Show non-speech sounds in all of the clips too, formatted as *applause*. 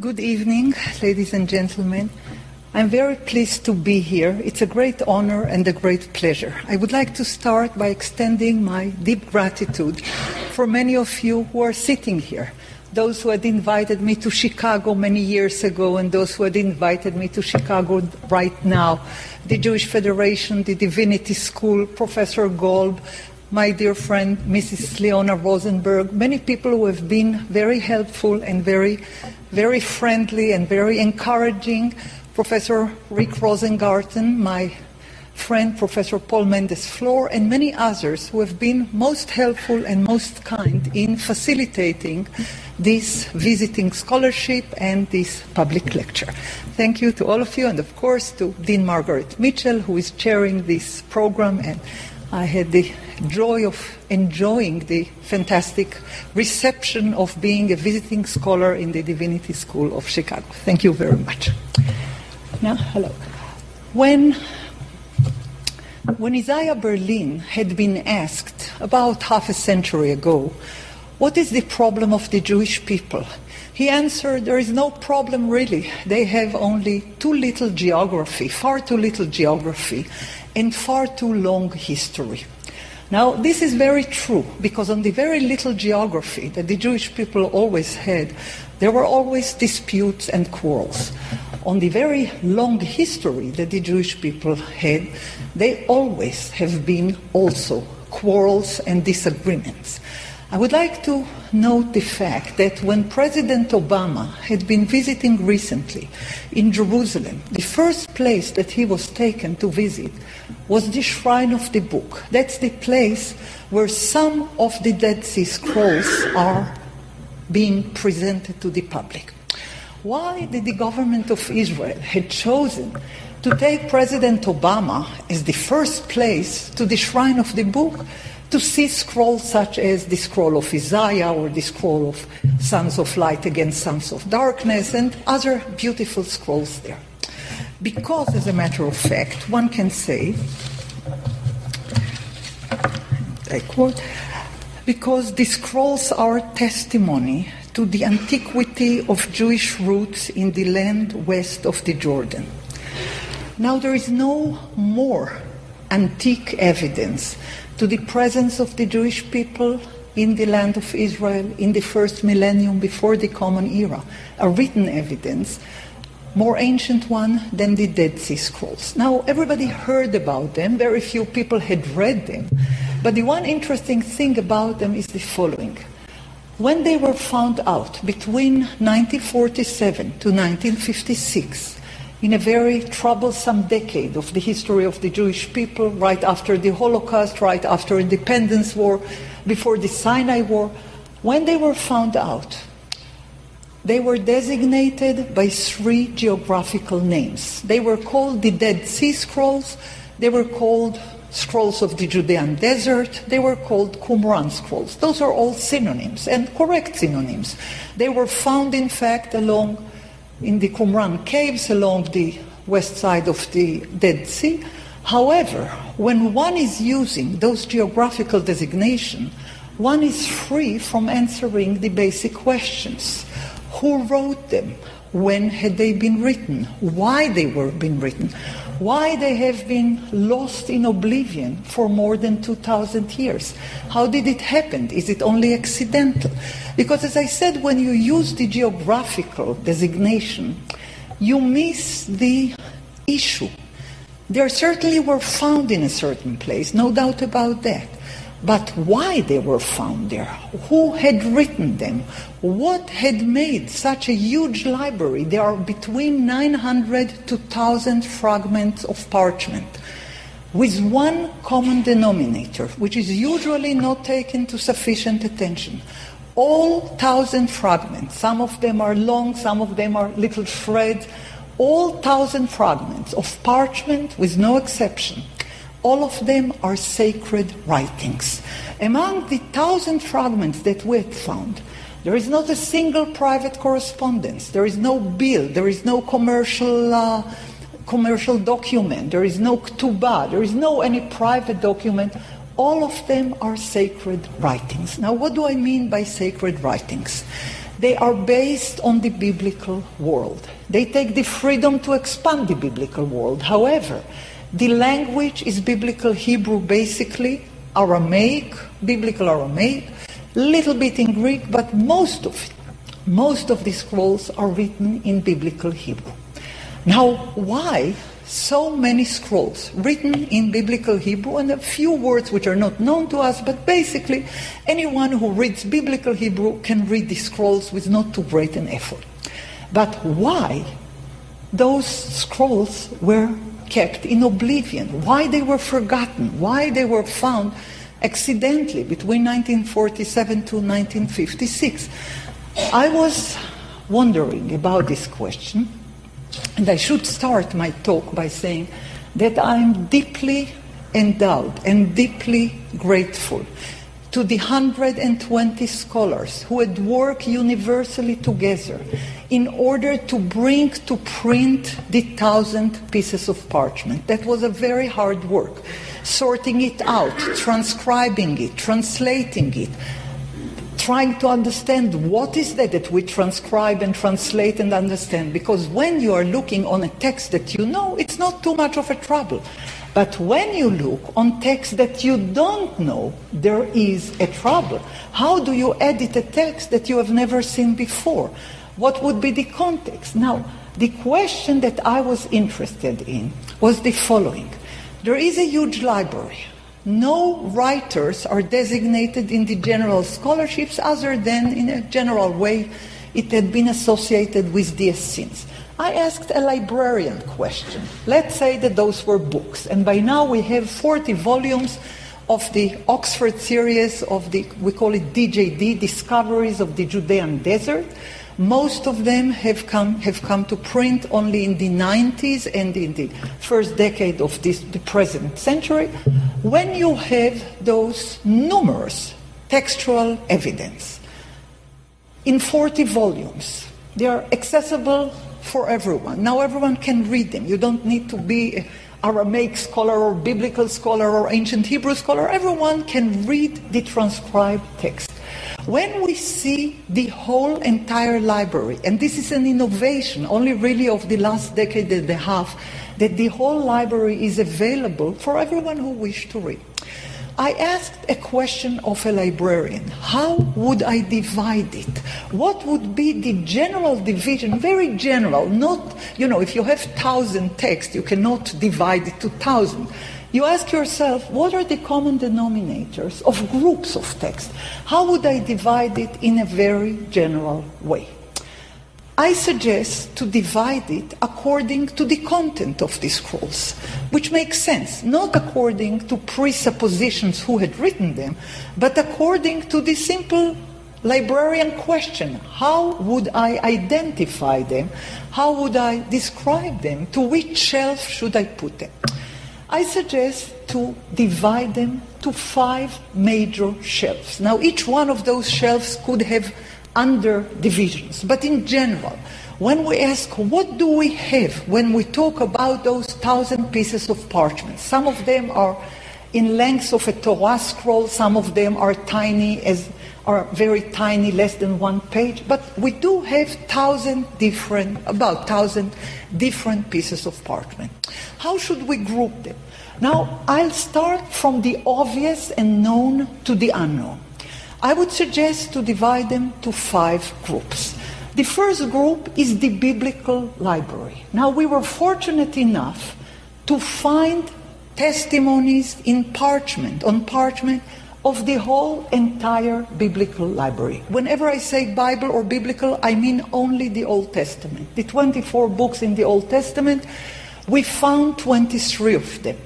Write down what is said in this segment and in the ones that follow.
Good evening, ladies and gentlemen. I'm very pleased to be here. It's a great honor and a great pleasure. I would like to start by extending my deep gratitude for many of you who are sitting here. Those who had invited me to Chicago many years ago, and those who had invited me to Chicago right now. The Jewish Federation, the Divinity School, Professor Golb, my dear friend Mrs. Leona Rosenberg, many people who have been very helpful and very, very friendly and very encouraging. Professor Rick Rosengarten, my friend Professor Paul Mendes Flohr, and many others who have been most helpful and most kind in facilitating this visiting scholarship and this public lecture. Thank you to all of you, and of course to Dean Margaret Mitchell, who is chairing this program and I had the joy of enjoying the fantastic reception of being a visiting scholar in the Divinity School of Chicago. Thank you very much. Now, hello. When, when Isaiah Berlin had been asked about half a century ago, what is the problem of the Jewish people? He answered, There is no problem really. They have only too little geography, far too little geography, and far too long history. Now, this is very true because on the very little geography that the Jewish people always had, there were always disputes and quarrels. On the very long history that the Jewish people had, they always have been also quarrels and disagreements. I would like to note the fact that when President Obama had been visiting recently in Jerusalem, the first place that he was taken to visit was the Shrine of the Book. That's the place where some of the Dead Sea Scrolls are being presented to the public. Why did the government of Israel had chosen to take President Obama as the first place to the Shrine of the Book? to see scrolls such as the scroll of Isaiah or the scroll of Sons of Light against Sons of Darkness and other beautiful scrolls there. Because, as a matter of fact, one can say, I quote, because the scrolls are testimony to the antiquity of Jewish roots in the land west of the Jordan. Now, there is no more antique evidence to the presence of the Jewish people in the land of Israel in the first millennium before the Common Era, a written evidence, more ancient one than the Dead Sea Scrolls. Now, everybody heard about them, very few people had read them, but the one interesting thing about them is the following. When they were found out between 1947 to 1956, in a very troublesome decade of the history of the Jewish people, right after the Holocaust, right after Independence War, before the Sinai War, when they were found out, they were designated by three geographical names. They were called the Dead Sea Scrolls, they were called Scrolls of the Judean Desert, they were called Qumran Scrolls. Those are all synonyms and correct synonyms. They were found, in fact, along in the Qumran caves along the west side of the Dead Sea. However, when one is using those geographical designations, one is free from answering the basic questions. Who wrote them? When had they been written? Why they were being written? Why they have been lost in oblivion for more than 2,000 years? How did it happen? Is it only accidental? Because, as I said, when you use the geographical designation, you miss the issue. They certainly were found in a certain place, no doubt about that. But why they were found there? Who had written them? What had made such a huge library? There are between 900 to 1,000 fragments of parchment with one common denominator, which is usually not taken to sufficient attention. All thousand fragments, some of them are long, some of them are little shreds, all thousand fragments of parchment, with no exception, all of them are sacred writings. Among the thousand fragments that we found, there is not a single private correspondence. There is no bill. There is no commercial uh, commercial document. There is no ketubah. There is no any private document. All of them are sacred writings. Now, what do I mean by sacred writings? they are based on the biblical world. They take the freedom to expand the biblical world. However, the language is biblical Hebrew basically, Aramaic, biblical Aramaic, little bit in Greek, but most of it, most of the scrolls are written in biblical Hebrew. Now, why so many scrolls written in biblical Hebrew and a few words which are not known to us, but basically anyone who reads biblical Hebrew can read the scrolls with not too great an effort. But why those scrolls were kept in oblivion, why they were forgotten, why they were found accidentally between 1947 to 1956. I was wondering about this question, and I should start my talk by saying that I'm deeply endowed and deeply grateful to the 120 scholars who had worked universally together in order to bring to print the thousand pieces of parchment. That was a very hard work. Sorting it out, transcribing it, translating it, trying to understand what is that that we transcribe and translate and understand. Because when you are looking on a text that you know, it's not too much of a trouble. But when you look on text that you don't know, there is a trouble. How do you edit a text that you have never seen before? What would be the context? Now, the question that I was interested in was the following. There is a huge library no writers are designated in the general scholarships other than in a general way it had been associated with the Essenes. I asked a librarian question. Let's say that those were books, and by now we have 40 volumes of the Oxford series of the, we call it DJD, Discoveries of the Judean Desert. Most of them have come, have come to print only in the 90s and in the first decade of this, the present century. When you have those numerous textual evidence in 40 volumes, they are accessible for everyone. Now everyone can read them. You don't need to be Aramaic scholar or biblical scholar or ancient Hebrew scholar. Everyone can read the transcribed text. When we see the whole entire library, and this is an innovation only really of the last decade and a half, that the whole library is available for everyone who wishes to read. I asked a question of a librarian. How would I divide it? What would be the general division? Very general, not, you know, if you have thousand texts, you cannot divide it to thousand you ask yourself, what are the common denominators of groups of text? How would I divide it in a very general way? I suggest to divide it according to the content of the scrolls, which makes sense, not according to presuppositions who had written them, but according to the simple librarian question how would I identify them? How would I describe them? To which shelf should I put them? I suggest to divide them to five major shelves. Now, each one of those shelves could have under divisions, but in general, when we ask what do we have when we talk about those thousand pieces of parchment, some of them are in length of a Torah scroll, some of them are tiny as are very tiny, less than one page, but we do have thousand different, about thousand different pieces of parchment. How should we group them? Now, I'll start from the obvious and known to the unknown. I would suggest to divide them to five groups. The first group is the biblical library. Now, we were fortunate enough to find testimonies in parchment, on parchment, of the whole entire biblical library. Whenever I say Bible or biblical, I mean only the Old Testament. The 24 books in the Old Testament, we found 23 of them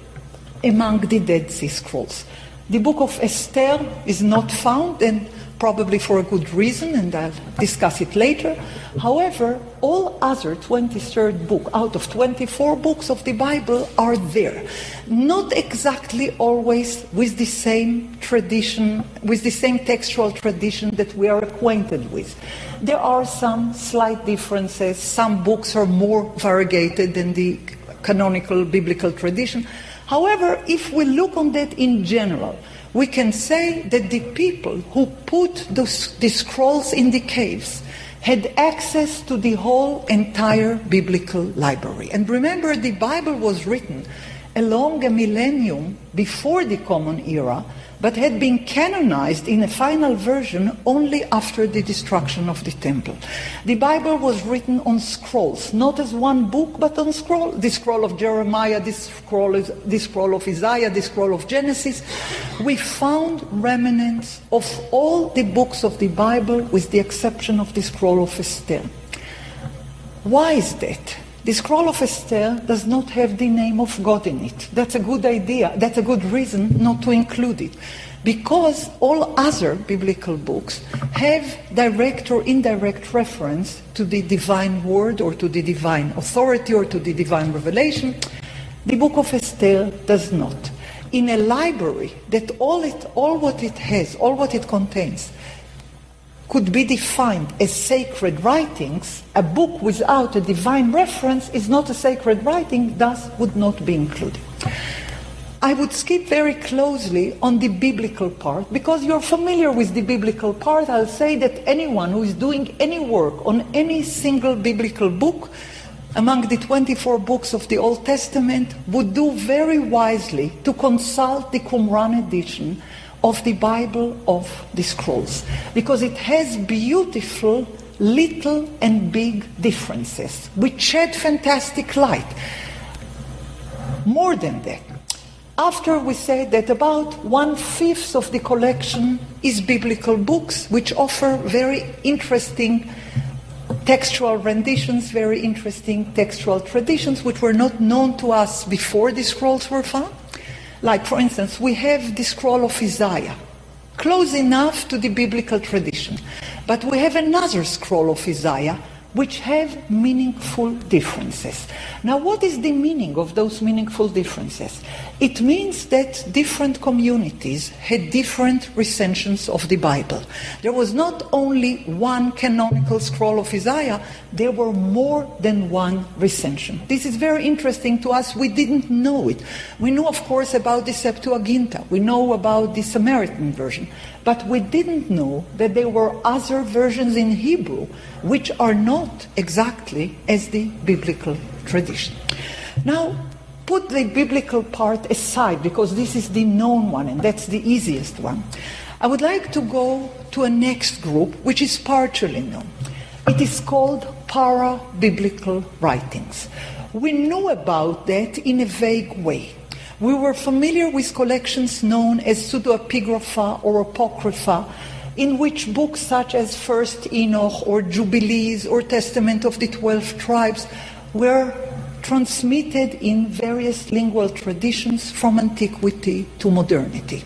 among the Dead Sea Scrolls. The book of Esther is not found, and probably for a good reason, and I'll discuss it later. However, all other 23rd book out of 24 books of the Bible are there. Not exactly always with the same tradition, with the same textual tradition that we are acquainted with. There are some slight differences. Some books are more variegated than the canonical biblical tradition. However, if we look on that in general, we can say that the people who put those, the scrolls in the caves had access to the whole entire biblical library. And remember, the Bible was written along a millennium before the Common Era, but had been canonized in a final version only after the destruction of the temple. The Bible was written on scrolls, not as one book, but on scroll. The scroll of Jeremiah, this scroll, the scroll of Isaiah, the scroll of Genesis. We found remnants of all the books of the Bible with the exception of the scroll of Esther. Why is that? The scroll of Esther does not have the name of God in it. That's a good idea. That's a good reason not to include it. Because all other biblical books have direct or indirect reference to the divine word or to the divine authority or to the divine revelation. The book of Esther does not. In a library that all, it, all what it has, all what it contains, could be defined as sacred writings, a book without a divine reference is not a sacred writing, thus would not be included. I would skip very closely on the biblical part because you're familiar with the biblical part. I'll say that anyone who is doing any work on any single biblical book among the 24 books of the Old Testament would do very wisely to consult the Qumran edition of the Bible of the Scrolls because it has beautiful little and big differences which shed fantastic light. More than that, after we said that about one fifth of the collection is biblical books which offer very interesting textual renditions, very interesting textual traditions which were not known to us before the scrolls were found. Like, for instance, we have the scroll of Isaiah, close enough to the biblical tradition. But we have another scroll of Isaiah which have meaningful differences. Now, what is the meaning of those meaningful differences? It means that different communities had different recensions of the Bible. There was not only one canonical scroll of Isaiah, there were more than one recension. This is very interesting to us. We didn't know it. We knew, of course, about the Septuaginta, we know about the Samaritan version, but we didn't know that there were other versions in Hebrew which are not exactly as the biblical tradition. Now, put the biblical part aside because this is the known one and that's the easiest one. I would like to go to a next group which is partially known. It is called para biblical writings. We know about that in a vague way. We were familiar with collections known as pseudoepigrapha or apocrypha, in which books such as First Enoch or Jubilees or Testament of the Twelve Tribes were transmitted in various lingual traditions from antiquity to modernity.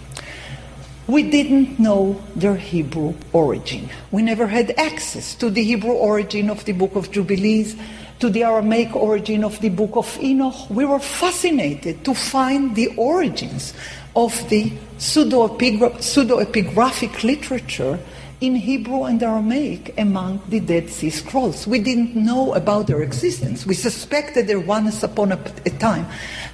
We didn't know their Hebrew origin. We never had access to the Hebrew origin of the Book of Jubilees to the Aramaic origin of the Book of Enoch, we were fascinated to find the origins of the pseudo-epigraphic literature in Hebrew and Aramaic among the Dead Sea Scrolls. We didn't know about their existence. We suspected there once upon a, a time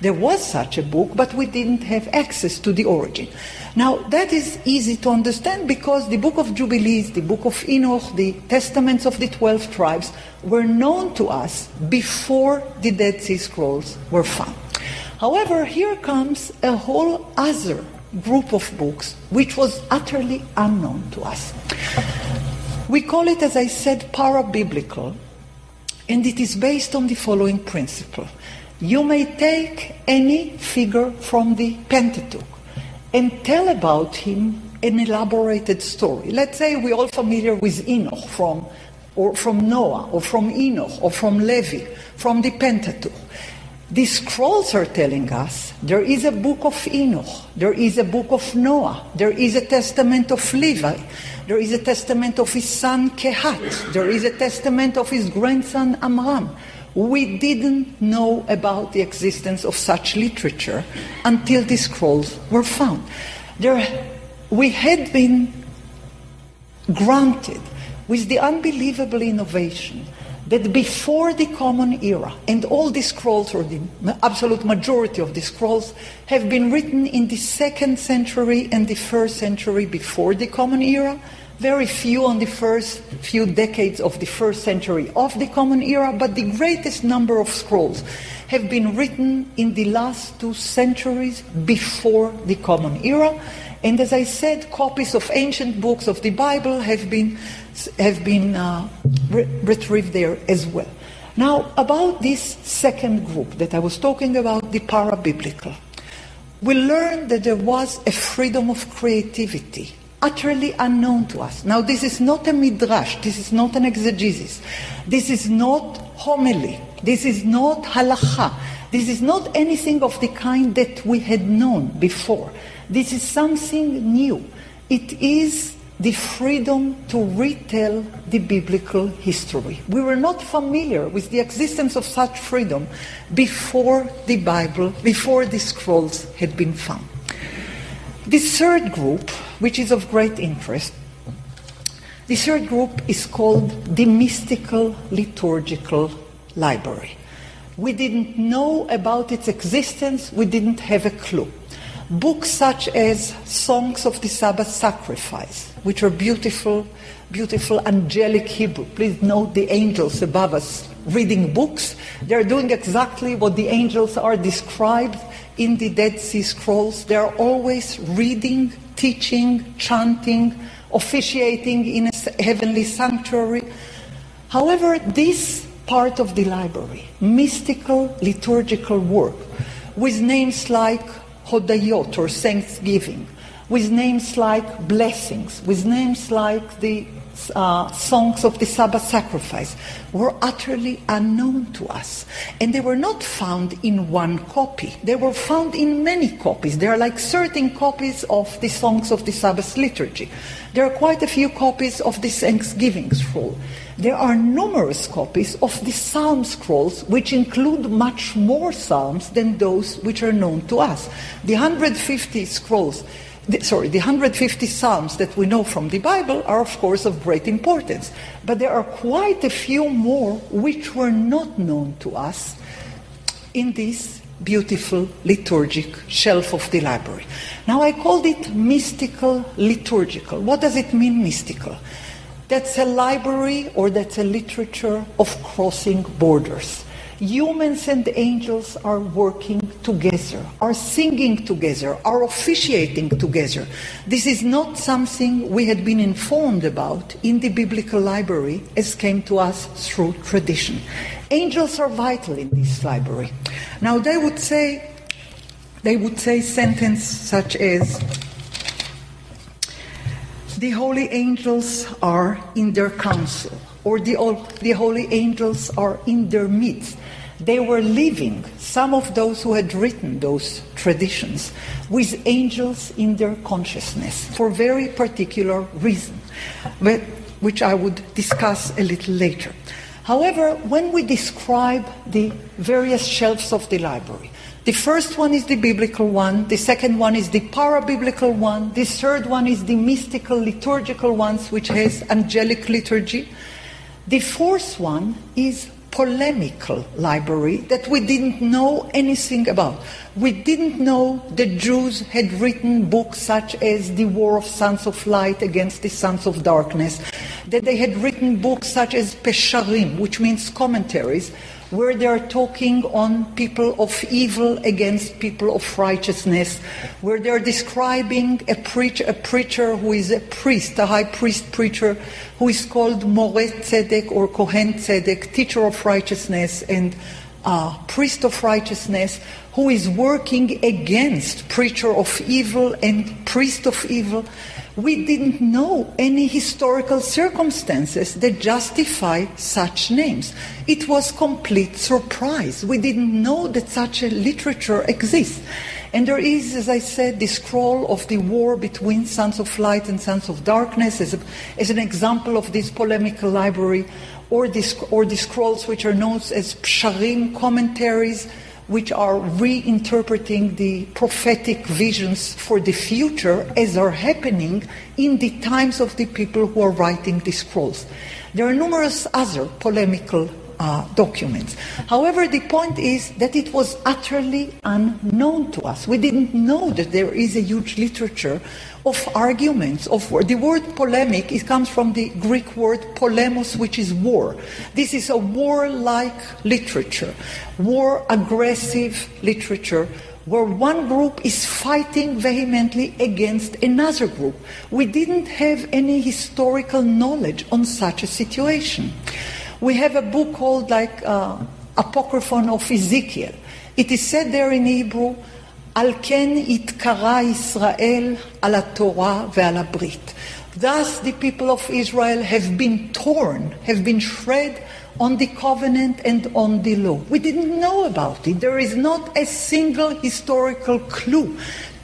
there was such a book, but we didn't have access to the origin. Now, that is easy to understand because the Book of Jubilees, the Book of Enoch, the Testaments of the Twelve Tribes were known to us before the Dead Sea Scrolls were found. However, here comes a whole other group of books which was utterly unknown to us. We call it, as I said, para-biblical, and it is based on the following principle. You may take any figure from the Pentateuch and tell about him an elaborated story. Let's say we're all familiar with Enoch from, or from Noah, or from Enoch, or from Levi, from the Pentateuch. The scrolls are telling us there is a book of Enoch, there is a book of Noah, there is a testament of Levi, there is a testament of his son Kehat, there is a testament of his grandson Amram. We didn't know about the existence of such literature until the scrolls were found. There, we had been granted with the unbelievable innovation that before the Common Era, and all the scrolls, or the absolute majority of the scrolls, have been written in the second century and the first century before the Common Era, very few on the first few decades of the first century of the Common Era, but the greatest number of scrolls have been written in the last two centuries before the Common Era. And as I said, copies of ancient books of the Bible have been, have been uh, re- retrieved there as well. Now, about this second group that I was talking about, the parabiblical, we learned that there was a freedom of creativity utterly unknown to us. Now, this is not a midrash, this is not an exegesis, this is not homily, this is not halacha, this is not anything of the kind that we had known before. This is something new. It is the freedom to retell the biblical history. We were not familiar with the existence of such freedom before the Bible, before the scrolls had been found. The third group, which is of great interest, the third group is called the Mystical Liturgical Library. We didn't know about its existence, we didn't have a clue. Books such as Songs of the Sabbath Sacrifice, which are beautiful, beautiful angelic Hebrew. Please note the angels above us reading books. They're doing exactly what the angels are described in the Dead Sea Scrolls. They are always reading, teaching, chanting, officiating in a heavenly sanctuary. However, this part of the library, mystical liturgical work, with names like Hodayot or Thanksgiving, with names like blessings, with names like the uh, songs of the Sabbath sacrifice were utterly unknown to us. And they were not found in one copy. They were found in many copies. There are like 13 copies of the songs of the Sabbath liturgy. There are quite a few copies of the Thanksgiving scroll. There are numerous copies of the Psalm scrolls, which include much more Psalms than those which are known to us. The 150 scrolls the, sorry, the 150 Psalms that we know from the Bible are, of course, of great importance. But there are quite a few more which were not known to us in this beautiful liturgic shelf of the library. Now, I called it mystical liturgical. What does it mean, mystical? That's a library or that's a literature of crossing borders humans and angels are working together, are singing together, are officiating together. This is not something we had been informed about in the biblical library as came to us through tradition. Angels are vital in this library. Now they would say they would say sentence such as the holy angels are in their council or the, the holy angels are in their midst they were living, some of those who had written those traditions, with angels in their consciousness for very particular reason, which I would discuss a little later. However, when we describe the various shelves of the library, the first one is the biblical one, the second one is the parabiblical one, the third one is the mystical liturgical ones, which has angelic liturgy. The fourth one is polemical library that we didn't know anything about. We didn't know the Jews had written books such as The War of Sons of Light against the Sons of Darkness, that they had written books such as Pesharim, which means commentaries, where they are talking on people of evil against people of righteousness, where they are describing a, preach, a preacher who is a priest, a high priest preacher, who is called More Tzedek or Kohen Tzedek, teacher of righteousness and uh, priest of righteousness, who is working against preacher of evil and priest of evil we didn't know any historical circumstances that justify such names. It was complete surprise. We didn't know that such a literature exists. And there is, as I said, the scroll of the war between Sons of Light and Sons of Darkness as, a, as an example of this polemical library, or the, or the scrolls which are known as Psharim commentaries, which are reinterpreting the prophetic visions for the future as are happening in the times of the people who are writing the scrolls. There are numerous other polemical uh, documents. However, the point is that it was utterly unknown to us. We didn't know that there is a huge literature of arguments, of war. The word polemic it comes from the Greek word polemos, which is war. This is a warlike literature, war aggressive literature where one group is fighting vehemently against another group. We didn't have any historical knowledge on such a situation. We have a book called like uh, Apocryphon of Ezekiel. It is said there in Hebrew, על כן התקרא ישראל על התורה ועל הברית. Thus the people of Israel have been torn, have been shred on the covenant and on the law. We didn't know about it. There is not a single historical clue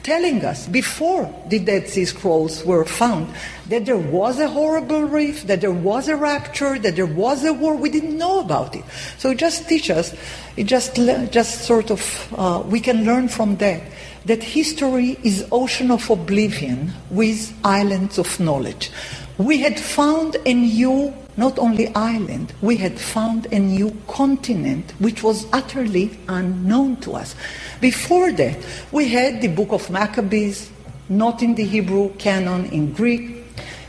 telling us before the Dead Sea Scrolls were found that there was a horrible reef, that there was a rapture, that there was a war. We didn't know about it. So it just teaches us, it just, just sort of, uh, we can learn from that, that history is ocean of oblivion with islands of knowledge. We had found a new not only island, we had found a new continent which was utterly unknown to us. Before that, we had the book of Maccabees, not in the Hebrew canon, in Greek.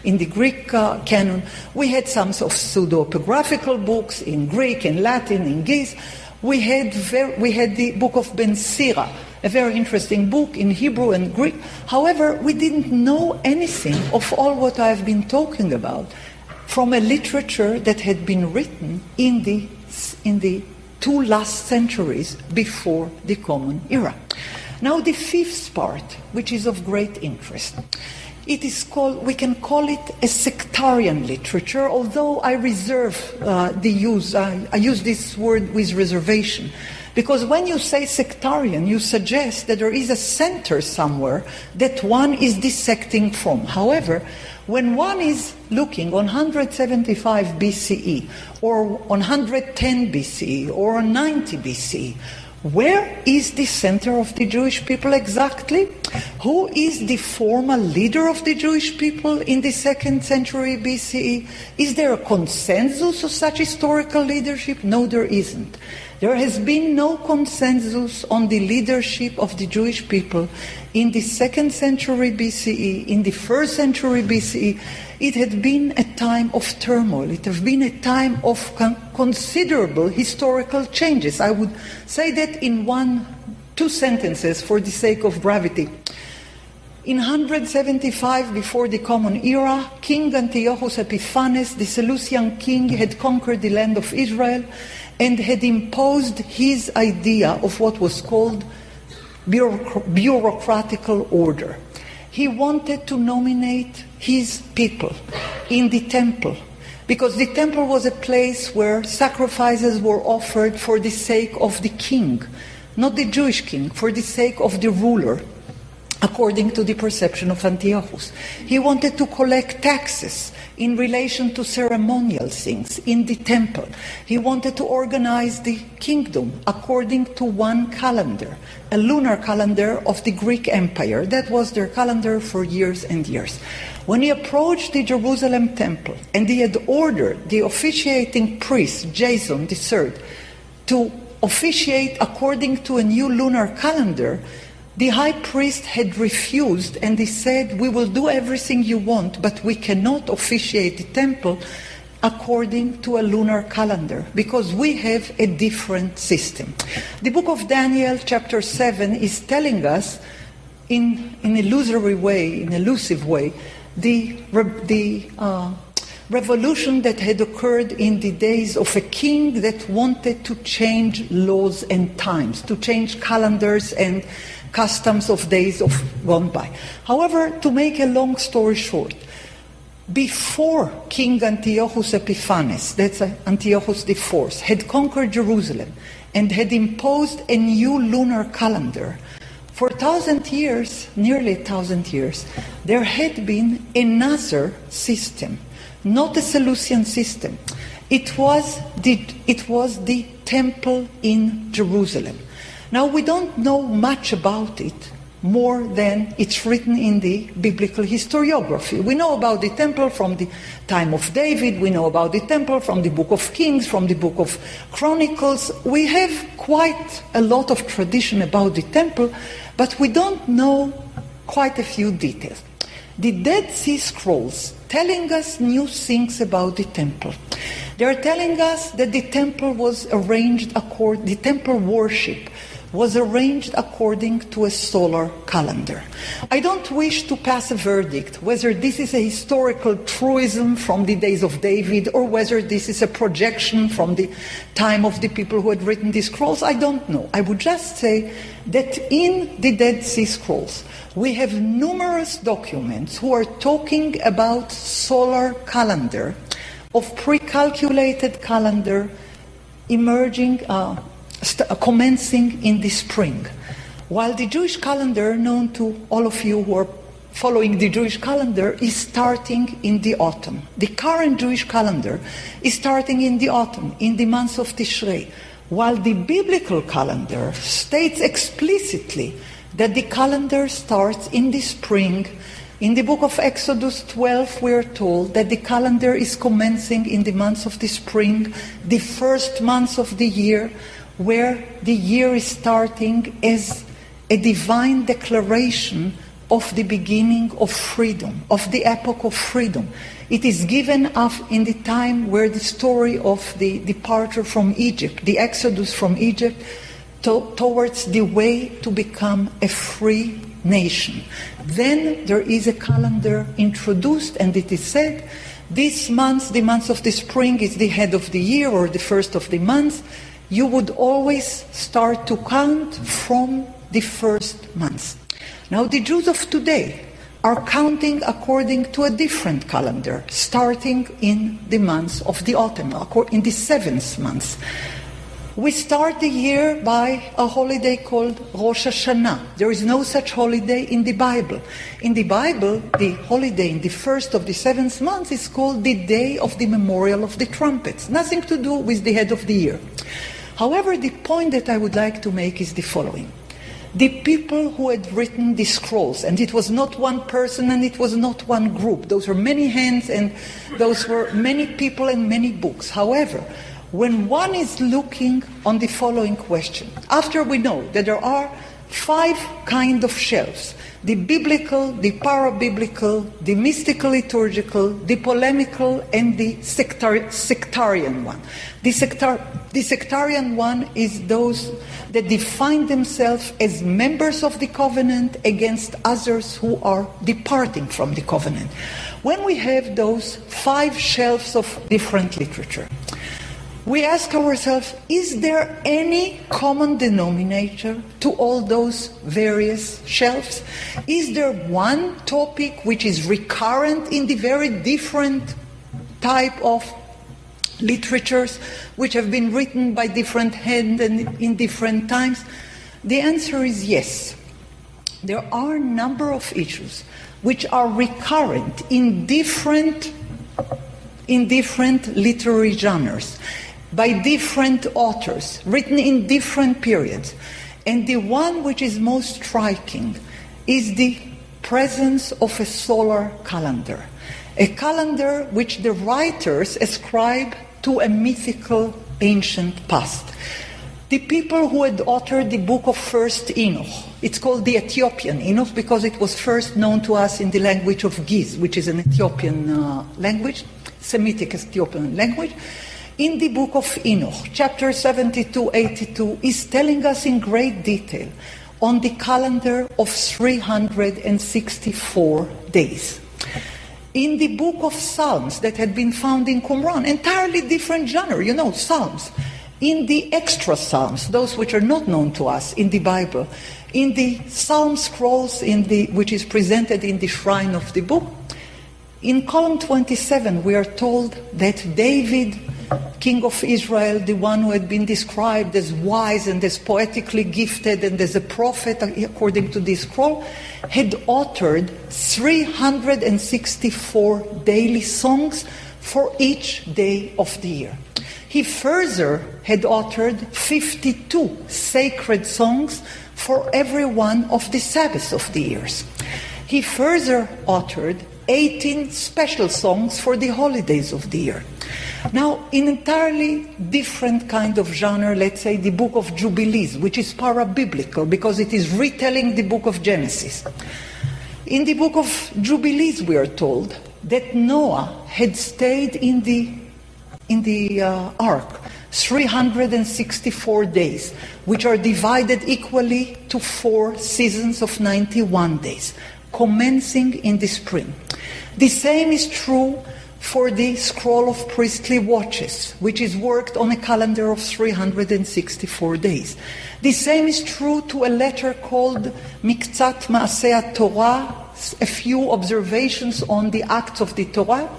In the Greek uh, canon, we had some sort of pseudo-epigraphical books in Greek, in Latin, in Ge'ez. We had, ver- we had the book of Ben Sira, a very interesting book in Hebrew and Greek. However, we didn't know anything of all what I've been talking about from a literature that had been written in the, in the two last centuries before the Common Era. Now, the fifth part, which is of great interest, it is called, we can call it a sectarian literature, although I reserve uh, the use, I, I use this word with reservation. Because when you say sectarian, you suggest that there is a center somewhere that one is dissecting from. However, when one is looking on 175 BCE or on 110 BCE or on 90 BCE, where is the center of the Jewish people exactly? Who is the formal leader of the Jewish people in the second century BCE? Is there a consensus of such historical leadership? No, there isn't. There has been no consensus on the leadership of the Jewish people in the second century BCE, in the first century BCE. It had been a time of turmoil. It had been a time of con- considerable historical changes. I would say that in one, two sentences for the sake of brevity. In 175 before the Common Era, King Antiochus Epiphanes, the Seleucian king, had conquered the land of Israel and had imposed his idea of what was called bureaucratical order. He wanted to nominate his people in the temple because the temple was a place where sacrifices were offered for the sake of the king, not the Jewish king, for the sake of the ruler, according to the perception of Antiochus. He wanted to collect taxes in relation to ceremonial things in the temple. He wanted to organize the kingdom according to one calendar, a lunar calendar of the Greek Empire. That was their calendar for years and years. When he approached the Jerusalem temple and he had ordered the officiating priest, Jason III, to officiate according to a new lunar calendar, the high priest had refused and he said, We will do everything you want, but we cannot officiate the temple according to a lunar calendar because we have a different system. The book of Daniel, chapter 7, is telling us in an illusory way, in elusive way, the, the uh, revolution that had occurred in the days of a king that wanted to change laws and times, to change calendars and customs of days of gone by. However, to make a long story short, before King Antiochus Epiphanes, that's Antiochus IV, had conquered Jerusalem and had imposed a new lunar calendar, for a thousand years, nearly a thousand years, there had been another system, not a Seleucian system. It was the, it was the temple in Jerusalem. Now, we don't know much about it more than it's written in the biblical historiography. We know about the temple from the time of David, we know about the temple from the book of Kings, from the book of Chronicles. We have quite a lot of tradition about the temple, but we don't know quite a few details. the Dead Sea Scrolls telling us new things about the temple. They are telling us that the temple was arranged according, the temple worship was arranged according to a solar calendar. I don't wish to pass a verdict whether this is a historical truism from the days of David or whether this is a projection from the time of the people who had written these scrolls. I don't know. I would just say that in the Dead Sea Scrolls, we have numerous documents who are talking about solar calendar, of pre-calculated calendar emerging uh, Uh, commencing in the spring. While the Jewish calendar, known to all of you who are following the Jewish calendar, is starting in the autumn. The current Jewish calendar is starting in the autumn, in the month of Tishrei, while the biblical calendar states explicitly that the calendar starts in the spring. In the book of Exodus 12, we are told that the calendar is commencing in the month of the spring, the first month of the year, where the year is starting as a divine declaration of the beginning of freedom, of the epoch of freedom. It is given up in the time where the story of the departure from Egypt, the exodus from Egypt, to- towards the way to become a free nation. Then there is a calendar introduced, and it is said this month, the month of the spring, is the head of the year or the first of the month you would always start to count from the first month. Now, the Jews of today are counting according to a different calendar, starting in the month of the autumn, in the seventh month. We start the year by a holiday called Rosh Hashanah. There is no such holiday in the Bible. In the Bible, the holiday in the first of the seventh month is called the Day of the Memorial of the Trumpets. Nothing to do with the head of the year. However, the point that I would like to make is the following. The people who had written the scrolls, and it was not one person and it was not one group, those were many hands and those were many people and many books. However, when one is looking on the following question, after we know that there are five kind of shelves, the biblical, the parabiblical, the mystical liturgical, the polemical, and the sectar- sectarian one. The, sectar- the sectarian one is those that define themselves as members of the covenant against others who are departing from the covenant. When we have those five shelves of different literature, we ask ourselves is there any common denominator to all those various shelves? Is there one topic which is recurrent in the very different type of literatures which have been written by different hands and in different times? The answer is yes. There are a number of issues which are recurrent in different in different literary genres by different authors, written in different periods. And the one which is most striking is the presence of a solar calendar, a calendar which the writers ascribe to a mythical ancient past. The people who had authored the book of First Enoch, it's called the Ethiopian Enoch because it was first known to us in the language of Ge'ez, which is an Ethiopian uh, language, Semitic Ethiopian language in the book of Enoch, chapter 72 82, is telling us in great detail on the calendar of 364 days. In the book of Psalms that had been found in Qumran, entirely different genre, you know, Psalms. In the extra Psalms, those which are not known to us in the Bible, in the Psalm scrolls in the, which is presented in the shrine of the book, in column 27, we are told that David king of Israel, the one who had been described as wise and as poetically gifted and as a prophet, according to this scroll, had authored 364 daily songs for each day of the year. He further had authored 52 sacred songs for every one of the Sabbaths of the years. He further authored 18 special songs for the holidays of the year. Now, in entirely different kind of genre, let's say the book of Jubilees, which is para-biblical because it is retelling the book of Genesis. In the book of Jubilees, we are told that Noah had stayed in the, in the uh, ark 364 days, which are divided equally to four seasons of 91 days, commencing in the spring. The same is true for the scroll of priestly watches, which is worked on a calendar of 364 days. The same is true to a letter called Miktzat Maaseh Torah, a few observations on the acts of the Torah.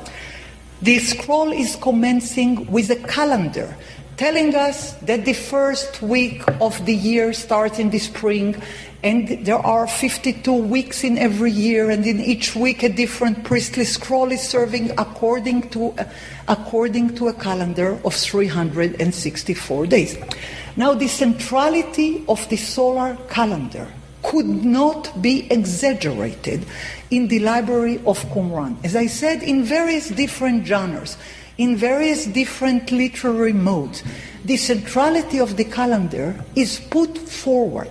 The scroll is commencing with a calendar telling us that the first week of the year starts in the spring and there are 52 weeks in every year, and in each week a different priestly scroll is serving according to, according to a calendar of 364 days. Now, the centrality of the solar calendar could not be exaggerated in the library of Qumran. As I said, in various different genres, in various different literary modes, the centrality of the calendar is put forward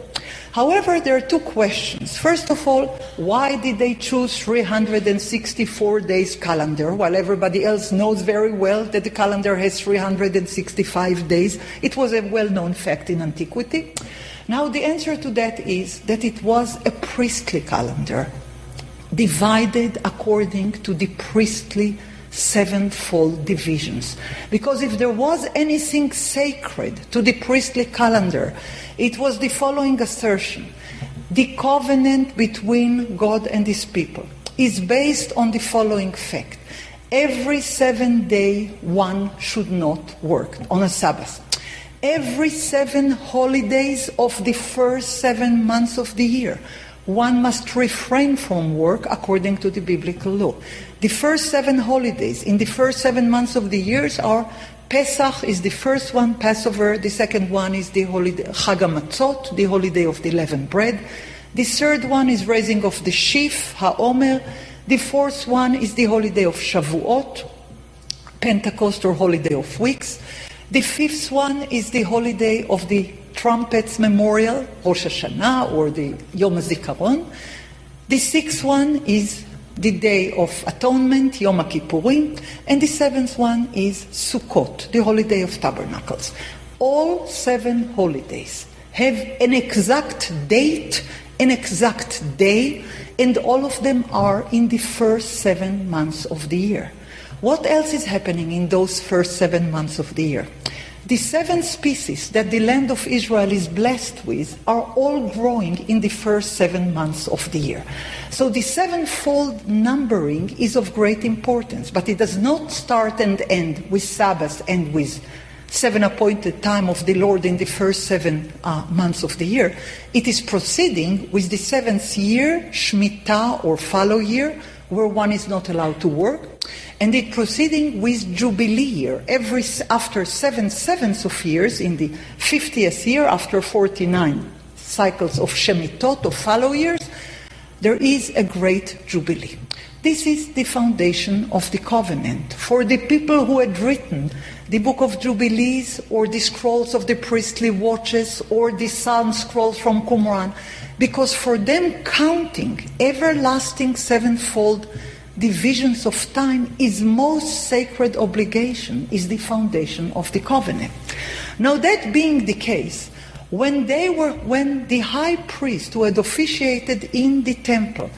However, there are two questions. First of all, why did they choose 364 days calendar while everybody else knows very well that the calendar has 365 days? It was a well-known fact in antiquity. Now, the answer to that is that it was a priestly calendar, divided according to the priestly sevenfold divisions. Because if there was anything sacred to the priestly calendar, it was the following assertion The covenant between God and his people is based on the following fact every seven day one should not work on a Sabbath. Every seven holidays of the first seven months of the year, one must refrain from work according to the biblical law. The first seven holidays in the first seven months of the years are Pesach is the first one, Passover. The second one is the holiday, Chag the holiday of the leavened bread. The third one is raising of the sheaf, HaOmer. The fourth one is the holiday of Shavuot, Pentecost or holiday of weeks. The fifth one is the holiday of the trumpets memorial, Rosh Hashanah or the Yom HaZikaron. The sixth one is the Day of Atonement, Yom Kippurim, and the seventh one is Sukkot, the holiday of tabernacles. All seven holidays have an exact date, an exact day, and all of them are in the first seven months of the year. What else is happening in those first seven months of the year? The seven species that the land of Israel is blessed with are all growing in the first seven months of the year. So the sevenfold numbering is of great importance, but it does not start and end with Sabbath and with seven appointed time of the Lord in the first seven uh, months of the year. It is proceeding with the seventh year, Shemitah or fallow year, where one is not allowed to work and it proceeding with Jubilee. Every, after seven sevenths of years, in the 50th year, after 49 cycles of Shemitot, of fallow years, there is a great Jubilee. This is the foundation of the covenant. For the people who had written the book of Jubilees or the scrolls of the priestly watches or the psalm scrolls from Qumran, because for them counting everlasting sevenfold divisions of time, is most sacred obligation is the foundation of the covenant. Now, that being the case, when they were, when the high priest who had officiated in the temple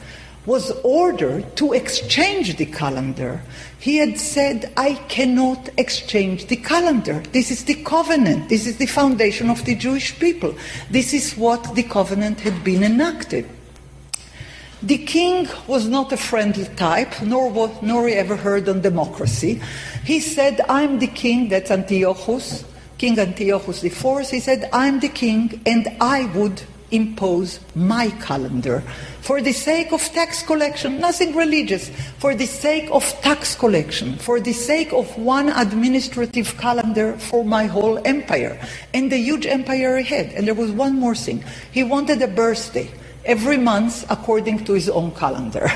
was ordered to exchange the calendar, he had said, I cannot exchange the calendar. This is the covenant. This is the foundation of the Jewish people. This is what the covenant had been enacted. The king was not a friendly type, nor, nor he ever heard on democracy. He said, I'm the king, that's Antiochus, King Antiochus IV. He said, I'm the king, and I would impose my calendar for the sake of tax collection, nothing religious, for the sake of tax collection, for the sake of one administrative calendar for my whole empire and the huge empire he had. And there was one more thing. He wanted a birthday every month according to his own calendar.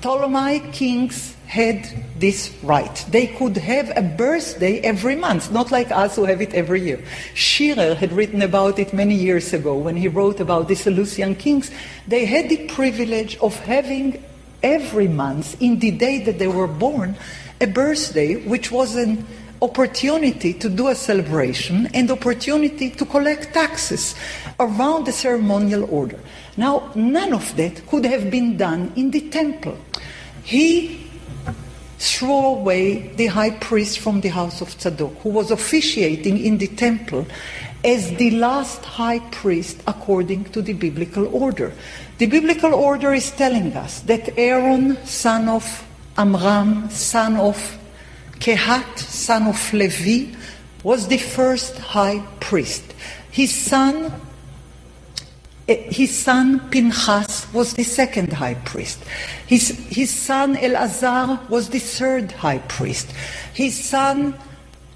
Ptolemy kings had this right. They could have a birthday every month, not like us who have it every year. Schürer had written about it many years ago when he wrote about the Seleucian kings. They had the privilege of having every month, in the day that they were born, a birthday which was an opportunity to do a celebration and opportunity to collect taxes around the ceremonial order. Now, none of that could have been done in the temple. He threw away the high priest from the house of Tzadok, who was officiating in the temple as the last high priest according to the biblical order. The biblical order is telling us that Aaron, son of Amram, son of Kehat, son of Levi, was the first high priest. His son Eh, his son Pinchas was the second high priest. His, his son Elazar was the third high priest. His son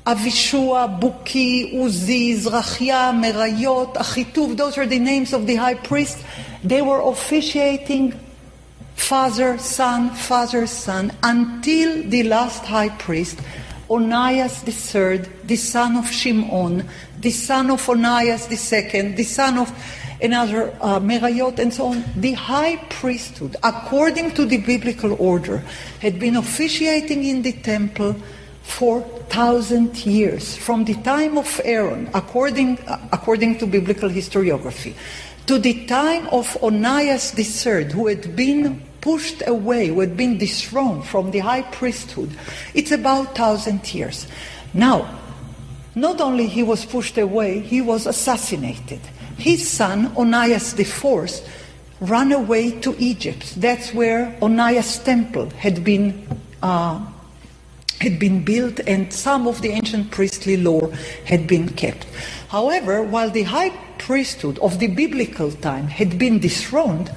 Avishua, Buki, Uzi, Zrachia, Merayot, Achituv, those are the names of the high priests. They were officiating father, son, father, son, until the last high priest, Onias the third, the son of Shimon, the son of Onias the second, the son of another uh, Merayot, and so on. The high priesthood, according to the biblical order, had been officiating in the temple for thousand years, from the time of Aaron, according, uh, according to biblical historiography, to the time of Onias III, who had been pushed away, who had been dethroned from the high priesthood. It's about thousand years. Now, not only he was pushed away, he was assassinated. His son, Onias IV, ran away to Egypt. That's where Onias' temple had been, uh, had been built and some of the ancient priestly lore had been kept. However, while the high priesthood of the biblical time had been dethroned,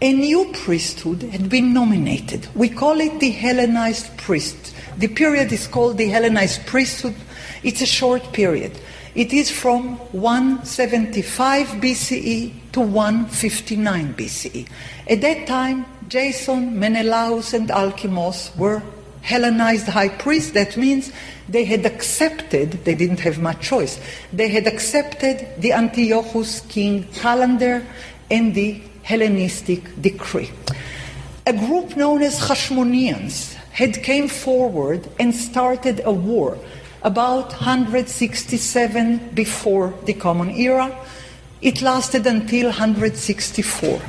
a new priesthood had been nominated. We call it the Hellenized priest. The period is called the Hellenized priesthood. It's a short period. It is from 175 BCE to 159 BCE. At that time, Jason, Menelaus, and Alkimos were Hellenized high priests. That means they had accepted, they didn't have much choice, they had accepted the Antiochus king calendar and the Hellenistic decree. A group known as Hashmoneans had came forward and started a war about 167 before the Common Era. It lasted until 164.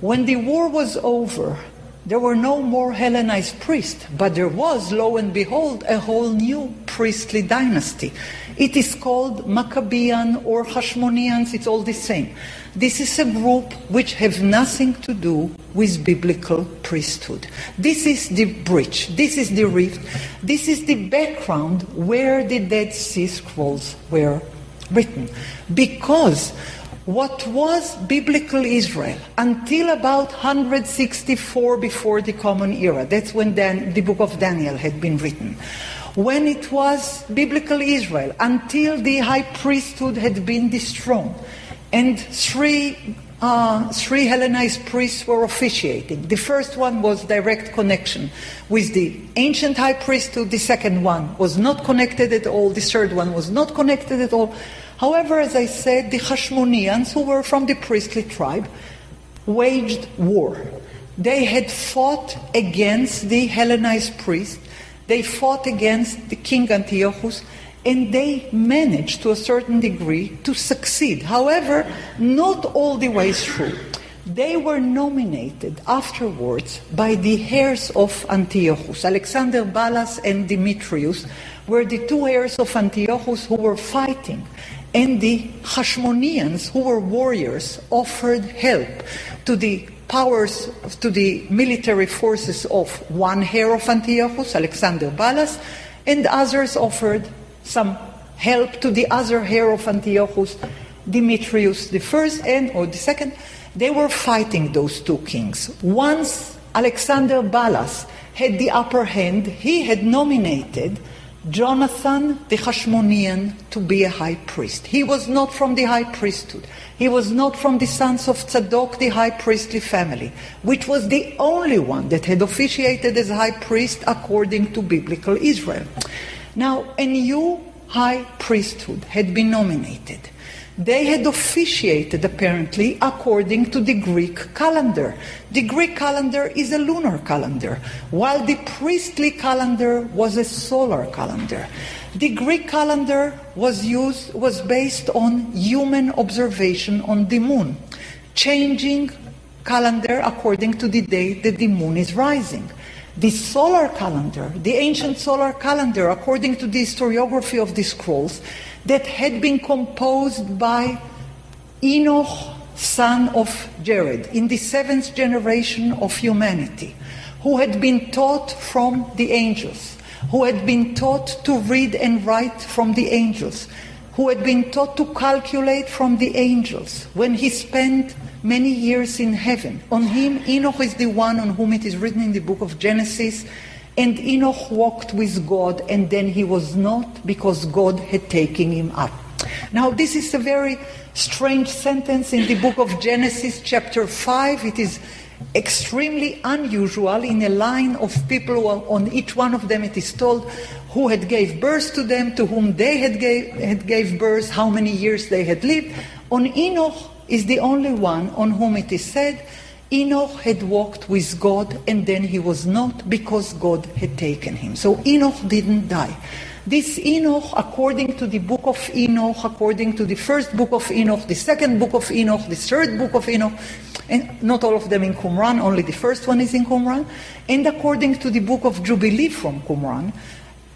When the war was over, there were no more Hellenized priests, but there was, lo and behold, a whole new priestly dynasty. It is called Maccabean or Hashmoneans, it's all the same. This is a group which have nothing to do with biblical priesthood. This is the bridge, this is the rift, this is the background where the Dead Sea Scrolls were written. Because what was biblical Israel until about 164 before the Common Era, that's when Dan, the book of Daniel had been written, when it was biblical Israel until the high priesthood had been destroyed and three, uh, three Hellenized priests were officiating. The first one was direct connection with the ancient high priesthood. The second one was not connected at all. The third one was not connected at all. However, as I said, the Hashmoneans, who were from the priestly tribe, waged war. They had fought against the Hellenized priests, They fought against the king Antiochus and they managed to a certain degree to succeed. However, not all the way through. They were nominated afterwards by the heirs of Antiochus. Alexander Balas and Demetrius were the two heirs of Antiochus who were fighting. And the Hashmoneans, who were warriors, offered help to the powers, to the military forces of one heir of Antiochus, Alexander Balas, and others offered some help to the other heir of Antiochus, Demetrius the first and or the second. They were fighting those two kings. Once Alexander Balas had the upper hand, he had nominated Jonathan the Hashmonean to be a high priest. He was not from the high priesthood. He was not from the sons of Tzadok, the high priestly family, which was the only one that had officiated as high priest according to biblical Israel. Now, a new high priesthood had been nominated. They had officiated, apparently, according to the Greek calendar. The Greek calendar is a lunar calendar, while the priestly calendar was a solar calendar. The Greek calendar was used was based on human observation on the moon, changing calendar according to the day that the moon is rising. The solar calendar, the ancient solar calendar, according to the historiography of the scrolls, that had been composed by Enoch, son of Jared, in the seventh generation of humanity, who had been taught from the angels, who had been taught to read and write from the angels, who had been taught to calculate from the angels when he spent many years in heaven. On him, Enoch is the one on whom it is written in the book of Genesis and Enoch walked with God, and then he was not because God had taken him up. Now, this is a very strange sentence in the book of Genesis, chapter 5. It is extremely unusual in a line of people on each one of them it is told who had gave birth to them to whom they had gave, had gave birth how many years they had lived on enoch is the only one on whom it is said Enoch had walked with God and then he was not because God had taken him. So Enoch didn't die. This Enoch, according to the book of Enoch, according to the first book of Enoch, the second book of Enoch, the third book of Enoch, and not all of them in Qumran, only the first one is in Qumran, and according to the book of Jubilee from Qumran,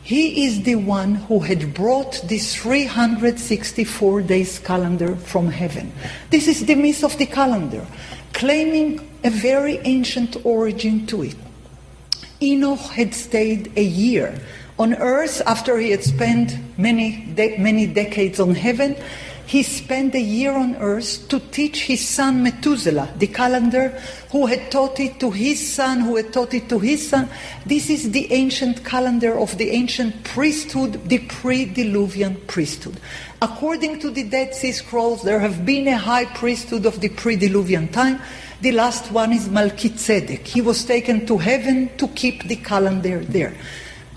he is the one who had brought this 364 days calendar from heaven. This is the myth of the calendar claiming a very ancient origin to it. Enoch had stayed a year on earth after he had spent many, de- many decades on heaven. He spent a year on earth to teach his son Methuselah, the calendar, who had taught it to his son, who had taught it to his son. This is the ancient calendar of the ancient priesthood, the pre diluvian priesthood. According to the Dead Sea Scrolls, there have been a high priesthood of the pre-Diluvian time. The last one is Melchizedek. He was taken to heaven to keep the calendar there.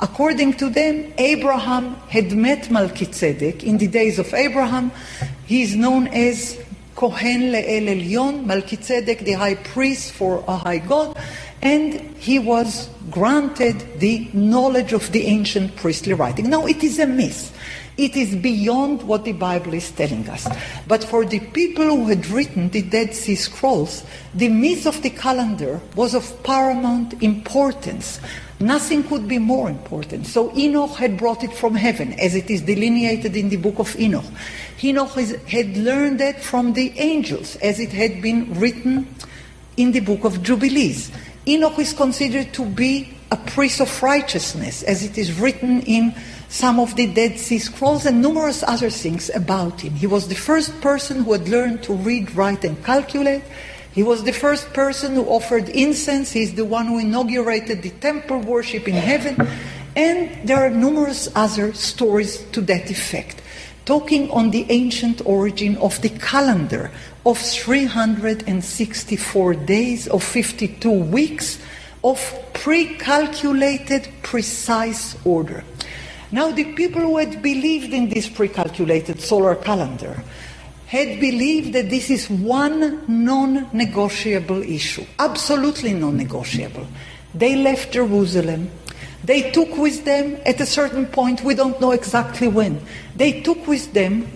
According to them, Abraham had met Melchizedek in the days of Abraham. He is known as Kohen Le'el Elyon, Melchizedek, the high priest for a high God, and he was granted the knowledge of the ancient priestly writing. Now, it is a myth. It is beyond what the Bible is telling us. But for the people who had written the Dead Sea Scrolls, the myth of the calendar was of paramount importance. Nothing could be more important. So Enoch had brought it from heaven, as it is delineated in the book of Enoch. Enoch had learned that from the angels, as it had been written in the book of Jubilees. Enoch is considered to be a priest of righteousness, as it is written in some of the Dead Sea Scrolls, and numerous other things about him. He was the first person who had learned to read, write, and calculate. He was the first person who offered incense. He's the one who inaugurated the temple worship in heaven. And there are numerous other stories to that effect, talking on the ancient origin of the calendar of 364 days, of 52 weeks, of pre calculated, precise order. Now, the people who had believed in this pre-calculated solar calendar had believed that this is one non-negotiable issue, absolutely non-negotiable. They left Jerusalem. They took with them, at a certain point, we don't know exactly when, they took with them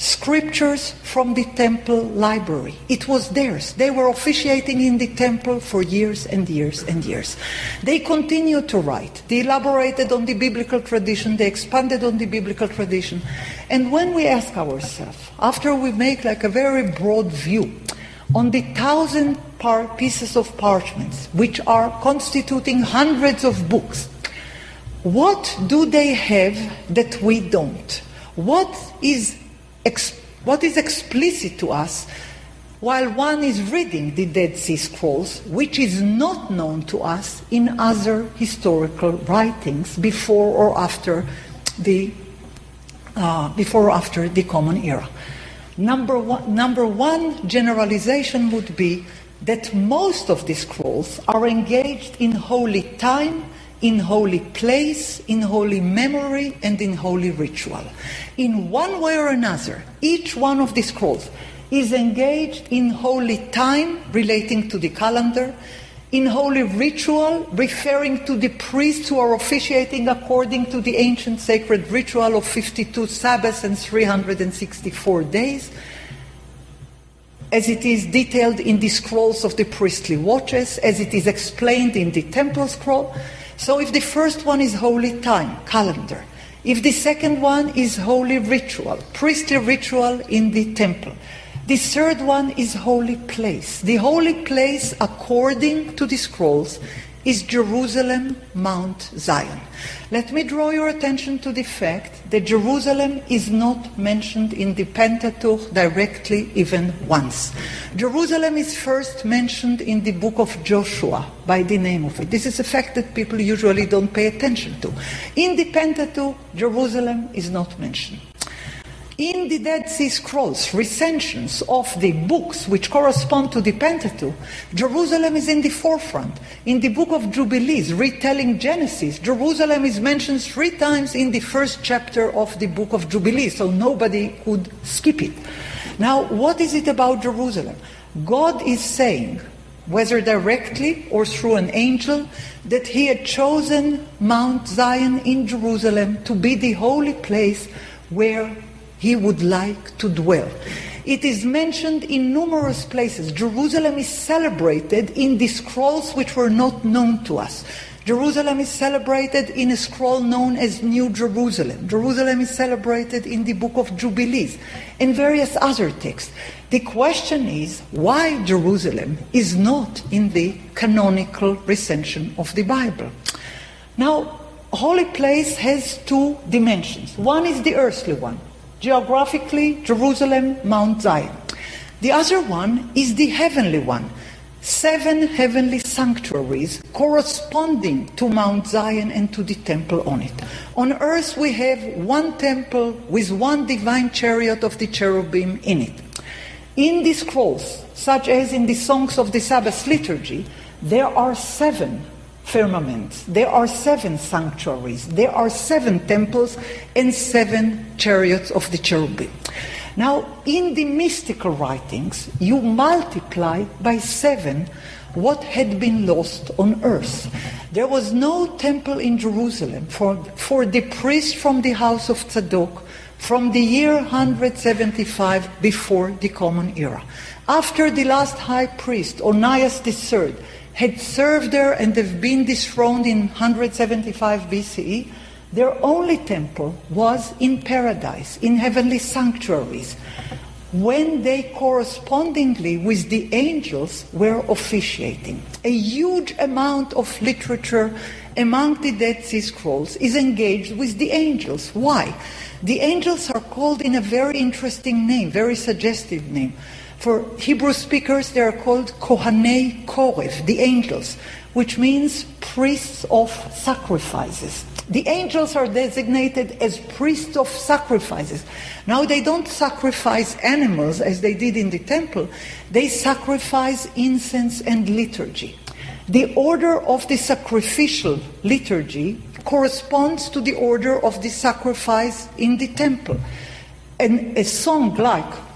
scriptures from the temple library. It was theirs. They were officiating in the temple for years and years and years. They continued to write. They elaborated on the biblical tradition. They expanded on the biblical tradition. And when we ask ourselves, after we make like a very broad view on the thousand par- pieces of parchments, which are constituting hundreds of books, what do they have that we don't? What is ex- what is explicit to us while one is reading the Dead Sea Scrolls, which is not known to us in other historical writings before or after the uh, before or after the Common Era. Number one, number one generalization would be that most of the scrolls are engaged in holy time, in holy place, in holy memory, and in holy ritual. In one way or another, each one of the scrolls is engaged in holy time relating to the calendar, in holy ritual referring to the priests who are officiating according to the ancient sacred ritual of 52 Sabbaths and 364 days, as it is detailed in the scrolls of the priestly watches, as it is explained in the temple scroll. So if the first one is holy time, calendar, if the second one is holy ritual, priestly ritual in the temple, the third one is holy place. The holy place, according to the scrolls, is Jerusalem, Mount Zion. Let me draw your attention to the fact that Jerusalem is not mentioned in the Pentateuch directly even once. Jerusalem is first mentioned in the book of Joshua by the name of it. This is a fact that people usually don't pay attention to. In the Pentateuch, Jerusalem is not mentioned. In the Dead Sea Scrolls, recensions of the books which correspond to the Pentateuch, Jerusalem is in the forefront. In the book of Jubilees, retelling Genesis, Jerusalem is mentioned three times in the first chapter of the book of Jubilees, so nobody could skip it. Now, what is it about Jerusalem? God is saying, whether directly or through an angel, that he had chosen Mount Zion in Jerusalem to be the holy place where he would like to dwell. It is mentioned in numerous places. Jerusalem is celebrated in the scrolls which were not known to us. Jerusalem is celebrated in a scroll known as New Jerusalem. Jerusalem is celebrated in the book of Jubilees and various other texts. The question is why Jerusalem is not in the canonical recension of the Bible. Now, holy place has two dimensions. One is the earthly one, geographically, Jerusalem, Mount Zion. The other one is the heavenly one, seven heavenly sanctuaries corresponding to Mount Zion and to the temple on it. On earth, we have one temple with one divine chariot of the cherubim in it. In the scrolls, such as in the songs of the Sabbath liturgy, there are seven firmaments. There are seven sanctuaries, there are seven temples, and seven chariots of the cherubim. Now, in the mystical writings, you multiply by seven what had been lost on earth. There was no temple in Jerusalem for, for the priest from the house of Tzadok from the year 175 before the Common Era. After the last high priest, Onias III, had served there and have been dethroned in 175 BCE, their only temple was in paradise, in heavenly sanctuaries, when they correspondingly with the angels were officiating. A huge amount of literature among the Dead Sea Scrolls is engaged with the angels. Why? The angels are called in a very interesting name, very suggestive name. For Hebrew speakers, they are called Kohanei Korev, the angels, which means priests of sacrifices. The angels are designated as priests of sacrifices. Now, they don't sacrifice animals as they did in the temple, they sacrifice incense and liturgy. The order of the sacrificial liturgy corresponds to the order of the sacrifice in the temple. And a song like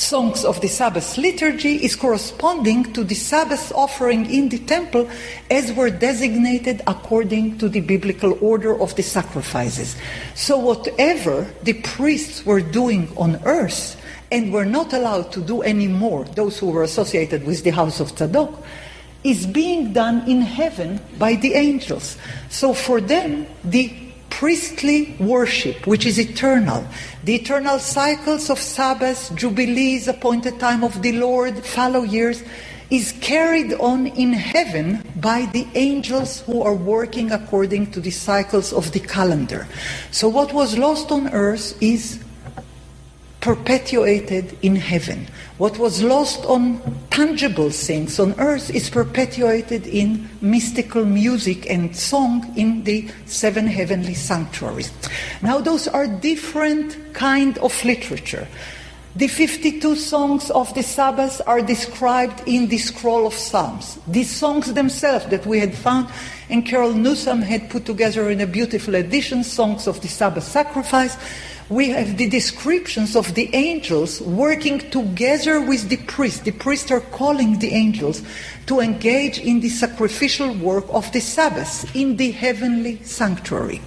songs of the Sabbath liturgy is corresponding to the Sabbath offering in the temple as were designated according to the biblical order of the sacrifices. So, whatever the priests were doing on earth and were not allowed to do anymore, those who were associated with the house of Tzadok, is being done in heaven by the angels. So, for them, the priestly worship, which is eternal, the eternal cycles of Sabbath, Jubilees, appointed time of the Lord, fallow years, is carried on in heaven by the angels who are working according to the cycles of the calendar. So, what was lost on earth is perpetuated in heaven. What was lost on tangible things on earth is perpetuated in mystical music and song in the seven heavenly sanctuaries. Now those are different kind of literature. The 52 songs of the Sabbath are described in the scroll of Psalms. These songs themselves that we had found and Carol Newsom had put together in a beautiful edition, Songs of the Sabbath Sacrifice, we have the descriptions of the angels working together with the priest. The priests are calling the angels to engage in the sacrificial work of the Sabbath in the heavenly sanctuary.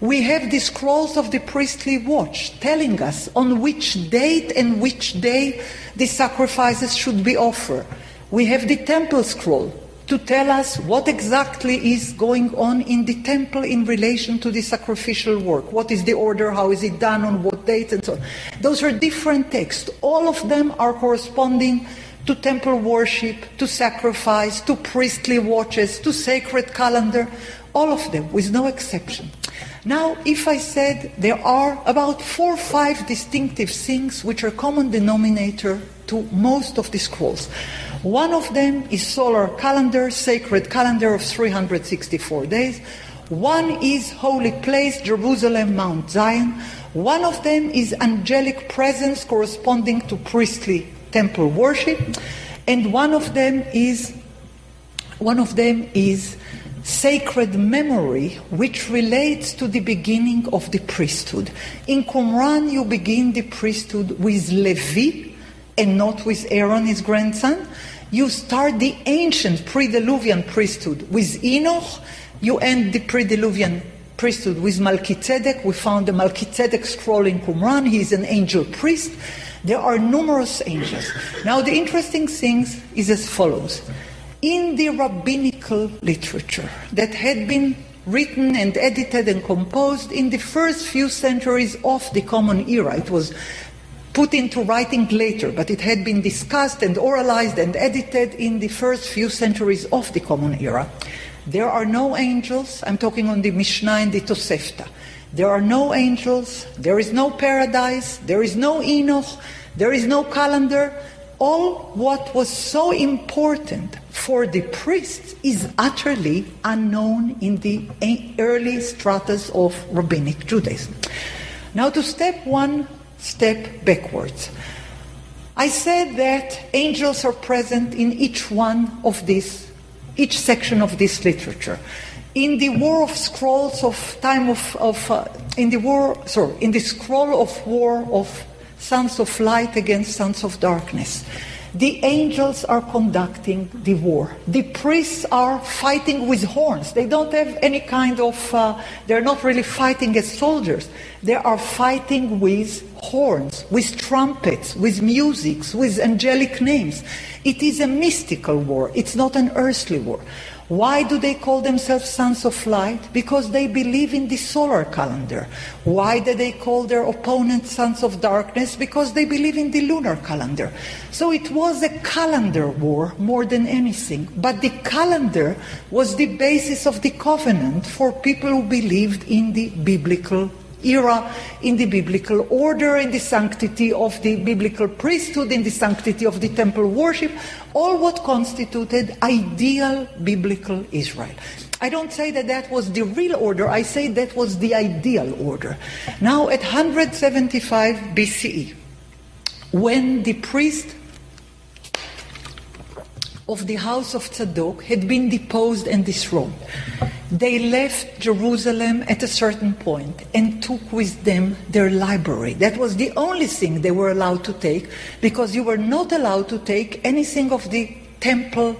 We have the scrolls of the priestly watch telling us on which date and which day the sacrifices should be offered. We have the temple scroll to tell us what exactly is going on in the temple in relation to the sacrificial work. What is the order? How is it done? On what date? And so on. Those are different texts. All of them are corresponding to temple worship, to sacrifice, to priestly watches, to sacred calendar. All of them, with no exception. Now, if I said there are about four or five distinctive things which are common denominator to most of the scrolls. One of them is solar calendar, sacred calendar of 364 days. One is holy place, Jerusalem, Mount Zion. One of them is angelic presence corresponding to priestly temple worship. And one of them is one of them is sacred memory, which relates to the beginning of the priesthood. In Qumran, you begin the priesthood with Levi and not with Aaron, his grandson. You start the ancient pre-Diluvian priesthood with Enoch. You end the pre-Diluvian priesthood with Melchizedek. We found the Melchizedek scroll in Qumran. He is an angel priest. There are numerous angels. Now, the interesting thing is as follows. In the rabbinical literature that had been written and edited and composed in the first few centuries of the Common Era, it was put into writing later, but it had been discussed and oralized and edited in the first few centuries of the Common Era. There are no angels. I'm talking on the Mishnah and the Tosefta. There are no angels. There is no paradise. There is no Enoch. There is no calendar. All what was so important for the priests is utterly unknown in the early stratas of rabbinic Judaism. Now, to step one step backwards. I said that angels are present in each one of these, each section of this literature. In the War of Scrolls of time of, of uh, in the war, sorry, in the scroll of war of Sons of Light against Sons of Darkness, the angels are conducting the war. The priests are fighting with horns. They don't have any kind of, uh, they're not really fighting as soldiers. They are fighting with horns, with trumpets, with musics, with angelic names. It is a mystical war. It's not an earthly war. Why do they call themselves sons of light? Because they believe in the solar calendar. Why do they call their opponents sons of darkness? Because they believe in the lunar calendar. So it was a calendar war more than anything. But the calendar was the basis of the covenant for people who believed in the biblical era in the biblical order, in the sanctity of the biblical priesthood, in the sanctity of the temple worship, all what constituted ideal biblical Israel. I don't say that that was the real order, I say that was the ideal order. Now, at 175 BCE, when the priest of the house of Tzadok had been deposed and disrobed, they left Jerusalem at a certain point and took with them their library. That was the only thing they were allowed to take because you were not allowed to take anything of the temple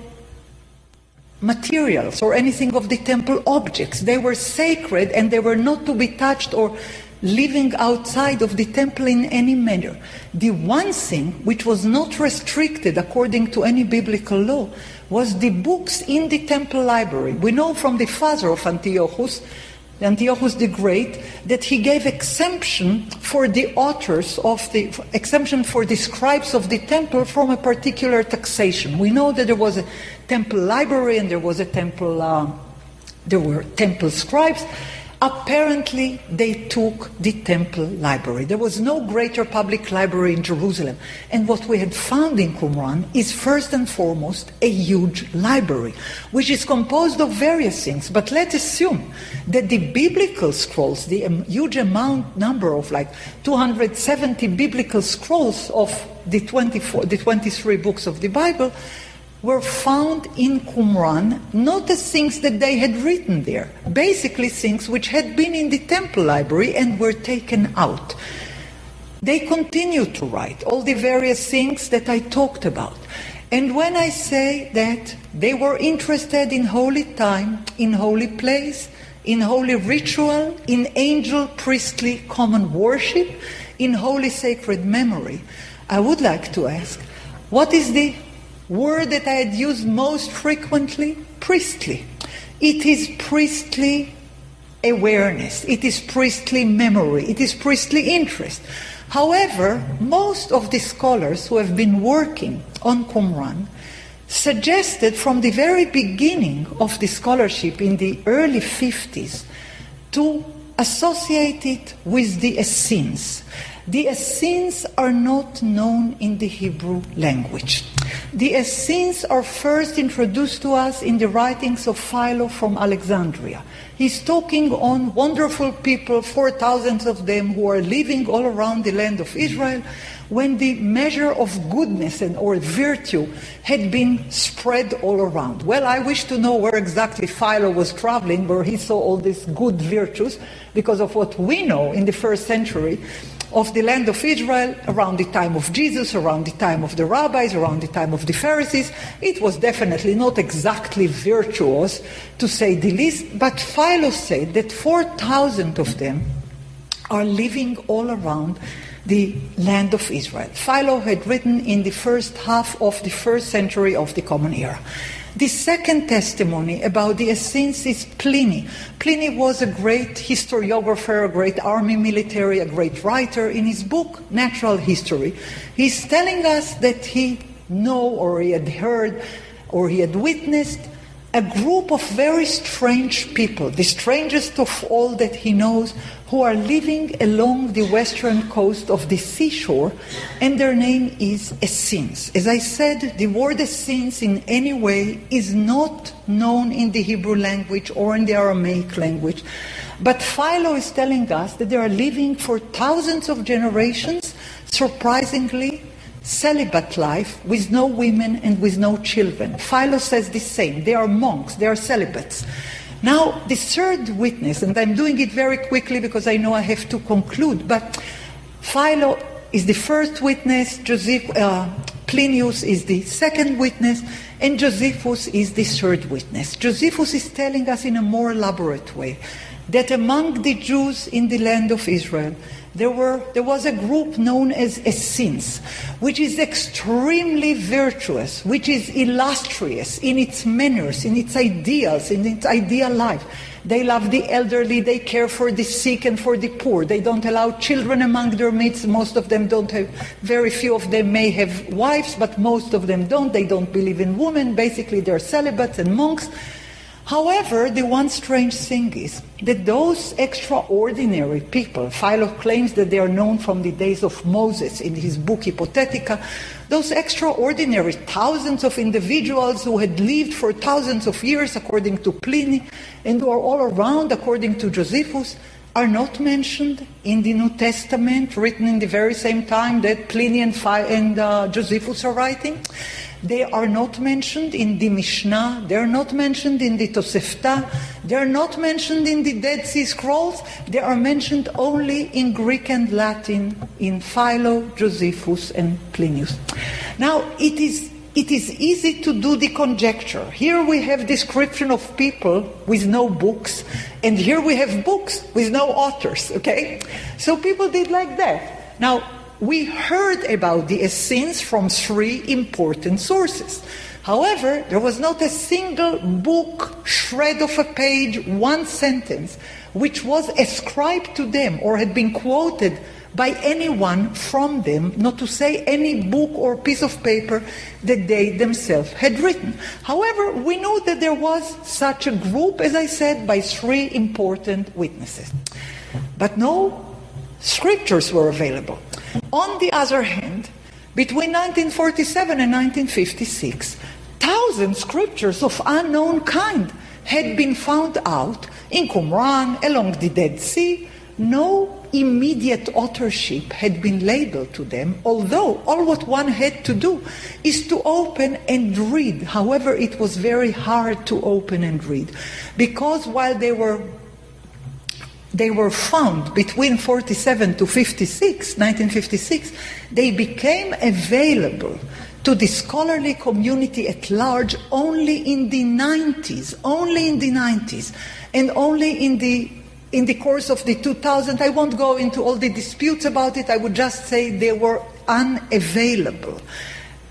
materials or anything of the temple objects. They were sacred and they were not to be touched or living outside of the temple in any manner. The one thing which was not restricted according to any biblical law was the books in the temple library. We know from the father of Antiochus, Antiochus the Great, that he gave exemption for the authors of the exemption for the scribes of the temple from a particular taxation. We know that there was a temple library and there was a temple, uh, there were temple scribes. Apparently, they took the temple library. There was no greater public library in Jerusalem. And what we had found in Qumran is first and foremost a huge library, which is composed of various things. But let's assume that the biblical scrolls, the huge amount number of like 270 biblical scrolls of the, 24, the 23 books of the Bible, were found in Qumran not the things that they had written there, basically things which had been in the temple library and were taken out. They continued to write all the various things that I talked about. And when I say that they were interested in holy time, in holy place, in holy ritual, in angel priestly common worship, in holy sacred memory, I would like to ask what is the word that I had used most frequently priestly. It is priestly awareness, it is priestly memory, it is priestly interest. However, most of the scholars who have been working on Qumran suggested from the very beginning of the scholarship in the early 50s to associate it with the Essenes. The Essenes are not known in the Hebrew language. The Essenes are first introduced to us in the writings of Philo from Alexandria. He's talking on wonderful people, four thousands of them, who are living all around the land of Israel, when the measure of goodness and or virtue had been spread all around. Well, I wish to know where exactly Philo was traveling, where he saw all these good virtues, because of what we know in the first century of the land of Israel around the time of Jesus, around the time of the rabbis, around the time of the Pharisees. It was definitely not exactly virtuous, to say the least, but Philo said that 4,000 of them are living all around the land of Israel. Philo had written in the first half of the first century of the Common Era. The second testimony about the Essenes is Pliny. Pliny was a great historiographer, a great army military, a great writer. In his book, Natural History, he's telling us that he know or he had heard or he had witnessed a group of very strange people, the strangest of all that he knows, who are living along the western coast of the seashore, and their name is Essenes. As I said, the word Essenes in any way is not known in the Hebrew language or in the Aramaic language. But Philo is telling us that they are living for thousands of generations, surprisingly, celibate life with no women and with no children. Philo says the same. They are monks, they are celibates. Now, the third witness, and I'm doing it very quickly because I know I have to conclude, but Philo is the first witness, Joseph, uh, Plinius is the second witness, and Josephus is the third witness. Josephus is telling us in a more elaborate way that among the Jews in the land of Israel, there, were, there was a group known as Essenes, which is extremely virtuous, which is illustrious in its manners, in its ideals, in its ideal life. They love the elderly, they care for the sick and for the poor. They don't allow children among their midst. Most of them don't have, very few of them may have wives, but most of them don't. They don't believe in women. Basically, they're celibates and monks. However, the one strange thing is that those extraordinary people, Philo claims that they are known from the days of Moses in his book Hypothetica, those extraordinary thousands of individuals who had lived for thousands of years, according to Pliny, and who are all around, according to Josephus, are not mentioned in the New Testament, written in the very same time that Pliny and, and uh, Josephus are writing. They are not mentioned in the Mishnah, they are not mentioned in the Tosefta, they are not mentioned in the Dead Sea Scrolls, they are mentioned only in Greek and Latin in Philo, Josephus, and Plinius. Now, it is it is easy to do the conjecture. Here we have description of people with no books, and here we have books with no authors, okay? So people did like that. Now, we heard about the Essenes from three important sources. However, there was not a single book, shred of a page, one sentence, which was ascribed to them or had been quoted by anyone from them, not to say any book or piece of paper that they themselves had written. However, we know that there was such a group, as I said, by three important witnesses. But no scriptures were available. On the other hand, between 1947 and 1956, thousand scriptures of unknown kind had been found out in Qumran, along the Dead Sea. No immediate authorship had been labeled to them, although all what one had to do is to open and read. However, it was very hard to open and read because while they were they were found between 47 to 56, 1956, they became available to the scholarly community at large only in the 90s, only in the 90s, and only in the in the course of the 2000, I won't go into all the disputes about it, I would just say they were unavailable.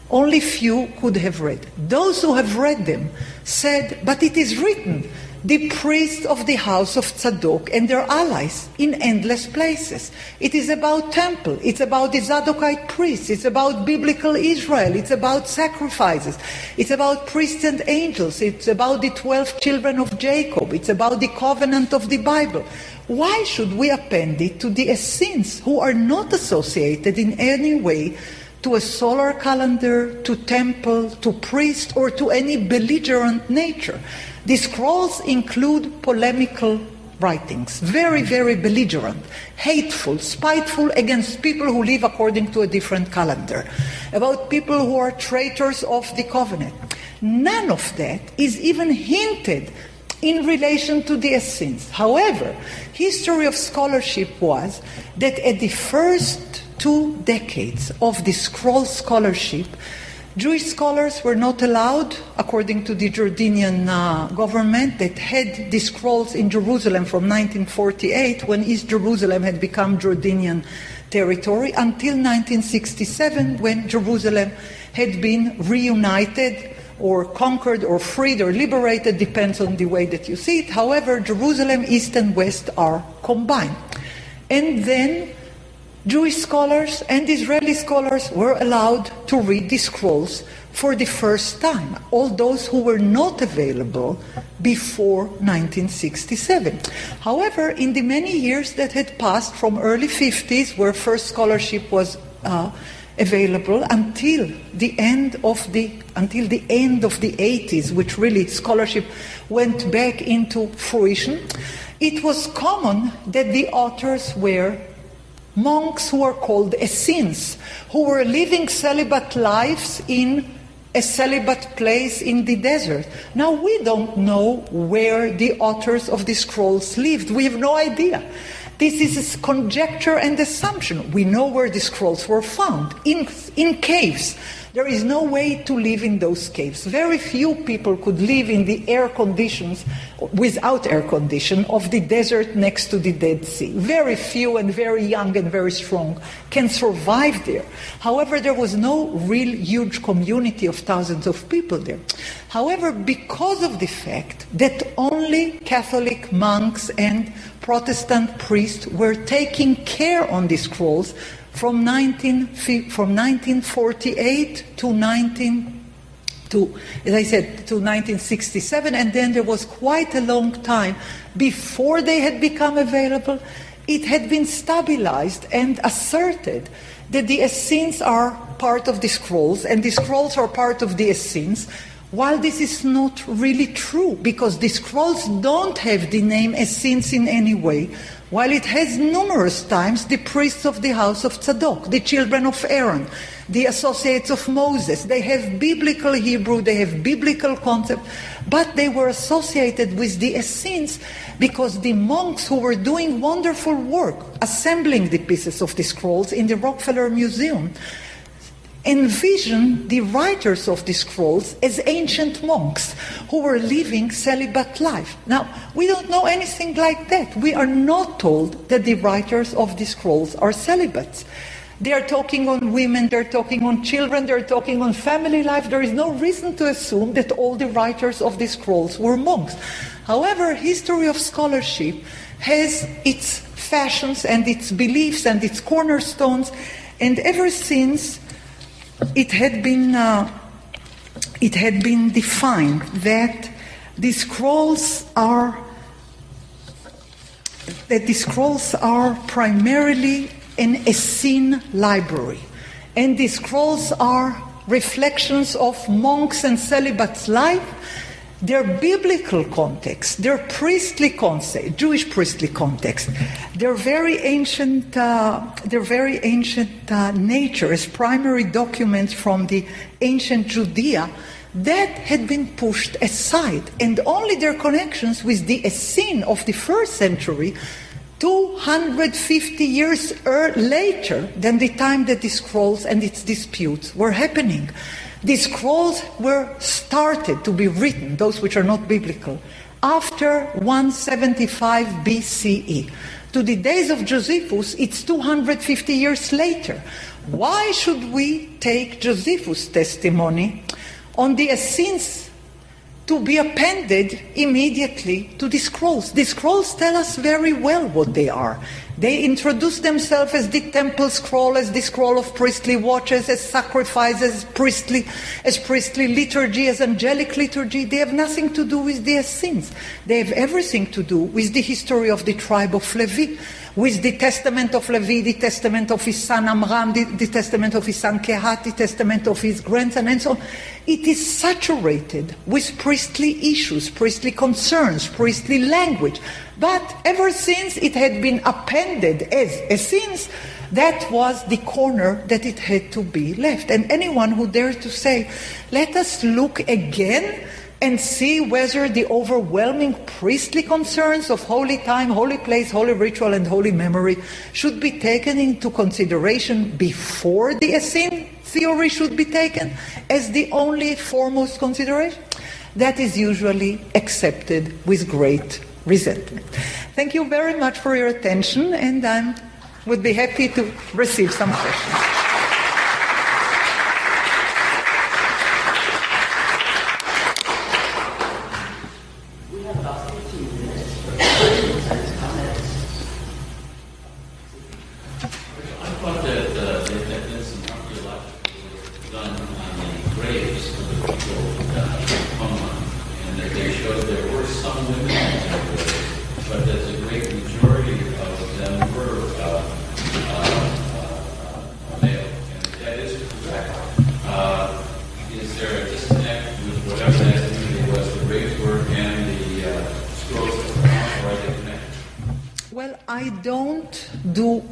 Only few could have read. Those who have read them said, but it is written the priests of the house of Tzadok and their allies in endless places. It is about temple, it's about the Zadokite priests, it's about biblical Israel, it's about sacrifices, it's about priests and angels, it's about the 12 children of Jacob, it's about the covenant of the Bible. Why should we append it to the Essenes who are not associated in any way to a solar calendar, to temple, to priest, or to any belligerent nature? The scrolls include polemical writings, very, very belligerent, hateful, spiteful against people who live according to a different calendar, about people who are traitors of the covenant. None of that is even hinted in relation to the Essenes. However, history of scholarship was that at the first two decades of the scroll scholarship, Jewish scholars were not allowed, according to the Jordanian uh, government that had the scrolls in Jerusalem from 1948, when East Jerusalem had become Jordanian territory, until 1967, when Jerusalem had been reunited or conquered or freed or liberated, depends on the way that you see it. However, Jerusalem, East and West are combined. And then Jewish scholars and Israeli scholars were allowed to read the scrolls for the first time, all those who were not available before 1967. However, in the many years that had passed from early 50s, where first scholarship was uh, available until the end of the until the end of the 80s, which really scholarship went back into fruition, it was common that the authors were monks who were called Essenes, who were living celibate lives in a celibate place in the desert. Now, we don't know where the authors of the scrolls lived. We have no idea. This is conjecture and assumption. We know where the scrolls were found in, in caves. There is no way to live in those caves. Very few people could live in the air conditions, without air condition, of the desert next to the Dead Sea. Very few and very young and very strong can survive there. However, there was no real huge community of thousands of people there. However, because of the fact that only Catholic monks and Protestant priests were taking care on these scrolls, from, 19, from 1948 to 19 to, as I said, to 1967, and then there was quite a long time before they had become available. It had been stabilized and asserted that the Essenes are part of the scrolls, and the scrolls are part of the Essenes, while this is not really true, because the scrolls don't have the name Essenes in any way, while it has numerous times the priests of the house of Tzadok, the children of Aaron, the associates of Moses. They have biblical Hebrew, they have biblical concept, but they were associated with the Essenes because the monks who were doing wonderful work, assembling the pieces of the scrolls in the Rockefeller Museum, envision the writers of the scrolls as ancient monks who were living celibate life. Now, we don't know anything like that. We are not told that the writers of the scrolls are celibates. They are talking on women, they're talking on children, they're talking on family life. There is no reason to assume that all the writers of these scrolls were monks. However, history of scholarship has its fashions and its beliefs and its cornerstones, and ever since it had been uh, it had been defined that the scrolls are that the scrolls are primarily an Essene library. And these scrolls are reflections of monks and celibates' life, their biblical context, their priestly context, Jewish priestly context, their very ancient, uh, their very ancient uh, nature as primary documents from the ancient Judea that had been pushed aside, and only their connections with the Essene of the first century 250 years er- later than the time that the scrolls and its disputes were happening. The scrolls were started to be written, those which are not biblical, after 175 BCE. To the days of Josephus, it's 250 years later. Why should we take Josephus' testimony on the Essenes to be appended immediately to the scrolls. The scrolls tell us very well what they are. They introduce themselves as the temple scroll, as the scroll of priestly watches, as sacrifices, as priestly, as priestly liturgy, as angelic liturgy. They have nothing to do with the Essenes. They have everything to do with the history of the tribe of Levi with the testament of Levi, the testament of his son Amram, the, the testament of his son Kehat, the testament of his grandson, and so on. It is saturated with priestly issues, priestly concerns, priestly language. But ever since it had been appended as Essenes, that was the corner that it had to be left. And anyone who dared to say, let us look again and see whether the overwhelming priestly concerns of holy time, holy place, holy ritual, and holy memory should be taken into consideration before the Essene theory should be taken as the only foremost consideration. That is usually accepted with great resentment. Thank you very much for your attention, and I would be happy to receive some questions.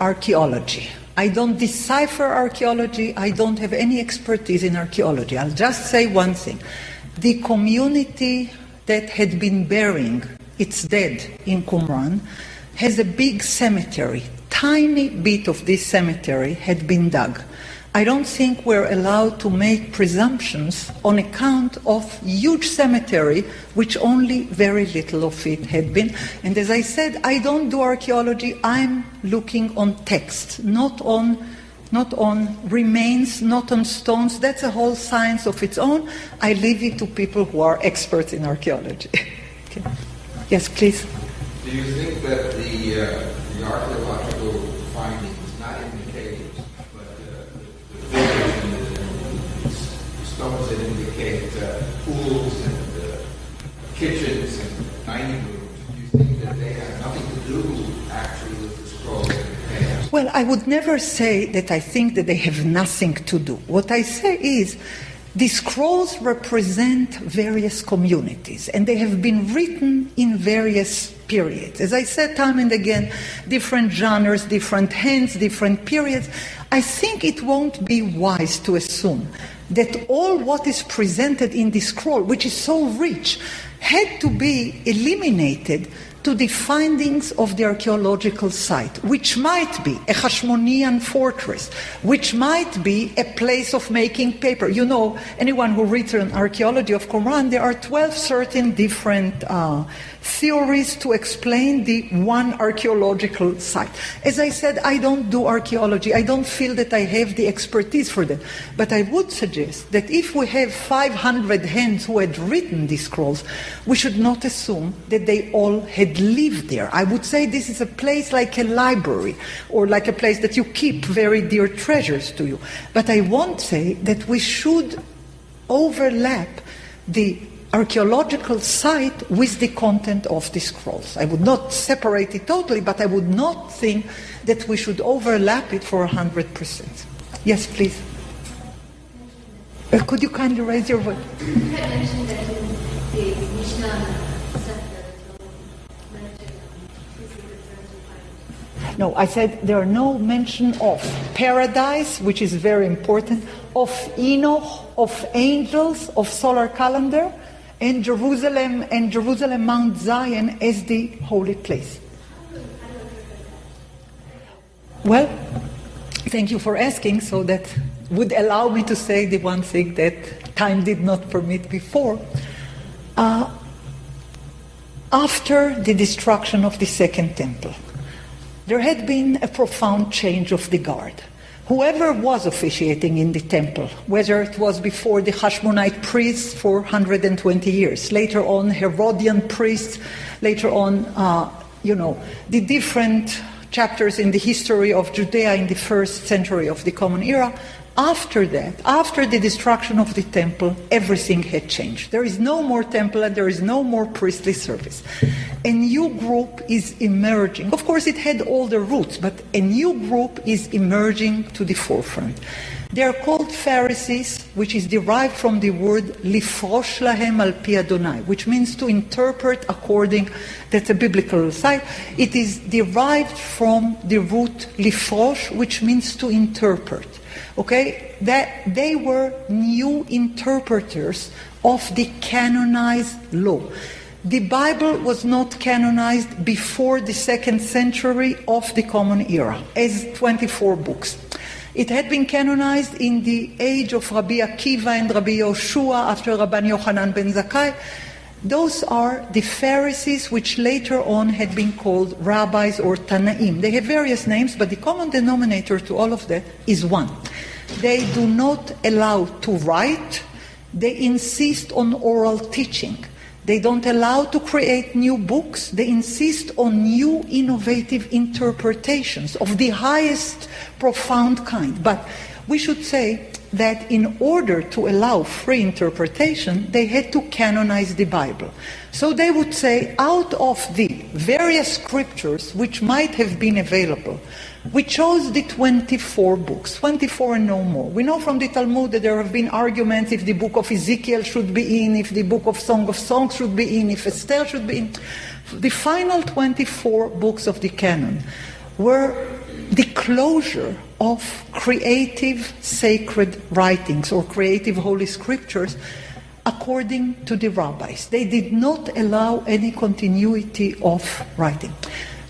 Archaeology. I don't decipher archaeology. I don't have any expertise in archaeology. I'll just say one thing. The community that had been burying its dead in Qumran has a big cemetery. Tiny bit of this cemetery had been dug. I don't think we're allowed to make presumptions on account of huge cemetery, which only very little of it had been. And as I said, I don't do archaeology. I'm looking on text, not on not on remains, not on stones. That's a whole science of its own. I leave it to people who are experts in archaeology. *laughs* okay. Yes, please. Do you think that the, uh, the archaeological stones that indicate uh, pools and uh, kitchens and dining rooms. Do you think that they have nothing to do actually with the scrolls? Well, I would never say that I think that they have nothing to do. What I say is the scrolls represent various communities and they have been written in various periods. As I said time and again, different genres, different hands, different periods. I think it won't be wise to assume that all what is presented in this scroll, which is so rich, had to be eliminated to the findings of the archaeological site, which might be a Hashmonean fortress, which might be a place of making paper. You know, anyone who reads an archaeology of Qumran, there are 12 certain different uh, theories to explain the one archaeological site. As I said, I don't do archaeology. I don't feel that I have the expertise for that. But I would suggest that if we have 500 hands who had written these scrolls, we should not assume that they all had lived there. I would say this is a place like a library or like a place that you keep very dear treasures to you. But I won't say that we should overlap the archaeological site with the content of the scrolls. I would not separate it totally, but I would not think that we should overlap it for 100%. Yes, please. Uh, could you kindly raise your voice? No, I said there are no mention of paradise, which is very important, of Enoch, of angels, of solar calendar, and Jerusalem and Jerusalem Mount Zion as the holy place. Well, thank you for asking, so that would allow me to say the one thing that time did not permit before. Uh, after the destruction of the Second Temple, there had been a profound change of the guard. Whoever was officiating in the temple, whether it was before the Hashmonite priests for 120 years, later on Herodian priests, later on, uh, you know, the different chapters in the history of Judea in the first century of the Common Era, after that, after the destruction of the temple, everything had changed. There is no more temple and there is no more priestly service. A new group is emerging. Of course, it had all the roots, but a new group is emerging to the forefront. They are called Pharisees, which is derived from the word lifrosh lahem al pi Adonai, which means to interpret according, that's a biblical site. It is derived from the root lifrosh, which means to interpret. Okay? That they were new interpreters of the canonized law. The Bible was not canonized before the second century of the Common Era as 24 books. It had been canonized in the age of Rabbi Akiva and Rabbi Yoshua after Rabban Yochanan ben Zakkai. Those are the Pharisees, which later on had been called rabbis or Tanaim. They have various names, but the common denominator to all of that is one. They do not allow to write, they insist on oral teaching. They don't allow to create new books. They insist on new innovative interpretations of the highest profound kind. But we should say that in order to allow free interpretation, they had to canonize the Bible. So they would say, out of the various scriptures which might have been available, we chose the 24 books, 24 and no more. We know from the Talmud that there have been arguments if the book of Ezekiel should be in, if the book of Song of Songs should be in, if Esther should be in. The final 24 books of the canon were the closure of creative sacred writings or creative holy scriptures according to the rabbis. They did not allow any continuity of writing.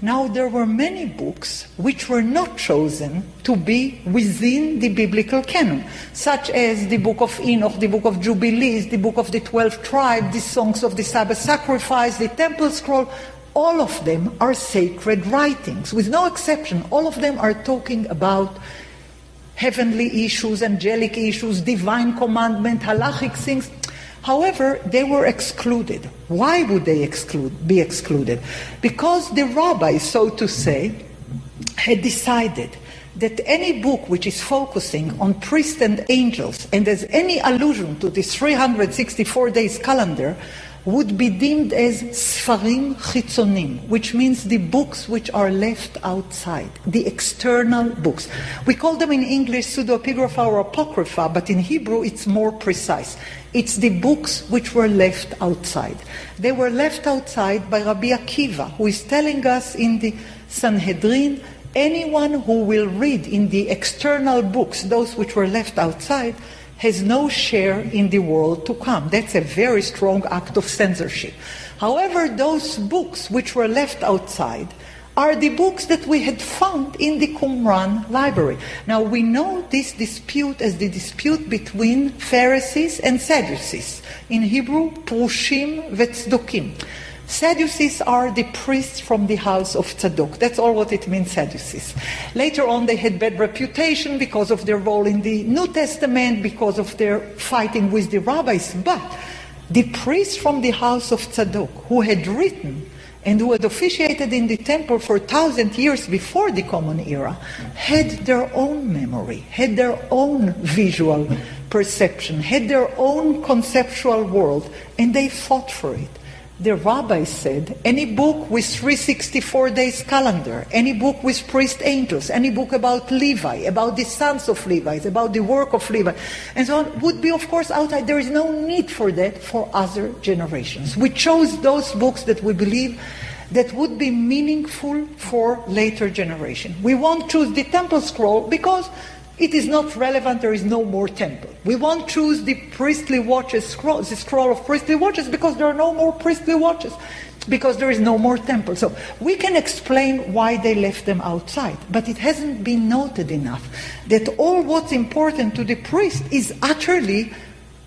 Now, there were many books which were not chosen to be within the biblical canon, such as the book of Enoch, the book of Jubilees, the book of the Twelve Tribes, the songs of the Sabbath sacrifice, the Temple Scroll. All of them are sacred writings, with no exception. All of them are talking about heavenly issues, angelic issues, divine commandment, halachic things. However, they were excluded. Why would they exclude, be excluded? Because the rabbis, so to say, had decided that any book which is focusing on priests and angels and has any allusion to this 364 days calendar would be deemed as Sfarim Chitzonim, which means the books which are left outside, the external books. We call them in English pseudepigrapha or apocrypha, but in Hebrew it's more precise. It's the books which were left outside. They were left outside by Rabbi Akiva, who is telling us in the Sanhedrin anyone who will read in the external books, those which were left outside, has no share in the world to come. That's a very strong act of censorship. However, those books which were left outside are the books that we had found in the Qumran library. Now we know this dispute as the dispute between Pharisees and Sadducees. In Hebrew, Prushim v'Tzdokim. Sadducees are the priests from the house of Tzadok. That's all what it means, Sadducees. Later on, they had bad reputation because of their role in the New Testament, because of their fighting with the rabbis. But the priests from the house of Tzadok, who had written and who had officiated in the temple for a thousand years before the Common Era, had their own memory, had their own visual perception, had their own conceptual world, and they fought for it. The rabbi said any book with 364 days calendar, any book with priest angels, any book about Levi, about the sons of Levi, about the work of Levi, and so on, would be, of course, outside. There is no need for that for other generations. We chose those books that we believe that would be meaningful for later generation. We won't choose the temple scroll because it is not relevant, there is no more temple. We won't choose the priestly watches scroll, the scroll of priestly watches because there are no more priestly watches, because there is no more temple. So we can explain why they left them outside, but it hasn't been noted enough that all what's important to the priest is utterly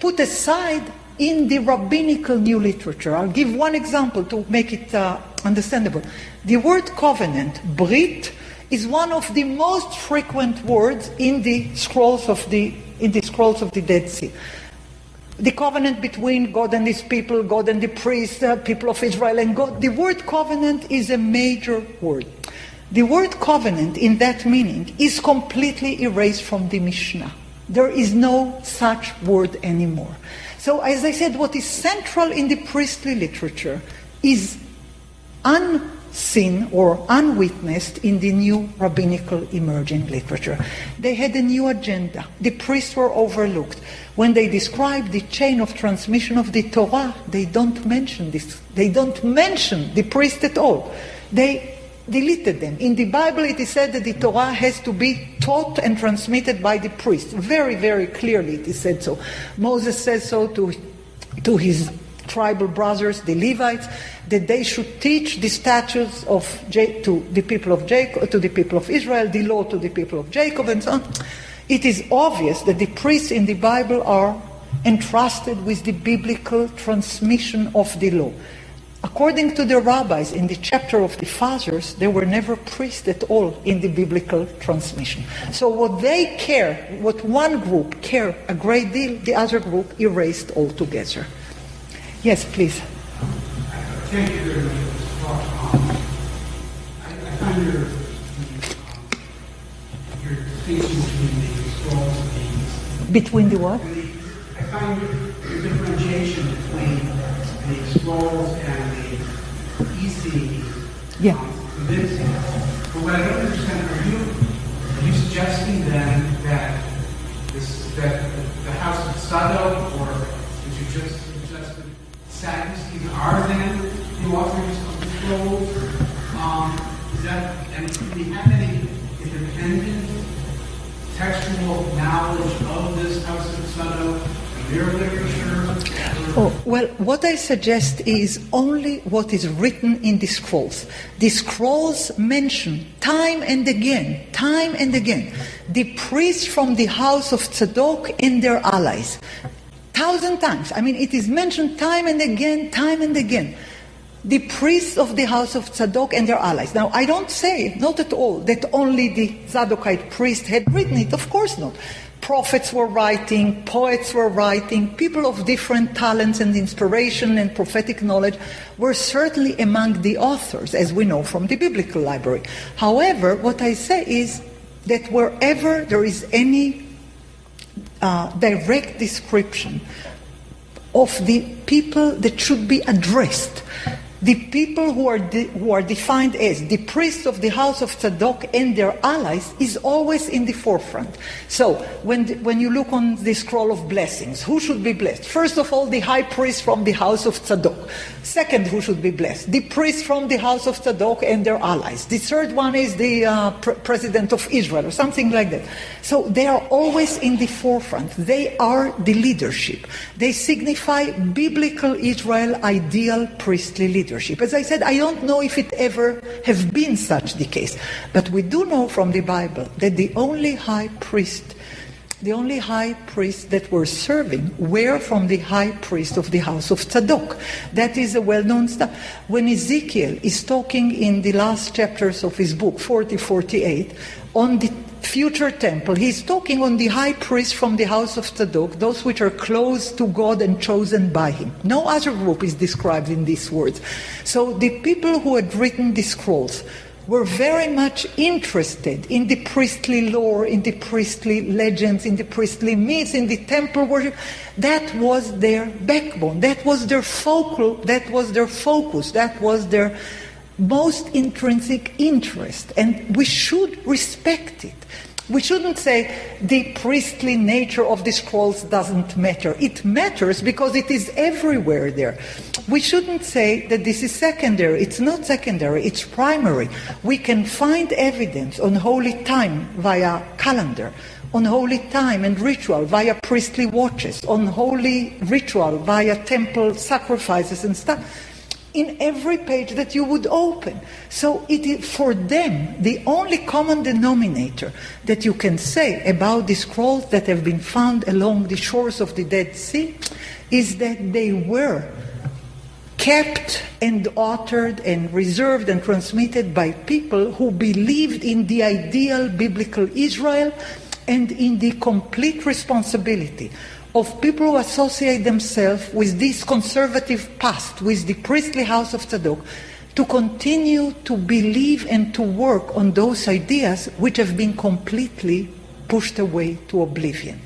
put aside in the rabbinical new literature. I'll give one example to make it uh, understandable. The word covenant, brit, is one of the most frequent words in the scrolls of the in the scrolls of the Dead Sea. The covenant between God and his people, God and the priests, uh, people of Israel and God. The word covenant is a major word. The word covenant in that meaning is completely erased from the Mishnah. There is no such word anymore. So, as I said, what is central in the priestly literature is unseen or unwitnessed in the new rabbinical emerging literature. They had a new agenda. The priests were overlooked. When they describe the chain of transmission of the Torah, they don't mention this. They don't mention the priest at all. They deleted them. In the Bible, it is said that the Torah has to be taught and transmitted by the priest. Very, very clearly, it is said so. Moses says so to, to his tribal brothers, the Levites, that they should teach the statutes of to the people of Jacob, to the people of Israel, the law to the people of Jacob, and so on. It is obvious that the priests in the Bible are entrusted with the biblical transmission of the law. According to the rabbis in the chapter of the fathers, there were never priests at all in the biblical transmission. So what they care, what one group care a great deal, the other group erased altogether. Yes, please. Thank you very much for this talk. Um, I, I find your, your distinction between the scrolls and the Between the what? The, I find your, differentiation between the scrolls and the EC Yeah. um, convincing. But what I don't understand, are you are you suggesting then that this that the House of Sadok, or did you just that Sadducees are then the authors of the scrolls? Um, is that and do we have any independent textual knowledge of this House of Sadok, their literature? Oh, well, what I suggest is only what is written in the scrolls. The scrolls mention time and again, time and again, the priests from the house of Tzadok and their allies. Thousand times. I mean, it is mentioned time and again, time and again. The priests of the house of Tzadok and their allies. Now, I don't say, not at all, that only the Zadokite priest had written it. Of course not. Prophets were writing, poets were writing, people of different talents and inspiration and prophetic knowledge were certainly among the authors, as we know from the biblical library. However, what I say is that wherever there is any uh, direct description of the people that should be addressed, the people who are, de- who are defined as the priests of the house of Tzadok and their allies is always in the forefront. So when, the- when you look on the scroll of blessings, who should be blessed? First of all, the high priest from the house of Tzadok. Second, who should be blessed? The priest from the house of Tzadok and their allies. The third one is the uh, pr- president of Israel or something like that. So they are always in the forefront. They are the leadership. They signify biblical Israel ideal priestly leadership. As I said, I don't know if it ever have been such the case, but we do know from the Bible that the only high priest the only high priests that were serving were from the high priest of the house of Tzadok. That is a well-known stuff. When Ezekiel is talking in the last chapters of his book, 40, 48, on the future temple, he's talking on the high priest from the house of Tzadok, those which are close to God and chosen by him. No other group is described in these words. So the people who had written the scrolls were very much interested in the priestly lore, in the priestly legends, in the priestly myths, in the temple worship. That was their backbone. That was their focal, that was their focus. That was their most intrinsic interest. And we should respect it. We shouldn't say the priestly nature of the scrolls doesn't matter. It matters because it is everywhere there. We shouldn't say that this is secondary. It's not secondary, it's primary. We can find evidence on holy time via calendar, on holy time and ritual via priestly watches, on holy ritual via temple sacrifices and stuff in every page that you would open. So it is for them the only common denominator that you can say about the scrolls that have been found along the shores of the Dead Sea is that they were kept and authored and reserved and transmitted by people who believed in the ideal biblical Israel and in the complete responsibility of people who associate themselves with this conservative past, with the priestly house of Tzadok, to continue to believe and to work on those ideas which have been completely pushed away to oblivion.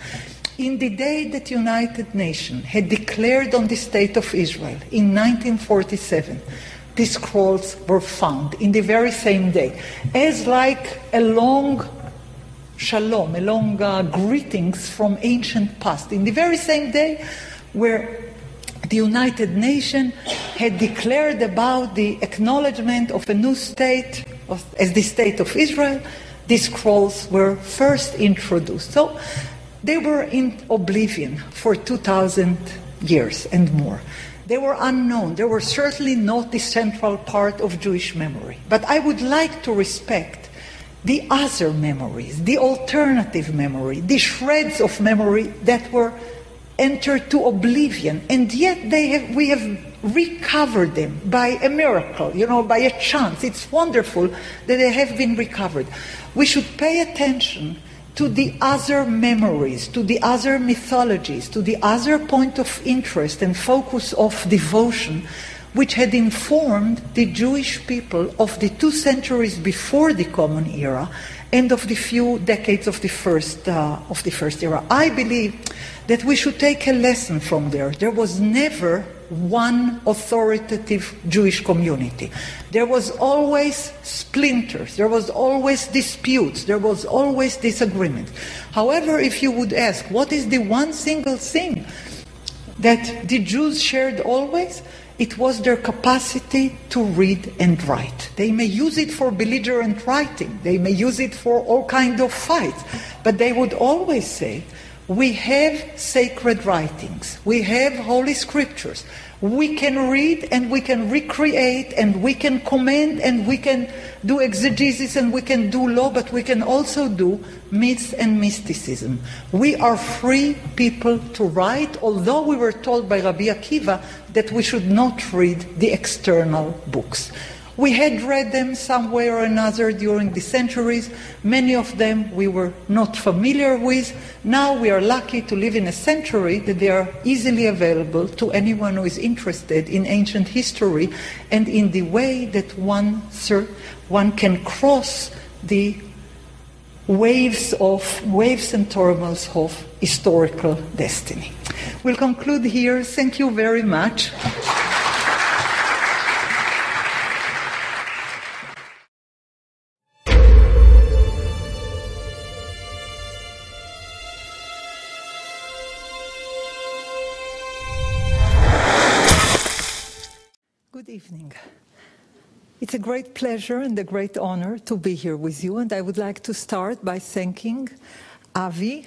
In the day that the United Nations had declared on the state of Israel in 1947, these scrolls were found in the very same day, as like a long shalom, along uh, greetings from ancient past. In the very same day where the United Nations had declared about the acknowledgement of a new state of, as the state of Israel, these scrolls were first introduced. So they were in oblivion for 2,000 years and more. They were unknown. They were certainly not the central part of Jewish memory. But I would like to respect the other memories, the alternative memory, the shreds of memory that were entered to oblivion, and yet they have, we have recovered them by a miracle, you know, by a chance. It's wonderful that they have been recovered. We should pay attention to the other memories, to the other mythologies, to the other point of interest and focus of devotion which had informed the Jewish people of the two centuries before the Common Era and of the few decades of the first uh, of the first era. I believe that we should take a lesson from there. There was never one authoritative Jewish community. There was always splinters, there was always disputes, there was always disagreement. However, if you would ask, what is the one single thing that the Jews shared always? It was their capacity to read and write. They may use it for belligerent writing, they may use it for all kind of fights, but they would always say, we have sacred writings, we have holy scriptures. We can read and we can recreate and we can comment and we can do exegesis and we can do law, but we can also do myths and mysticism. We are free people to write, although we were told by Rabbi Akiva that we should not read the external books. We had read them somewhere or another during the centuries. Many of them we were not familiar with. Now we are lucky to live in a century that they are easily available to anyone who is interested in ancient history and in the way that one, one can cross the waves of waves and turmoils of historical destiny. We'll conclude here. Thank you very much. Evening. It's a great pleasure and a great honor to be here with you, and I would like to start by thanking Avi,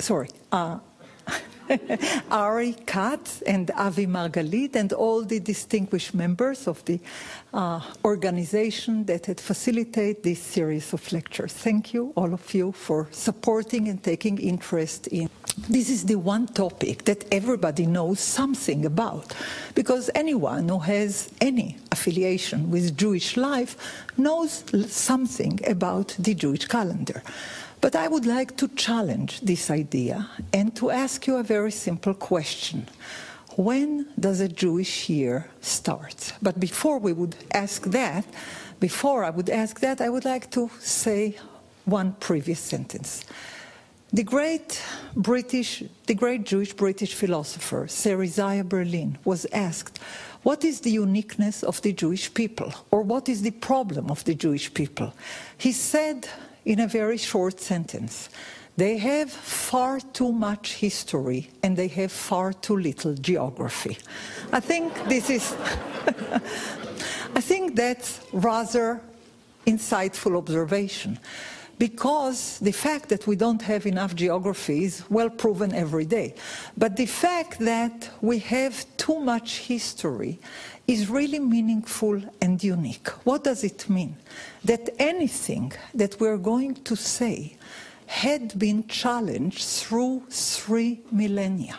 sorry, uh, *laughs* Ari Katz and Avi Margalit and all the distinguished members of the uh, organization that had facilitated this series of lectures. Thank you, all of you, for supporting and taking interest in. This is the one topic that everybody knows something about, because anyone who has any affiliation with Jewish life knows something about the Jewish calendar. But I would like to challenge this idea and to ask you a very simple question. When does a Jewish year start? But before we would ask that, before I would ask that, I would like to say one previous sentence. The great British, the great Jewish British philosopher, Sir Isaiah Berlin, was asked, what is the uniqueness of the Jewish people? Or what is the problem of the Jewish people? He said in a very short sentence, they have far too much history and they have far too little geography. I think this is, *laughs* I think that's rather insightful observation because the fact that we don't have enough geography is well proven every day. But the fact that we have too much history is really meaningful and unique. What does it mean? That anything that we're going to say had been challenged through three millennia.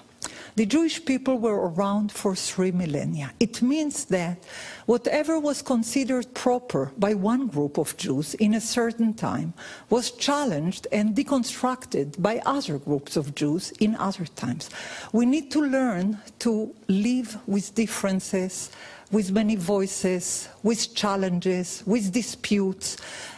The Jewish people were around for three millennia. It means that whatever was considered proper by one group of Jews in a certain time was challenged and deconstructed by other groups of Jews in other times. We need to learn to live with differences, with many voices, with challenges, with disputes,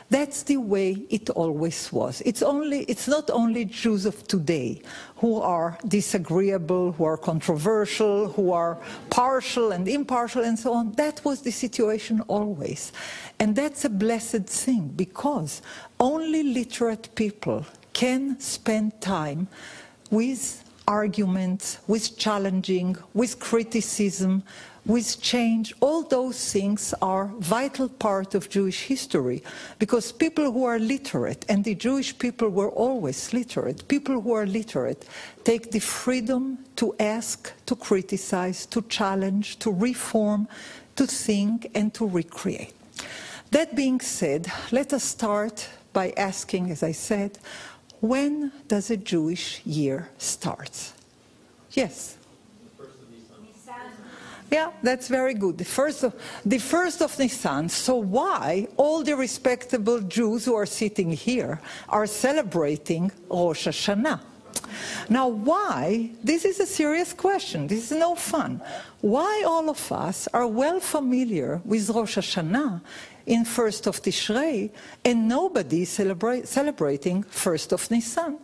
that's the way it always was. It's, only, it's not only Jews of today who are disagreeable, who are controversial, who are partial and impartial and so on. That was the situation always. And that's a blessed thing because only literate people can spend time with arguments, with challenging, with criticism, with change, all those things are vital part of Jewish history because people who are literate, and the Jewish people were always literate, people who are literate take the freedom to ask, to criticize, to challenge, to reform, to think, and to recreate. That being said, let us start by asking, as I said, when does a Jewish year start? Yes. Yeah, that's very good. The first of, the first of Nisan. So why all the respectable Jews who are sitting here are celebrating Rosh Hashanah? Now, why? This is a serious question. This is no fun. Why all of us are well familiar with Rosh Hashanah in first of Tishrei and nobody celebrating first of Nisan?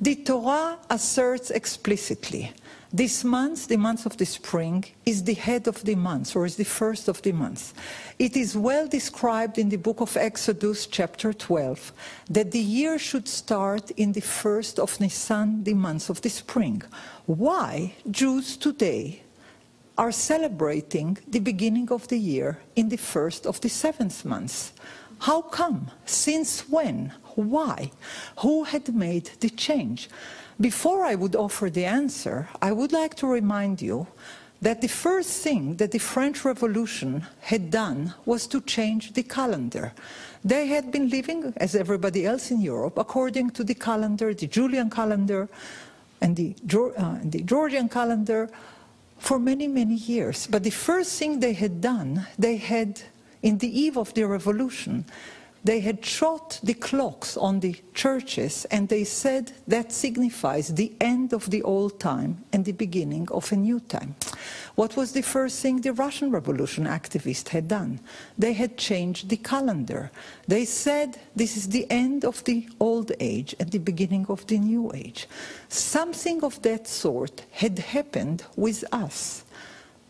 The Torah asserts explicitly this month, the month of the spring, is the head of the month, or is the first of the month. It is well described in the book of Exodus, chapter 12, that the year should start in the first of Nisan, the month of the spring. Why Jews today are celebrating the beginning of the year in the first of the seventh month? How come? Since when? Why? Who had made the change? Before I would offer the answer, I would like to remind you that the first thing that the French Revolution had done was to change the calendar. They had been living, as everybody else in Europe, according to the calendar, the Julian calendar, and the, uh, the Gregorian calendar for many, many years. But the first thing they had done, they had, in the eve of the revolution, they had shot the clocks on the churches and they said that signifies the end of the old time and the beginning of a new time. What was the first thing the Russian Revolution activists had done? They had changed the calendar. They said this is the end of the old age and the beginning of the new age. Something of that sort had happened with us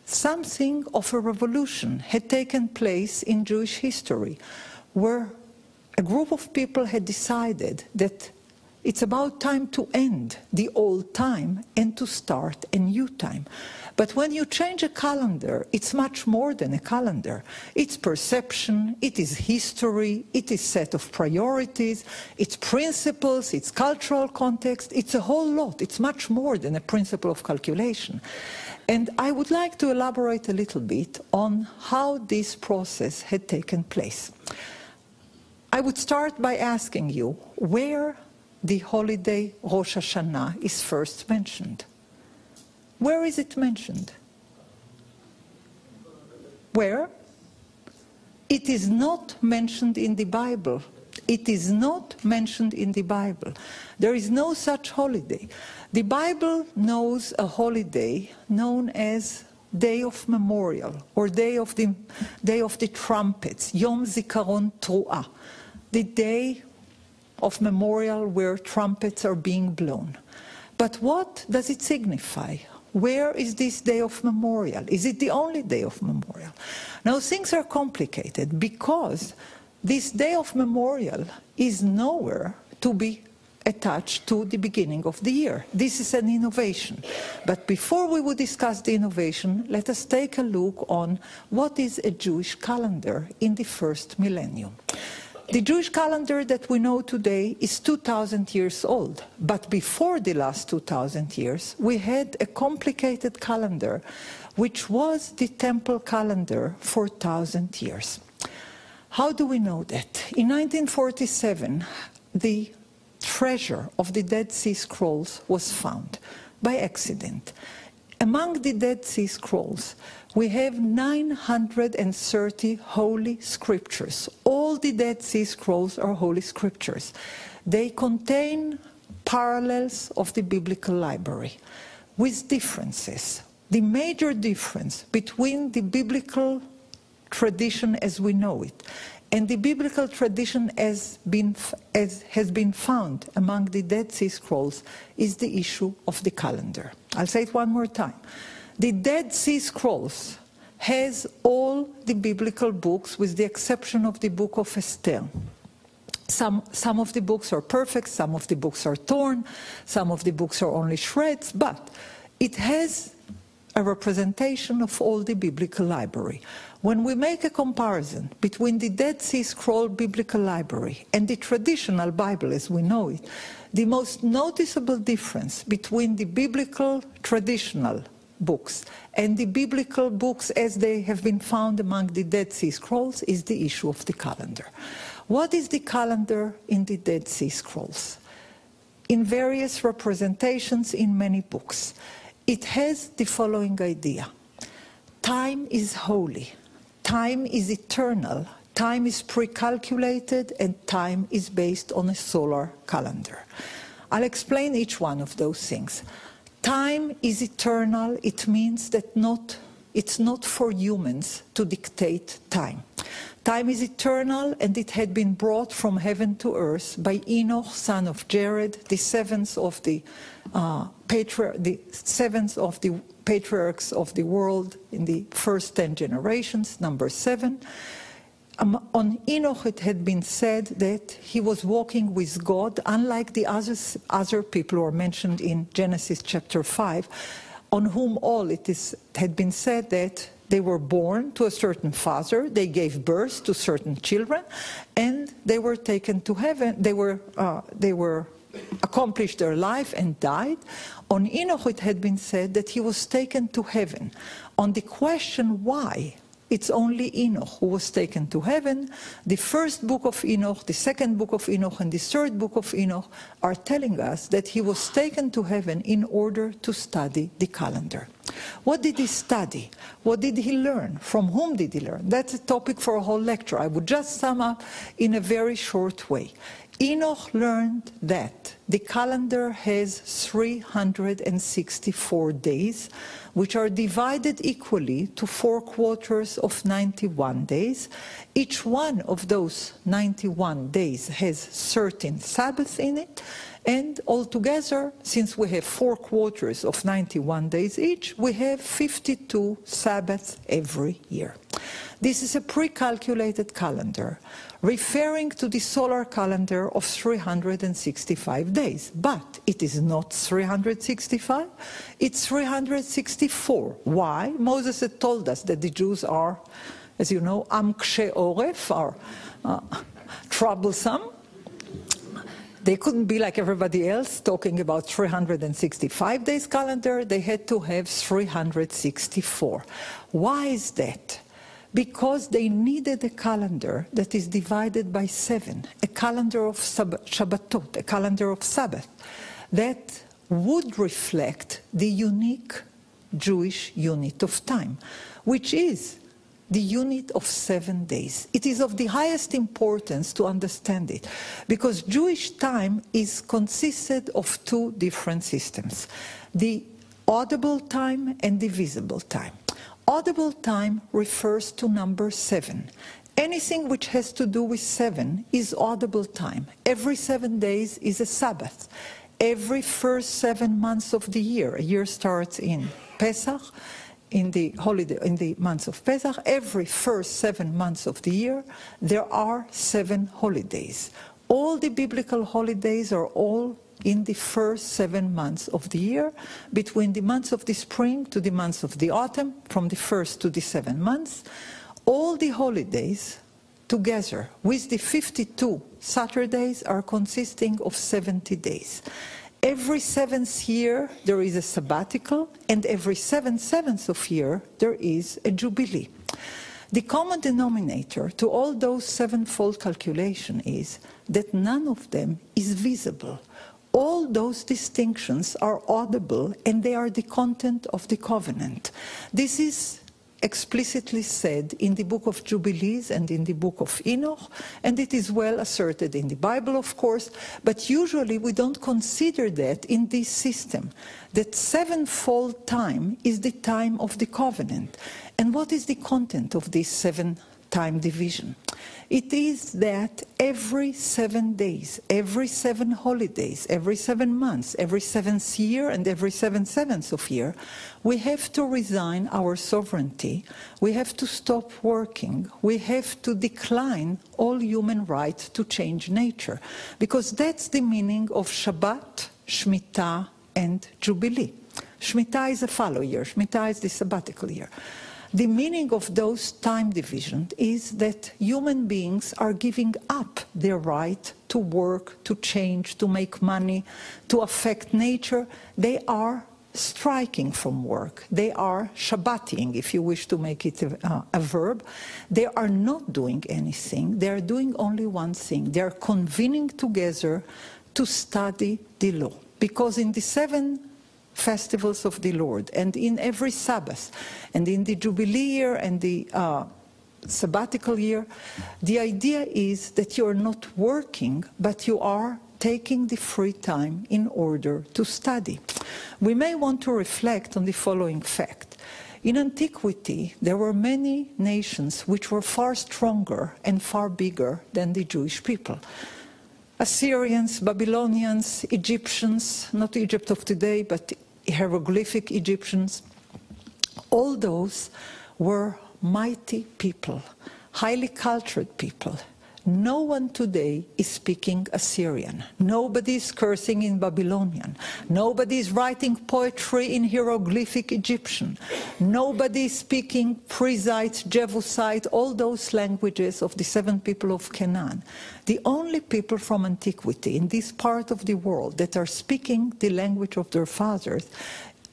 something of a revolution had taken place in Jewish history, where a group of people had decided that It's about time to end the old time and to start a new time. But when you change a calendar, it's much more than a calendar. It's perception, it is history, it is set of priorities, it's principles, it's cultural context, it's a whole lot. It's much more than a principle of calculation. And I would like to elaborate a little bit on how this process had taken place. I would start by asking you where the holiday Rosh Hashanah is first mentioned. Where is it mentioned? Where? It is not mentioned in the Bible. It is not mentioned in the Bible. There is no such holiday. The Bible knows a holiday known as Day of Memorial or Day of the, day of the Trumpets, Yom Zikaron Truah, the day of memorial where trumpets are being blown. But what does it signify? Where is this day of memorial? Is it the only day of memorial? Now, things are complicated because this day of memorial is nowhere to be attached to the beginning of the year. This is an innovation. But before we would discuss the innovation, let us take a look on what is a Jewish calendar in the first millennium. The Jewish calendar that we know today is 2,000 years old, but before the last 2,000 years, we had a complicated calendar, which was the temple calendar for 1,000 years. How do we know that? In 1947, the treasure of the Dead Sea Scrolls was found by accident. Among the Dead Sea Scrolls, we have 930 holy scriptures. All the Dead Sea Scrolls are holy scriptures. They contain parallels of the biblical library with differences. The major difference between the biblical tradition as we know it and the biblical tradition as, been, as has been found among the Dead Sea Scrolls is the issue of the calendar. I'll say it one more time. The Dead Sea Scrolls has all the biblical books with the exception of the book of Esther. Some, some of the books are perfect, some of the books are torn, some of the books are only shreds, but it has a representation of all the biblical library. When we make a comparison between the Dead Sea Scroll biblical library and the traditional Bible as we know it, the most noticeable difference between the biblical traditional books and the biblical books as they have been found among the Dead Sea Scrolls is the issue of the calendar. What is the calendar in the Dead Sea Scrolls? In various representations in many books, it has the following idea. Time is holy, time is eternal, time is pre-calculated, and time is based on a solar calendar. I'll explain each one of those things. Time is eternal. It means that not, it's not for humans to dictate time. Time is eternal, and it had been brought from heaven to earth by Enoch, son of Jared, the seventh of the, uh, patri- the seventh of the patriarchs of the world in the first ten generations, number seven. Um, on Enoch, it had been said that he was walking with God, unlike the other, other people who are mentioned in Genesis chapter 5, on whom all it is, had been said that they were born to a certain father, they gave birth to certain children, and they were taken to heaven. They were, uh, they were accomplished their life and died. On Enoch, it had been said that he was taken to heaven. On the question why, it's only Enoch who was taken to heaven. The first book of Enoch, the second book of Enoch, and the third book of Enoch are telling us that he was taken to heaven in order to study the calendar. What did he study? What did he learn? From whom did he learn? That's a topic for a whole lecture. I would just sum up in a very short way. Enoch learned that the calendar has 364 days, which are divided equally to four quarters of 91 days. Each one of those 91 days has 13 Sabbaths in it, and altogether, since we have four quarters of 91 days each, we have 52 Sabbaths every year. This is a pre calculated calendar referring to the solar calendar of 365 days. But it is not 365, it's 364. Why? Moses had told us that the Jews are, as you know, am oref, are uh, troublesome. They couldn't be like everybody else talking about 365 days calendar. They had to have 364. Why is that? Because they needed a calendar that is divided by seven, a calendar of Shabbatot, a calendar of Sabbath, that would reflect the unique Jewish unit of time, which is the unit of seven days. It is of the highest importance to understand it because Jewish time is consisted of two different systems the audible time and the visible time. Audible time refers to number seven. Anything which has to do with seven is audible time. Every seven days is a Sabbath. Every first seven months of the year, a year starts in Pesach, in the holiday, in the months of Pesach, every first seven months of the year, there are seven holidays. All the biblical holidays are all in the first seven months of the year, between the months of the spring to the months of the autumn, from the first to the seven months. All the holidays together with the 52 Saturdays are consisting of 70 days. Every seventh year there is a sabbatical, and every seven sevenths of year there is a jubilee. The common denominator to all those sevenfold calculation is that none of them is visible. All those distinctions are audible and they are the content of the covenant. This is explicitly said in the book of Jubilees and in the book of Enoch, and it is well asserted in the Bible, of course, but usually we don't consider that in this system. That sevenfold time is the time of the covenant. And what is the content of this seven time division? It is that every seven days, every seven holidays, every seven months, every seventh year, and every seven sevenths of year, we have to resign our sovereignty. We have to stop working. We have to decline all human right to change nature. Because that's the meaning of Shabbat, Shemitah, and Jubilee. Shemitah is a fallow year. Shemitah is the sabbatical year. The meaning of those time divisions is that human beings are giving up their right to work, to change, to make money, to affect nature. They are striking from work. They are Shabbating, if you wish to make it a, uh, a, verb. They are not doing anything. They are doing only one thing. They are convening together to study the law. Because in the seven festivals of the Lord. And in every Sabbath, and in the Jubilee year and the uh, sabbatical year, the idea is that you are not working, but you are taking the free time in order to study. We may want to reflect on the following fact. In antiquity, there were many nations which were far stronger and far bigger than the Jewish people. Assyrians, Babylonians, Egyptians, not Egypt of today, but hieroglyphic Egyptians, all those were mighty people, highly cultured people, no one today is speaking Assyrian. Nobody is cursing in Babylonian. Nobody is writing poetry in hieroglyphic Egyptian. Nobody is speaking Perizzite, Jebusite, all those languages of the seven people of Canaan. The only people from antiquity in this part of the world that are speaking the language of their fathers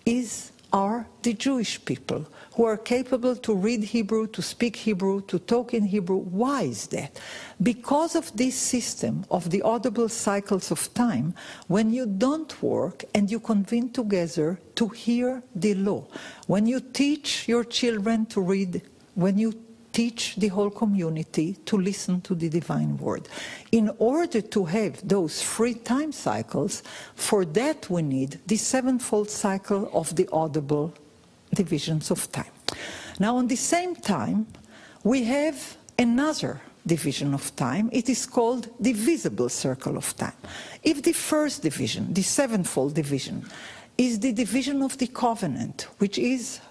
is are the Jewish people who are capable to read Hebrew, to speak Hebrew, to talk in Hebrew. Why is that? Because of this system of the audible cycles of time, when you don't work and you convene together to hear the law, when you teach your children to read, when you teach the whole community to listen to the divine word. In order to have those free time cycles, for that we need the sevenfold cycle of the audible divisions of time. Now, on the same time, we have another division of time. It is called the visible circle of time. If the first division, the sevenfold division, is the division of the covenant, which is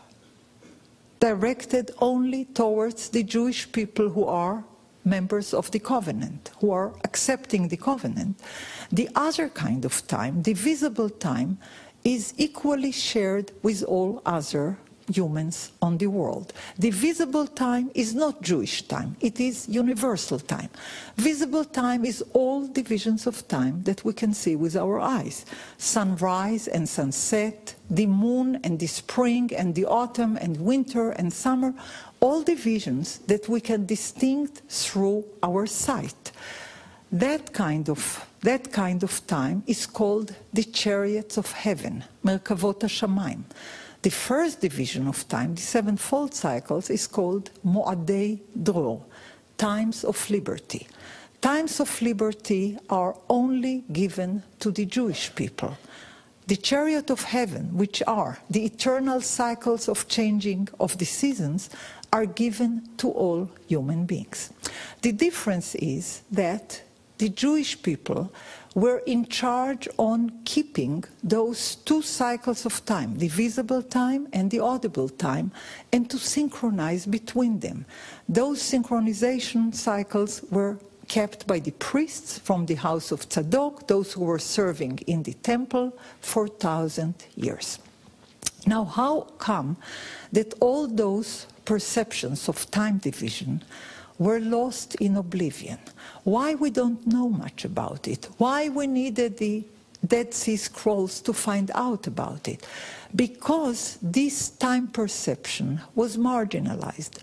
directed only towards the Jewish people who are members of the covenant, who are accepting the covenant. The other kind of time, the visible time, is equally shared with all other humans on the world. The visible time is not Jewish time, it is universal time. Visible time is all divisions of time that we can see with our eyes sunrise and sunset, the moon and the spring and the autumn and winter and summer, all divisions that we can distinct through our sight. That kind of that kind of time is called the chariots of heaven, Merkavot HaShamayim. The first division of time, the sevenfold cycles, is called Mo'adei Dror, times of liberty. Times of liberty are only given to the Jewish people. The chariot of heaven, which are the eternal cycles of changing of the seasons, are given to all human beings. The difference is that the Jewish people were in charge on keeping those two cycles of time, the visible time and the audible time, and to synchronize between them. Those synchronization cycles were kept by the priests from the house of Tzadok, those who were serving in the temple for thousand years. Now, how come that all those perceptions of time division were lost in oblivion. Why we don't know much about it? Why we needed the Dead Sea Scrolls to find out about it? Because this time perception was marginalized,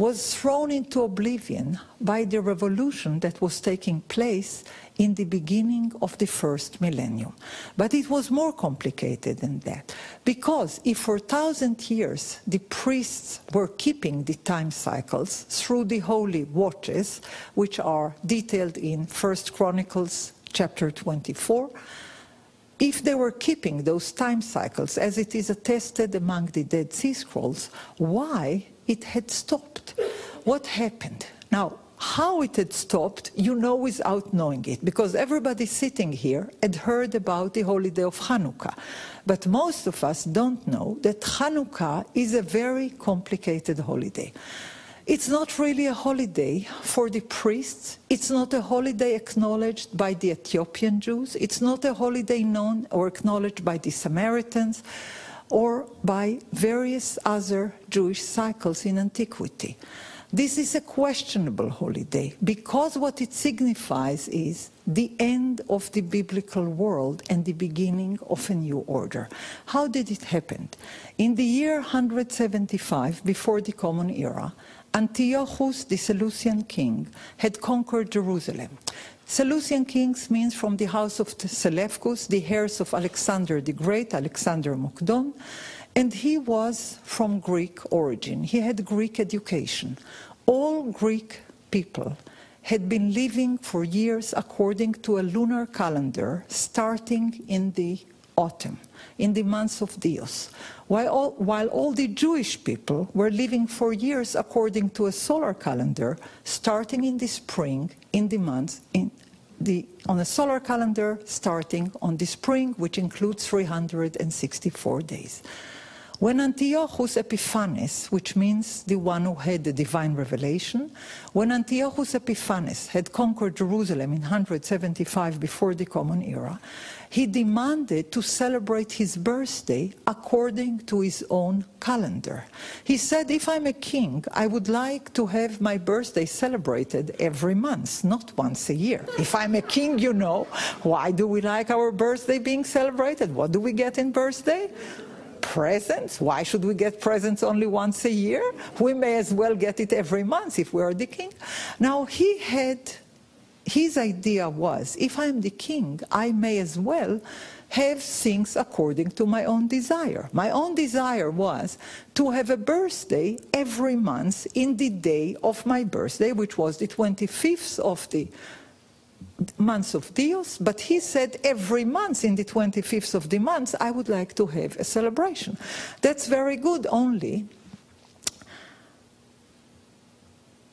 was thrown into oblivion by the revolution that was taking place in the beginning of the first millennium. But it was more complicated than that, because if for a thousand years the priests were keeping the time cycles through the holy watches, which are detailed in First Chronicles chapter 24, if they were keeping those time cycles as it is attested among the Dead Sea Scrolls, why it had stopped? What happened? Now, how it had stopped, you know without knowing it, because everybody sitting here had heard about the holiday of Hanukkah. But most of us don't know that Hanukkah is a very complicated holiday. It's not really a holiday for the priests. It's not a holiday acknowledged by the Ethiopian Jews. It's not a holiday known or acknowledged by the Samaritans or by various other Jewish cycles in antiquity. This is a questionable holiday because what it signifies is the end of the biblical world and the beginning of a new order. How did it happen? In the year 175 before the Common Era, Antiochus, the Seleucian king, had conquered Jerusalem. Seleucian kings means from the house of Seleucus, the heirs of Alexander the Great, Alexander Mokdon, and he was from Greek origin. He had Greek education. All Greek people had been living for years according to a lunar calendar starting in the autumn, in the months of Dios, while all, while all the Jewish people were living for years according to a solar calendar starting in the spring, in the months, in the, on a solar calendar starting on the spring, which includes 364 days. When Antiochus Epiphanes, which means the one who had the divine revelation, when Antiochus Epiphanes had conquered Jerusalem in 175 before the Common Era, he demanded to celebrate his birthday according to his own calendar. He said, if I'm a king, I would like to have my birthday celebrated every month, not once a year. If I'm a king, you know, why do we like our birthday being celebrated? What do we get in birthday? presents. Why should we get presents only once a year? We may as well get it every month if we are the king. Now, he had, his idea was if I'm the king, I may as well have things according to my own desire. My own desire was to have a birthday every month in the day of my birthday, which was the 25th of the months of Dios, but he said every month in the 25th of the month, I would like to have a celebration. That's very good, only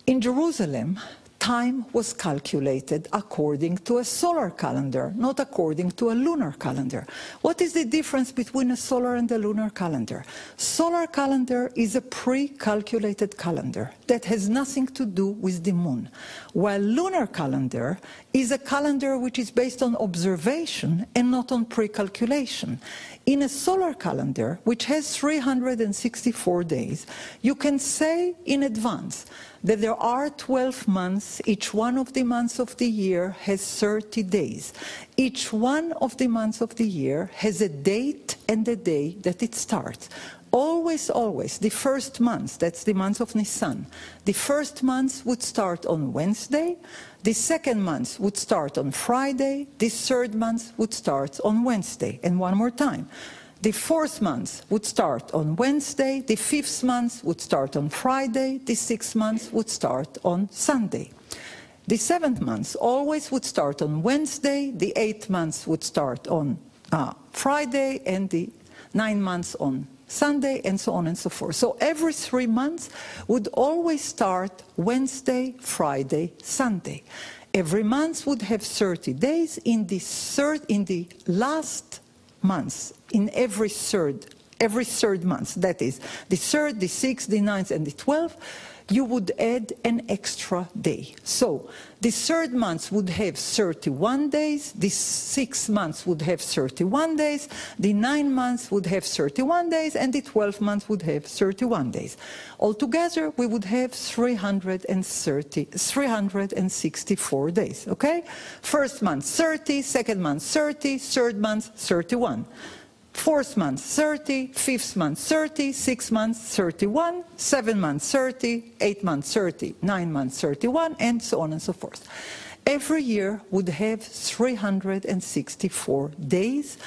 in Jerusalem, time was calculated according to a solar calendar, not according to a lunar calendar. What is the difference between a solar and a lunar calendar? Solar calendar is a pre-calculated calendar that has nothing to do with the moon, while lunar calendar is a calendar which is based on observation and not on pre-calculation. In a solar calendar, which has 364 days, you can say in advance that there are 12 months, each one of the months of the year has 30 days. Each one of the months of the year has a date and a day that it starts. Always, always, the first month, that's the month of Nisan, the first month would start on Wednesday, the second month would start on Friday, the third month would start on Wednesday. And one more time. The fourth month would start on Wednesday, the fifth month would start on Friday, the sixth month would start on Sunday. The seventh month always would start on Wednesday, the eighth month would start on uh, Friday, and the nine months on Sunday, and so on and so forth. So every three months would always start Wednesday, Friday, Sunday. Every month would have 30 days. In the third, in the last months, in every third, every third month, that is, the third, the sixth, the ninth, and the twelfth, you would add an extra day. So the third month would have 31 days, the sixth month would have 31 days, the nine months would have 31 days, and the 12 months would have 31 days. Altogether, we would have 330, 364 days, okay? First month 30, second month 30, third month 31 fourth month 30, fifth month 30, sixth month 31, seven months 30, eight months 30, nine months 31, and so on and so forth. Every year would have 364 days,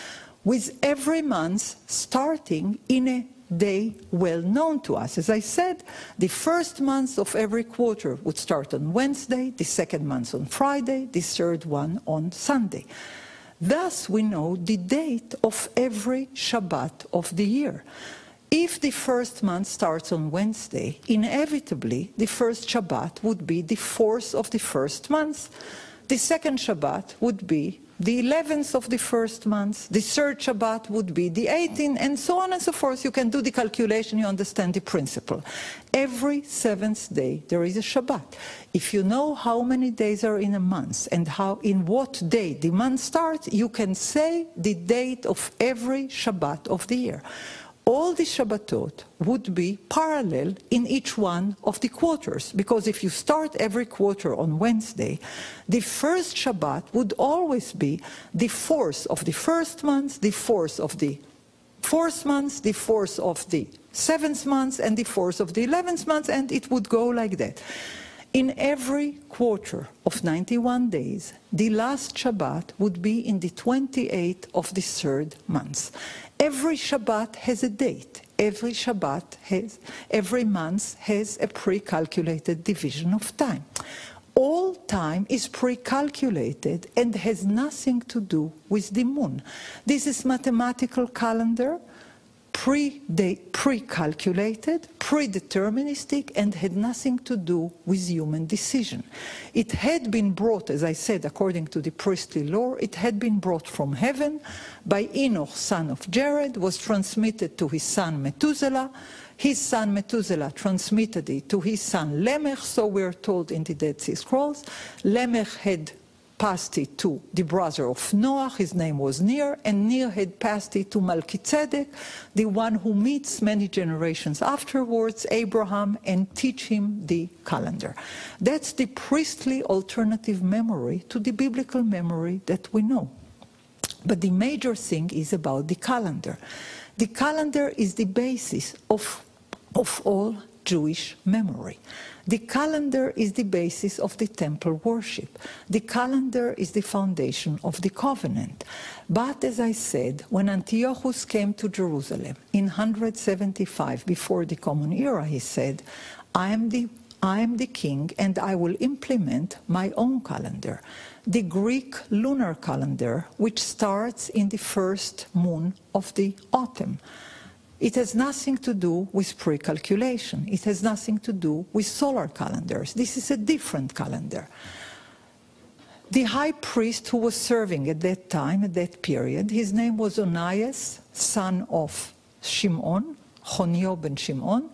with every month starting in a day well known to us. As I said, the first month of every quarter would start on Wednesday, the second month on Friday, the third one on Sunday. Thus, we know the date of every Shabbat of the year. If the first month starts on Wednesday, inevitably the first Shabbat would be the fourth of the first month. The second Shabbat would be the 11th of the first month, the third Shabbat would be the 18th, and so on and so forth. You can do the calculation, you understand the principle. Every seventh day there is a Shabbat. If you know how many days are in a month and how in what day the month starts, you can say the date of every Shabbat of the year all the Shabbatot would be parallel in each one of the quarters. Because if you start every quarter on Wednesday, the first Shabbat would always be the fourth of the first month, the fourth of the fourth month, the fourth of the seventh month, and the fourth of the eleventh month, and it would go like that. In every quarter of 91 days, the last Shabbat would be in the 28th of the third month. Every Shabbat has a date. Every Shabbat has, every month has a pre-calculated division of time. All time is pre-calculated and has nothing to do with the moon. This is mathematical calendar pre-calculated, predeterministic, and had nothing to do with human decision. It had been brought, as I said, according to the priestly law, it had been brought from heaven by Enoch, son of Jared, was transmitted to his son Methuselah. His son Methuselah transmitted it to his son Lemech, so we're told in the Dead Sea Scrolls. Lemech had passed it to the brother of Noah, his name was Ner, and Ner had passed it to Melchizedek, the one who meets many generations afterwards, Abraham, and teach him the calendar. That's the priestly alternative memory to the biblical memory that we know. But the major thing is about the calendar. The calendar is the basis of, of all Jewish memory. The calendar is the basis of the temple worship. The calendar is the foundation of the covenant. But as I said, when Antiochus came to Jerusalem in 175 before the Common Era, he said, I am the I am the king and I will implement my own calendar, the Greek lunar calendar, which starts in the first moon of the autumn. It has nothing to do with pre-calculation. It has nothing to do with solar calendars. This is a different calendar. The high priest who was serving at that time, at that period, his name was Onias, son of Shimon, Chonio ben Shimon,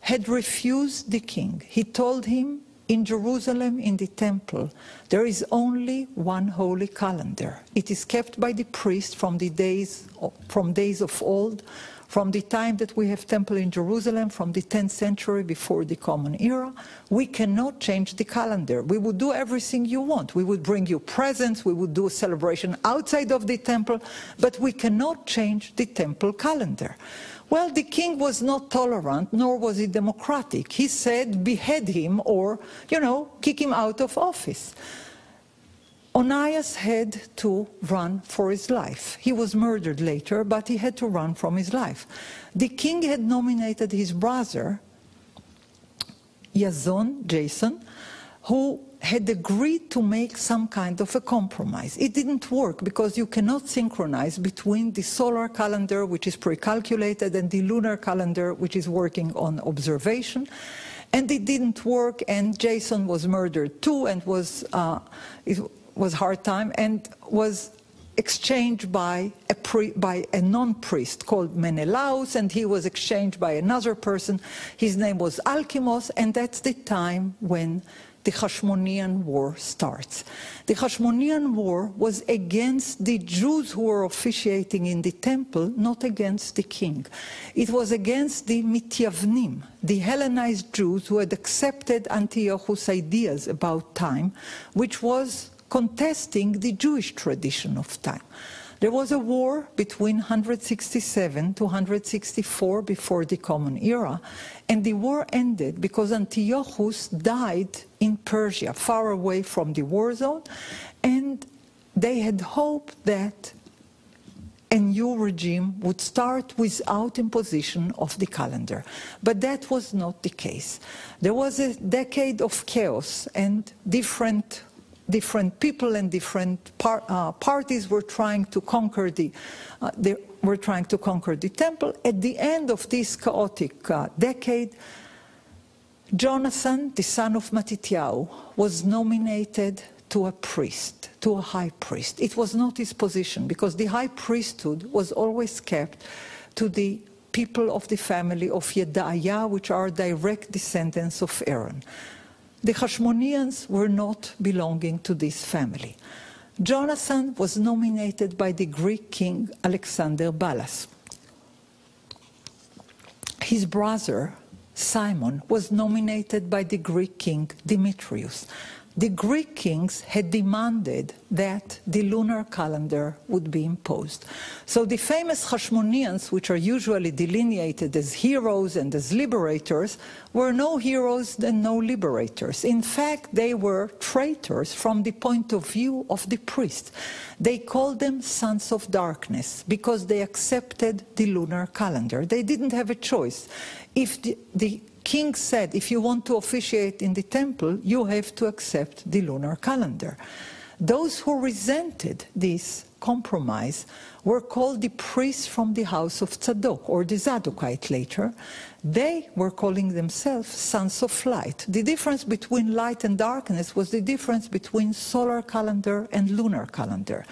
had refused the king. He told him, in Jerusalem, in the temple, there is only one holy calendar. It is kept by the priest from the days from days of old, from the time that we have temple in Jerusalem, from the 10th century before the Common Era. We cannot change the calendar. We would do everything you want. We would bring you presents. We would do a celebration outside of the temple, but we cannot change the temple calendar. Well, the king was not tolerant, nor was he democratic. He said, behead him or, you know, kick him out of office. Onias had to run for his life. He was murdered later, but he had to run from his life. The king had nominated his brother, Yazon, Jason, who had agreed to make some kind of a compromise. It didn't work because you cannot synchronize between the solar calendar, which is pre-calculated, and the lunar calendar, which is working on observation. And it didn't work, and Jason was murdered too, and was uh, it was hard time, and was exchanged by a, by a non-priest called Menelaus, and he was exchanged by another person. His name was Alkimos, and that's the time when the Hashmonean War starts. The Hashmonean War was against the Jews who were officiating in the temple, not against the king. It was against the Mityavnim, the Hellenized Jews who had accepted Antiochus' ideas about time, which was contesting the Jewish tradition of time. There was a war between 167 to 164 before the Common Era, and the war ended because Antiochus died in Persia, far away from the war zone, and they had hoped that a new regime would start without imposition of the calendar. But that was not the case. There was a decade of chaos and different different people and different par uh, parties were trying to conquer the, uh, they were trying to conquer the temple. At the end of this chaotic uh, decade, Jonathan, the son of Matityahu, was nominated to a priest, to a high priest. It was not his position because the high priesthood was always kept to the people of the family of Yedaiah, which are direct descendants of Aaron. The Hashmoneans were not belonging to this family. Jonathan was nominated by the Greek king Alexander Balas. His brother, Simon, was nominated by the Greek king Demetrius the Greek kings had demanded that the lunar calendar would be imposed. So the famous Hashmoneans, which are usually delineated as heroes and as liberators, were no heroes and no liberators. In fact, they were traitors from the point of view of the priest. They called them sons of darkness because they accepted the lunar calendar. They didn't have a choice. If the, the king said, if you want to officiate in the temple, you have to accept the lunar calendar. Those who resented this compromise were called the priests from the house of Tzadok, or the Zadokite later. They were calling themselves sons of light. The difference between light and darkness was the difference between solar calendar and lunar calendar.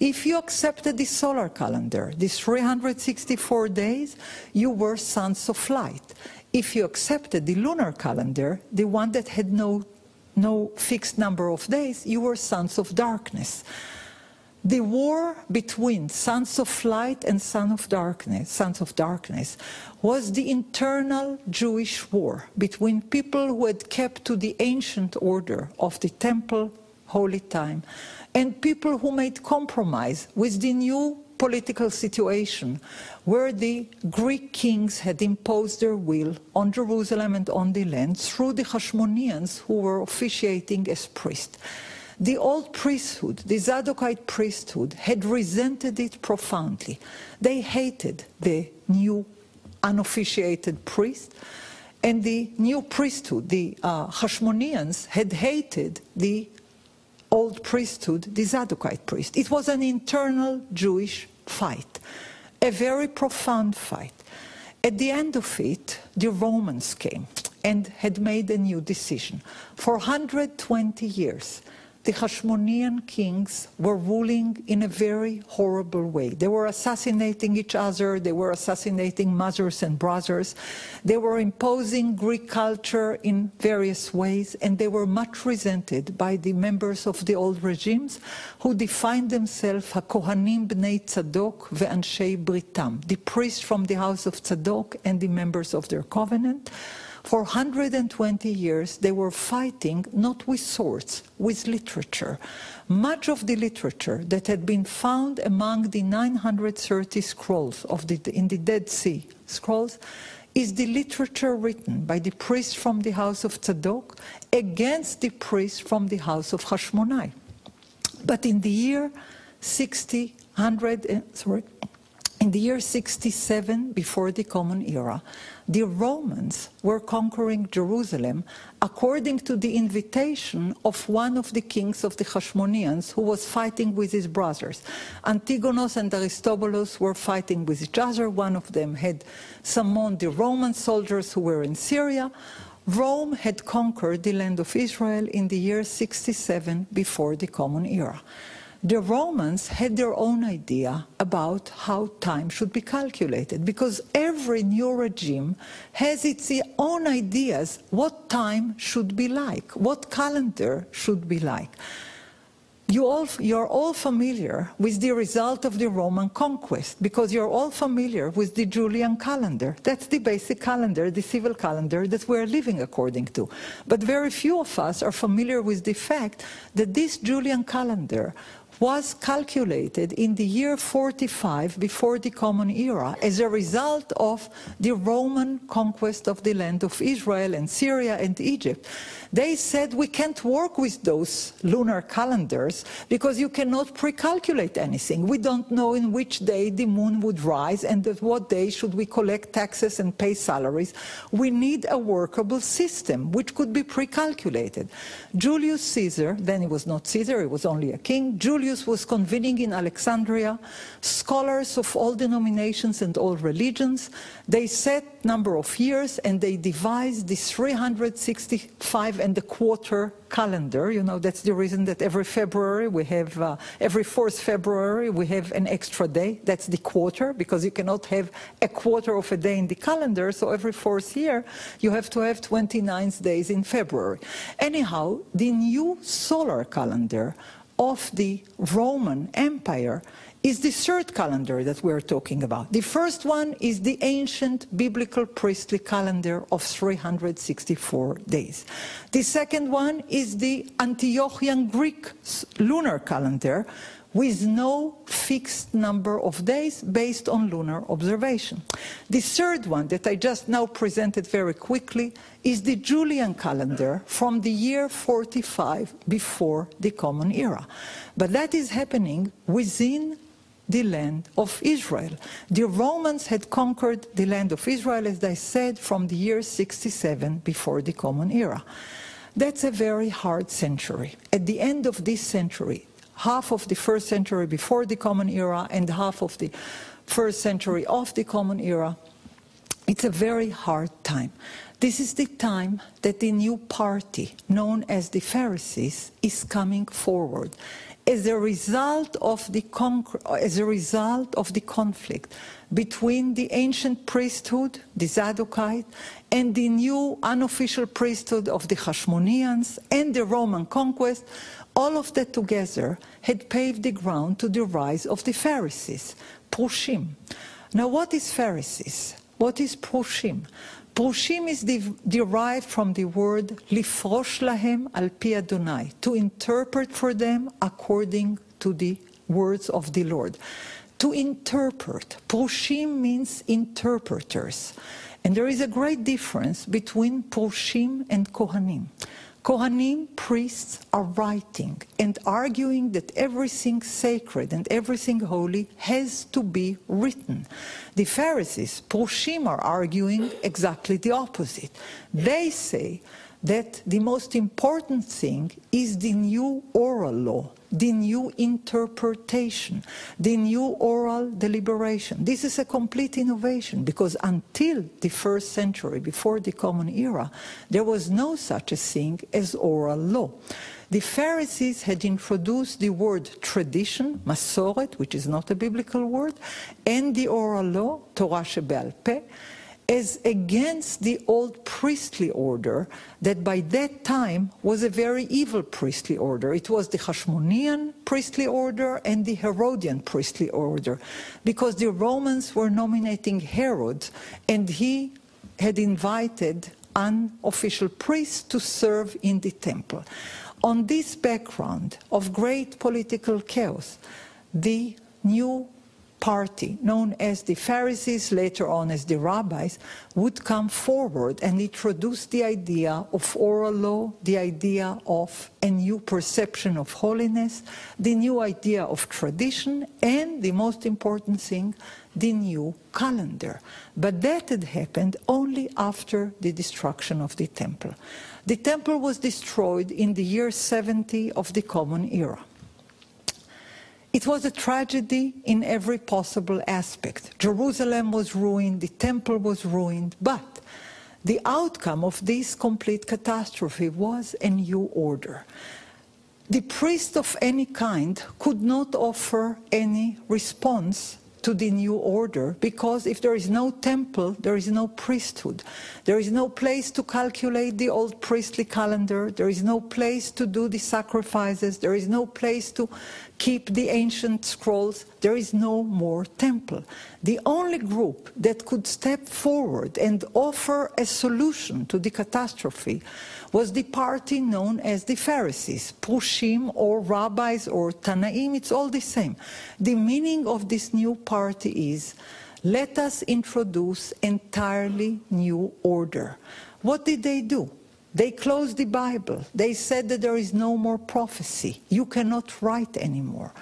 If you accepted the solar calendar, these 364 days, you were sons of light if you accepted the lunar calendar, the one that had no, no fixed number of days, you were sons of darkness. The war between sons of light and sons of darkness, sons of darkness, was the internal Jewish war between people who had kept to the ancient order of the temple, holy time, and people who made compromise with the new political situation where the Greek kings had imposed their will on Jerusalem and on the land through the Hashmoneans who were officiating as priests. The old priesthood, the Zadokite priesthood, had resented it profoundly. They hated the new unofficiated priest, and the new priesthood, the uh, had hated the old priesthood, the Zadokite priest. It was an internal Jewish fight. a very profound fight. At the end of it, the Romans came and had made a new decision. For 120 years, the Hashmonean kings were ruling in a very horrible way. They were assassinating each other, they were assassinating mothers and brothers, they were imposing Greek culture in various ways, and they were much resented by the members of the old regimes who defined themselves HaKohanim Bnei Tzadok ve'anshei Britam, the priests from the house of Tzadok and the members of their covenant. For 120 years, they were fighting not with swords, with literature. Much of the literature that had been found among the 930 scrolls of the, in the Dead Sea Scrolls is the literature written by the priests from the house of Tzadok against the priests from the house of Hashmonai. But in the year 60, 100, uh, sorry, in the year 67 before the Common Era, the Romans were conquering Jerusalem according to the invitation of one of the kings of the Hashmoneans who was fighting with his brothers. Antigonus and Aristobulus were fighting with each other. One of them had summoned the Roman soldiers who were in Syria. Rome had conquered the land of Israel in the year 67 before the Common Era the Romans had their own idea about how time should be calculated because every new regime has its own ideas what time should be like, what calendar should be like. You all, you're all familiar with the result of the Roman conquest because you're all familiar with the Julian calendar. That's the basic calendar, the civil calendar that we're living according to. But very few of us are familiar with the fact that this Julian calendar was calculated in the year 45 before the Common Era as a result of the Roman conquest of the land of Israel and Syria and Egypt. They said we can't work with those lunar calendars because you cannot pre-calculate anything. We don't know in which day the moon would rise and at what day should we collect taxes and pay salaries. We need a workable system which could be pre-calculated. Julius Caesar, then he was not Caesar, he was only a king, Julius was convening in Alexandria scholars of all denominations and all religions. They set number of years and they devised this 365 and a quarter calendar. You know, that's the reason that every February we have, uh, every fourth February we have an extra day. That's the quarter because you cannot have a quarter of a day in the calendar. So every fourth year you have to have 29 days in February. Anyhow, the new solar calendar of the Roman Empire is the third calendar that we're talking about. The first one is the ancient biblical priestly calendar of 364 days. The second one is the Antiochian Greek lunar calendar with no fixed number of days based on lunar observation. The third one that I just now presented very quickly is the Julian calendar from the year 45 before the Common Era. But that is happening within the land of Israel. The Romans had conquered the land of Israel, as I said, from the year 67 before the Common Era. That's a very hard century. At the end of this century, half of the first century before the Common Era and half of the first century of the Common Era, it's a very hard time. This is the time that the new party, known as the Pharisees, is coming forward as a result of the as a result of the conflict between the ancient priesthood, the Zadokite, and the new unofficial priesthood of the Hashmoneans and the Roman conquest, all of that together had paved the ground to the rise of the Pharisees, Prushim. Now, what is Pharisees? What is Prushim? Prushim is derived from the word lifrosh lahem al pi Adonai, to interpret for them according to the words of the Lord. To interpret. Prushim means interpreters. And there is a great difference between Prushim and Kohanim. Kohanim priests are writing and arguing that everything sacred and everything holy has to be written. The Pharisees, Prushim, are arguing exactly the opposite. They say that the most important thing is the new oral law, the new interpretation, the new oral deliberation. This is a complete innovation because until the first century, before the Common Era, there was no such a thing as oral law. The Pharisees had introduced the word tradition, masoret, which is not a biblical word, and the oral law, Torah Shebe'al Peh, as against the old priestly order that by that time was a very evil priestly order. It was the Hashmonean priestly order and the Herodian priestly order because the Romans were nominating Herod and he had invited unofficial priests to serve in the temple. On this background of great political chaos, the new party, known as the Pharisees, later on as the rabbis, would come forward and introduce the idea of oral law, the idea of a new perception of holiness, the new idea of tradition, and the most important thing, the new calendar. But that had happened only after the destruction of the temple. The temple was destroyed in the year 70 of the Common Era. It was a tragedy in every possible aspect. Jerusalem was ruined, the temple was ruined, but the outcome of this complete catastrophe was a new order. The priest of any kind could not offer any response to the new order because if there is no temple, there is no priesthood. There is no place to calculate the old priestly calendar. There is no place to do the sacrifices. There is no place to keep the ancient scrolls. There is no more temple. The only group that could step forward and offer a solution to the catastrophe was the party known as the Pharisees, Prushim or rabbis or Tanaim, it's all the same. The meaning of this new party is let us introduce entirely new order. What did they do? They closed the Bible. They said that there is no more prophecy. You cannot write anymore.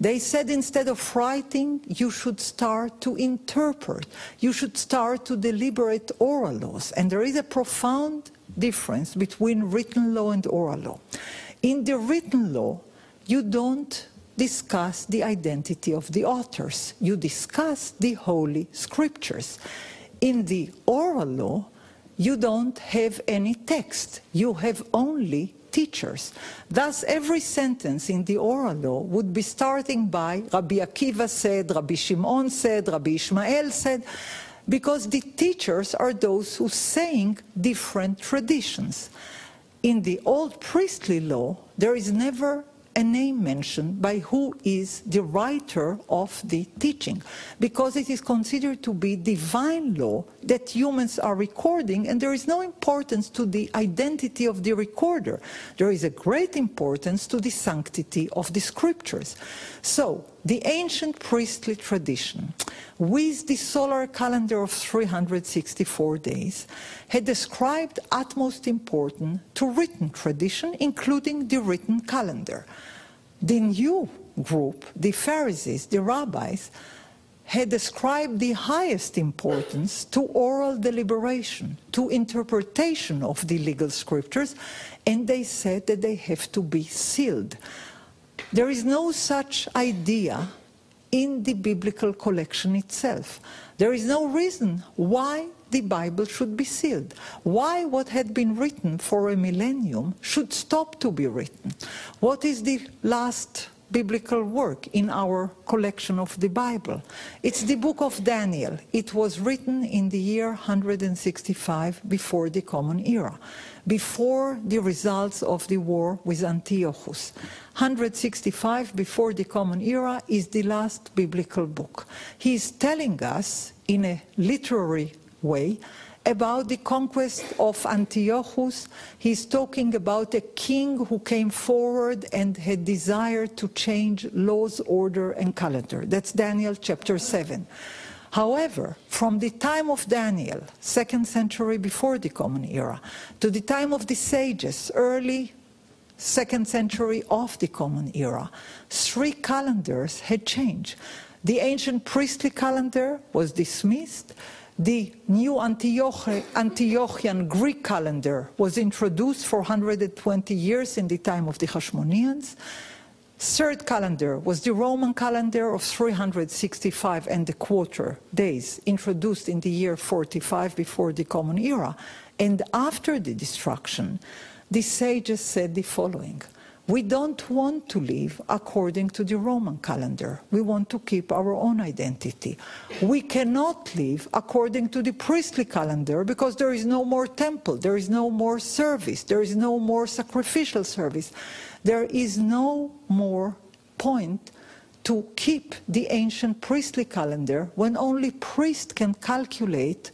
They said instead of writing, you should start to interpret. You should start to deliberate oral laws. And there is a profound difference between written law and oral law. In the written law, you don't discuss the identity of the authors. You discuss the holy scriptures. In the oral law, you don't have any text. You have only teachers. Thus, every sentence in the oral law would be starting by Rabbi Akiva said, Rabbi Shimon said, Rabbi Ishmael said, because the teachers are those who saying different traditions. In the old priestly law, there is never a name mentioned by who is the writer of the teaching, because it is considered to be divine law that humans are recording, and there is no importance to the identity of the recorder. There is a great importance to the sanctity of the scriptures. So, the ancient priestly tradition, with the solar calendar of 364 days, had ascribed utmost importance to written tradition, including the written calendar. The new group, the Pharisees, the rabbis, had ascribed the highest importance to oral deliberation, to interpretation of the legal scriptures, and they said that they have to be sealed. There is no such idea in the biblical collection itself. There is no reason why the Bible should be sealed. Why what had been written for a millennium should stop to be written? What is the last biblical work in our collection of the Bible. It's the book of Daniel. It was written in the year 165 before the Common Era, before the results of the war with Antiochus. 165 before the Common Era is the last biblical book. He is telling us in a literary way about the conquest of Antiochus. He's talking about a king who came forward and had desired to change laws, order, and calendar. That's Daniel chapter 7. However, from the time of Daniel, second century before the Common Era, to the time of the sages, early second century of the Common Era, three calendars had changed. The ancient priestly calendar was dismissed. The new Antioch Antiochian Greek calendar was introduced for 120 years in the time of the Hashmoneans. Third calendar was the Roman calendar of 365 and a quarter days, introduced in the year 45 before the Common Era. And after the destruction, the sages said the following we don't want to live according to the Roman calendar. We want to keep our own identity. We cannot live according to the priestly calendar because there is no more temple, there is no more service, there is no more sacrificial service. There is no more point to keep the ancient priestly calendar when only priests can calculate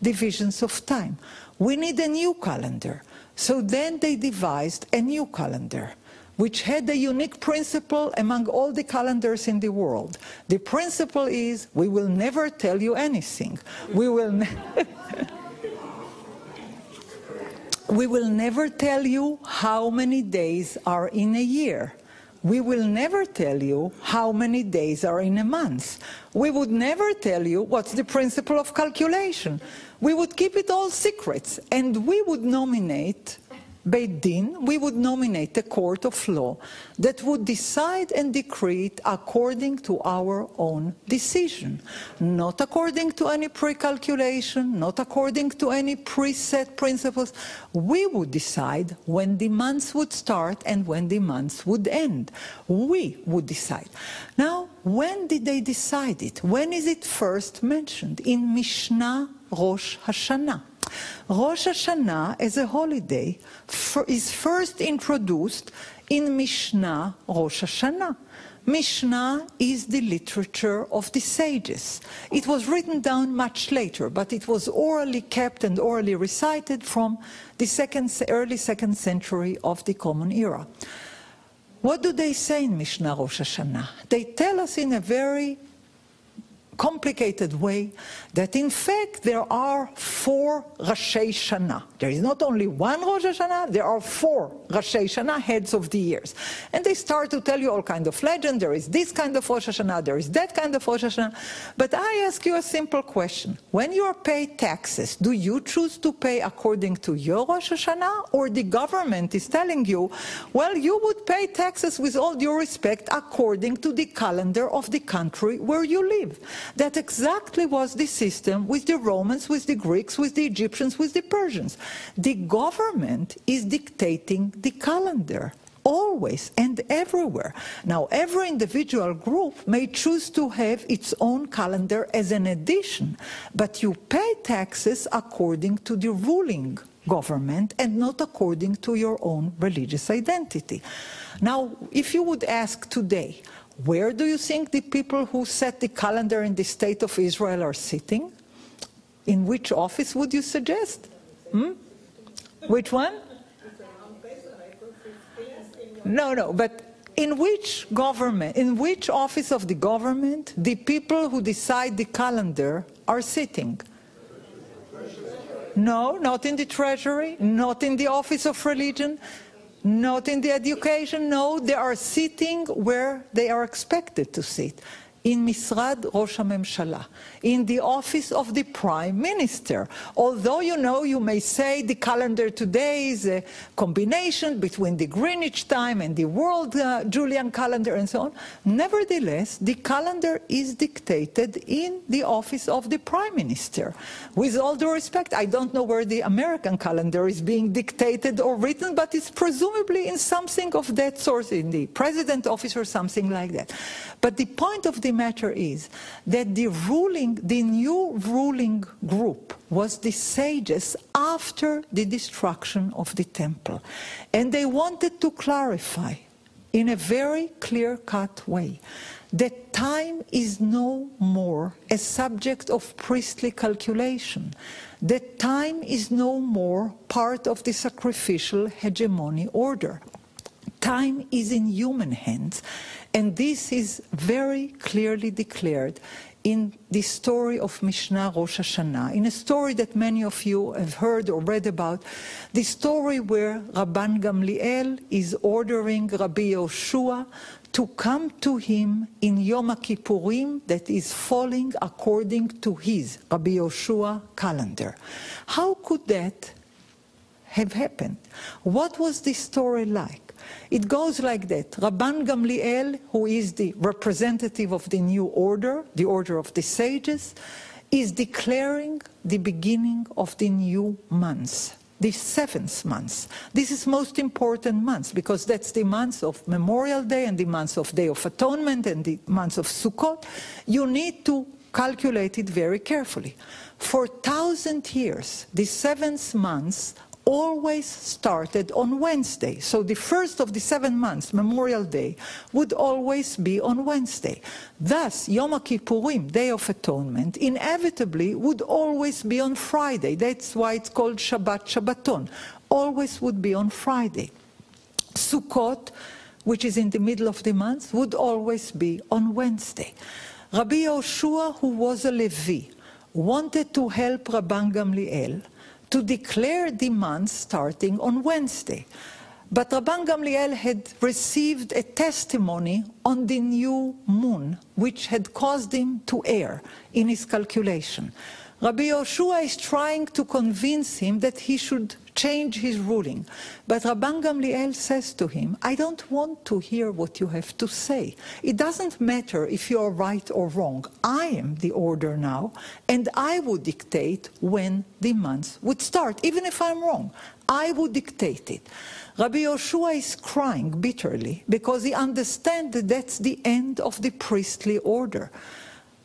divisions of time. We need a new calendar. So then they devised a new calendar which had a unique principle among all the calendars in the world. The principle is we will never tell you anything. We will, *laughs* we will never tell you how many days are in a year. We will never tell you how many days are in a month. We would never tell you what's the principle of calculation. We would keep it all secrets and we would nominate Beit Din, we would nominate a court of law that would decide and decree according to our own decision, not according to any pre-calculation, not according to any preset principles. We would decide when the months would start and when the months would end. We would decide. Now, when did they decide it? When is it first mentioned? In Mishnah Rosh Hashanah. Rosh Hashanah as a holiday is first introduced in Mishnah Rosh Hashanah. Mishnah is the literature of the sages. It was written down much later, but it was orally kept and orally recited from the second, early second century of the Common Era. What do they say in Mishnah Rosh Hashanah? They tell us in a very complicated way that in fact there are four Roshei Shana. There is not only one Rosh Hashanah, there are four Roshei Shana, heads of the years. And they start to tell you all kind of legend, there is this kind of Rosh Hashanah, there is that kind of Rosh Hashanah. But I ask you a simple question. When you are paid taxes, do you choose to pay according to your Rosh Hashanah or the government is telling you, well, you would pay taxes with all due respect according to the calendar of the country where you live. That exactly was the system with the Romans, with the Greeks, with the Egyptians, with the Persians. The government is dictating the calendar always and everywhere. Now, every individual group may choose to have its own calendar as an addition, but you pay taxes according to the ruling government and not according to your own religious identity. Now, if you would ask today, where do you think the people who set the calendar in the state of Israel are sitting? In which office would you suggest? Hmm? Which one? No, no, but in which government, in which office of the government, the people who decide the calendar are sitting? No, not in the treasury, not in the office of religion. Not in the education, no, they are sitting where they are expected to sit in Misrad Rosh HaMemshala, in the office of the Prime Minister. Although you know, you may say the calendar today is a combination between the Greenwich time and the world uh, Julian calendar and so on. Nevertheless, the calendar is dictated in the office of the Prime Minister. With all due respect, I don't know where the American calendar is being dictated or written, but it's presumably in something of that sort, in the President's office or something like that. But the point of the matter is that the ruling, the new ruling group was the sages after the destruction of the temple. And they wanted to clarify in a very clear-cut way that time is no more a subject of priestly calculation, that time is no more part of the sacrificial hegemony order. Time is in human hands, and this is very clearly declared in the story of Mishnah Rosh Hashanah, in a story that many of you have heard or read about, the story where Rabban Gamliel is ordering Rabbi Yoshua to come to him in Yom Kippurim that is falling according to his, Rabbi Yoshua, calendar. How could that have happened. What was this story like? It goes like that. Rabban Gamliel, who is the representative of the new order, the order of the sages, is declaring the beginning of the new month, the seventh month. This is most important month because that's the month of Memorial Day and the month of Day of Atonement and the month of Sukkot. You need to calculate it very carefully. For thousand years, the seventh month always started on Wednesday. So the first of the seven months, Memorial Day, would always be on Wednesday. Thus, Yom Kippurim, Day of Atonement, inevitably would always be on Friday. That's why it's called Shabbat Shabbaton. Always would be on Friday. Sukkot, which is in the middle of the month, would always be on Wednesday. Rabbi Yoshua, who was a Levi, wanted to help Rabban Gamliel to declare month starting on Wednesday. But Rabban Gamliel had received a testimony on the new moon, which had caused him to err in his calculation. Rabbi Yoshua is trying to convince him that he should change his ruling. But Rabban Gamliel says to him, I don't want to hear what you have to say. It doesn't matter if you're right or wrong. I am the order now, and I would dictate when the months would start, even if I'm wrong. I would dictate it. Rabbi Yoshua is crying bitterly because he understands that that's the end of the priestly order.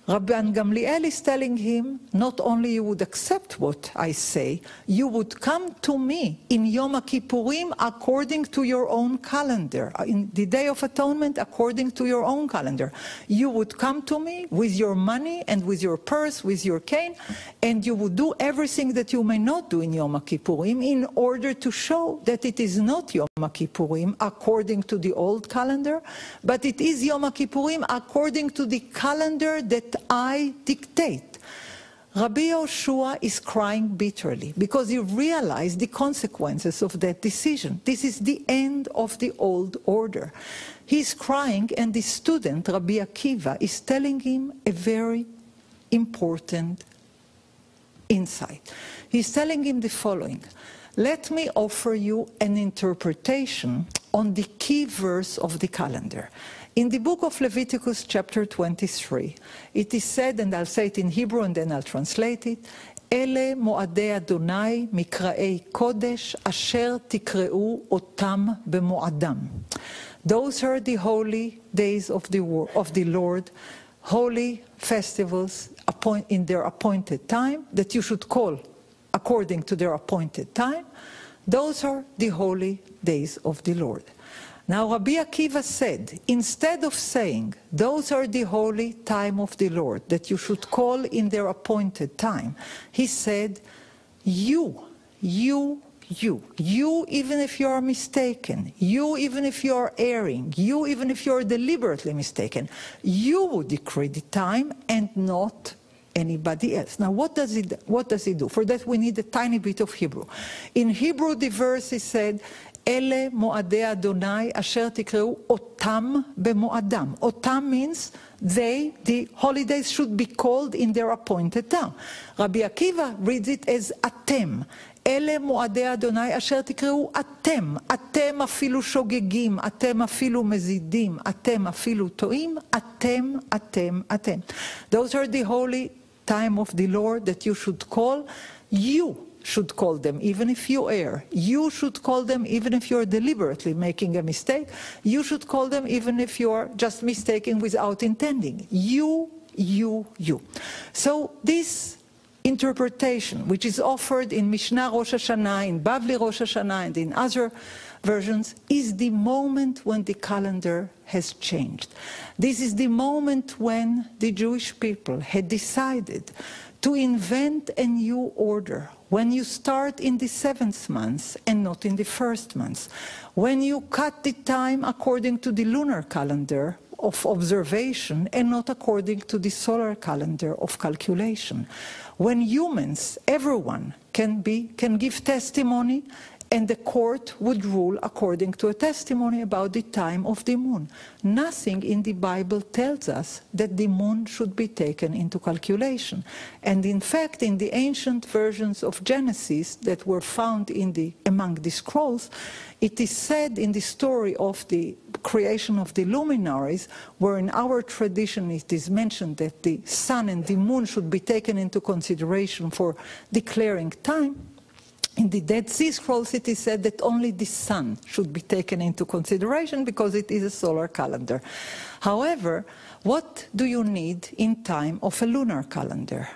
Rabban Gamliel is telling him, not only you would accept what I say, you would come to me in Yom Kippurim according to your own calendar, uh, in the Day of Atonement according to your own calendar. You would come to me with your money and with your purse, with your cane, and you would do everything that you may not do in Yom Kippurim in order to show that it is not Yom Kippurim according to the old calendar, but it is Yom Kippurim according to the calendar that I dictate. Rabbi Yoshua is crying bitterly because he realized the consequences of that decision. This is the end of the old order. He's crying, and the student, Rabbi Akiva, is telling him a very important insight. He's telling him the following Let me offer you an interpretation on the key verse of the calendar. In the book of Leviticus, chapter 23, it is said, and I'll say it in Hebrew and then I'll translate it, אלה מועדי אדוני מקראי קודש אשר תקראו אותם במועדם. Those are the holy days of the, of the Lord, holy festivals appoint, in their appointed time that you should call according to their appointed time. Those are the holy days of the Lord. Now Rabbi Akiva said, instead of saying, those are the holy time of the Lord, that you should call in their appointed time, he said, you, you, you, you even if you are mistaken, you even if you are erring, you even if you are deliberately mistaken, you would decree the time and not anybody else. Now, what does it what does it do? For that, we need a tiny bit of Hebrew. In Hebrew, the verse is said, אלה מועדי אדוני אשר תקראו אותם במועדם. אותם means they, the holidays should be called in their appointed time. רבי עקיבא reads it as אתם. אלה מועדי אדוני אשר תקראו אתם. אתם אפילו שוגגים, אתם אפילו מזידים, אתם אפילו טועים, אתם, אתם, אתם. Those are the holy time of the Lord that you should call. You should call them, even if you err. You should call them, even if you're deliberately making a mistake. You should call them, even if you're just mistaking without intending. You, you, you. So this interpretation, which is offered in Mishnah Rosh Hashanah, in Bavli Rosh Hashanah, and in other versions, is the moment when the calendar has changed. This is the moment when the Jewish people had decided to invent a new order. When you start in the seventh month and not in the first month, when you cut the time according to the lunar calendar of observation and not according to the solar calendar of calculation, when humans, everyone, can be can give testimony and the court would rule according to a testimony about the time of the moon. Nothing in the Bible tells us that the moon should be taken into calculation. And in fact, in the ancient versions of Genesis that were found in the, among the scrolls, it is said in the story of the creation of the luminaries, where in our tradition it is mentioned that the sun and the moon should be taken into consideration for declaring time, in the Dead Sea Scrolls, it is said that only the sun should be taken into consideration because it is a solar calendar. However, what do you need in time of a lunar calendar?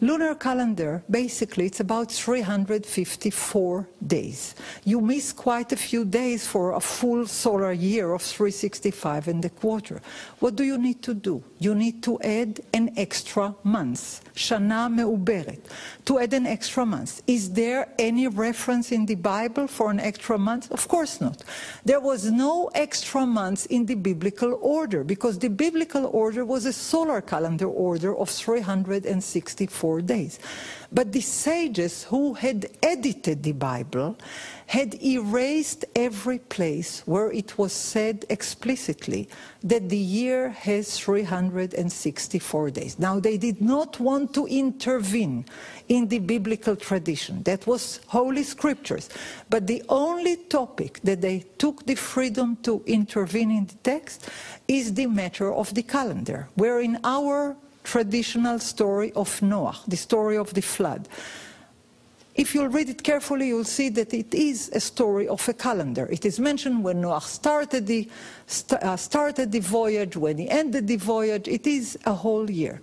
Lunar calendar, basically, it's about 354 days. You miss quite a few days for a full solar year of 365 and a quarter. What do you need to do? You need to add an extra month, shana me'uberet, to add an extra month. Is there any reference in the Bible for an extra month? Of course not. There was no extra month in the biblical order because the biblical order was a solar calendar order of 364 days. But the sages who had edited the Bible had erased every place where it was said explicitly that the year has 364 days. Now, they did not want to intervene in the biblical tradition. That was Holy Scriptures. But the only topic that they took the freedom to intervene in the text is the matter of the calendar, where in our traditional story of Noah, the story of the flood. If you'll read it carefully, you'll see that it is a story of a calendar. It is mentioned when Noah started the, st- uh, started the voyage, when he ended the voyage. It is a whole year.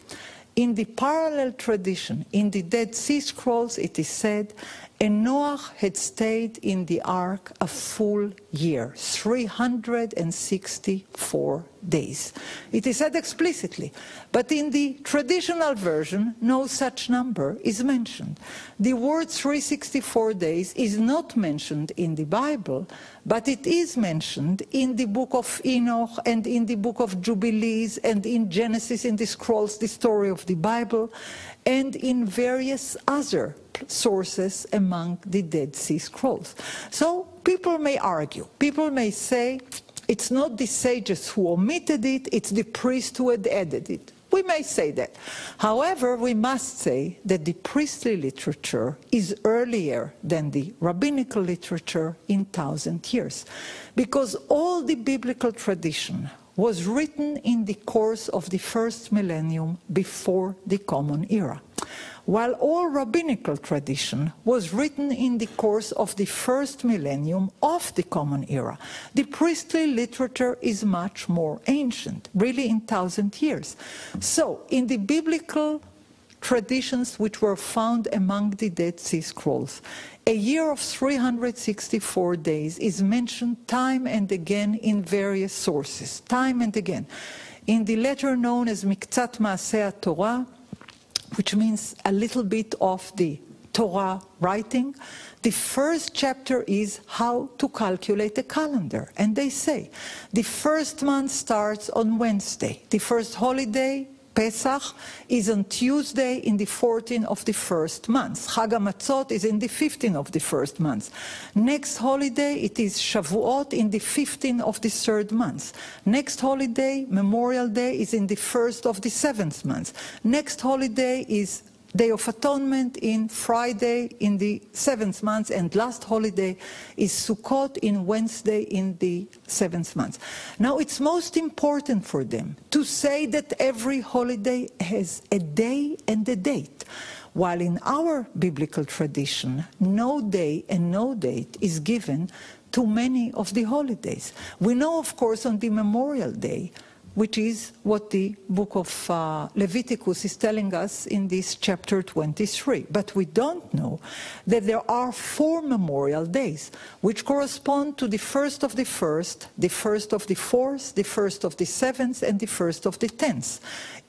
In the parallel tradition, in the Dead Sea Scrolls, it is said, and Noah had stayed in the ark a full year, 364 days. It is said explicitly, but in the traditional version, no such number is mentioned. The word 364 days is not mentioned in the Bible, but it is mentioned in the book of Enoch and in the book of Jubilees and in Genesis, in the scrolls, the story of the Bible, and in various other sources among the Dead Sea Scrolls. So people may argue, people may say, it's not the sages who omitted it, it's the priest who had added it. We may say that. However, we must say that the priestly literature is earlier than the rabbinical literature in thousand years, because all the biblical tradition was written in the course of the first millennium before the Common Era while all rabbinical tradition was written in the course of the first millennium of the Common Era. The priestly literature is much more ancient, really in thousand years. So, in the biblical traditions which were found among the Dead Sea Scrolls, a year of 364 days is mentioned time and again in various sources, time and again. In the letter known as Miktzat Maaseh Torah, which means a little bit of the Torah writing. The first chapter is how to calculate a calendar. And they say the first month starts on Wednesday. The first holiday, Pesach, is on Tuesday in the 14th of the first month. Chag HaMatzot is in the 15th of the first month. Next holiday, it is Shavuot in the 15th of the third month. Next holiday, Memorial Day, is in the first of the seventh month. Next holiday is Day of Atonement in Friday in the seventh month, and last holiday is Sukkot in Wednesday in the seventh month. Now, it's most important for them to say that every holiday has a day and a date, while in our biblical tradition, no day and no date is given to many of the holidays. We know, of course, on the Memorial Day which is what the book of uh, Leviticus is telling us in this chapter 23. But we don't know that there are four memorial days, which correspond to the first of the first, the first of the fourth, the first of the seventh, and the first of the tenth.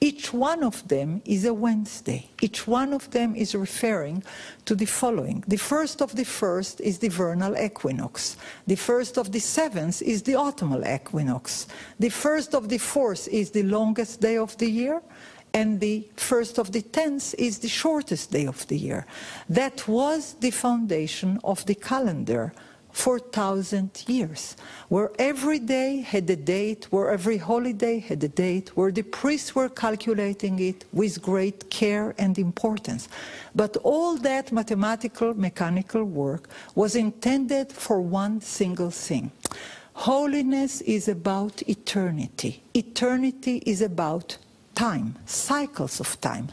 Each one of them is a Wednesday. Each one of them is referring to the following. The first of the first is the vernal equinox. The first of the seventh is the autumnal equinox. The first of the fourth is the longest day of the year. And the first of the tenth is the shortest day of the year. That was the foundation of the calendar for thousand years, where every day had a date, where every holiday had a date, where the priests were calculating it with great care and importance. But all that mathematical, mechanical work was intended for one single thing. Holiness is about eternity. Eternity is about time, cycles of time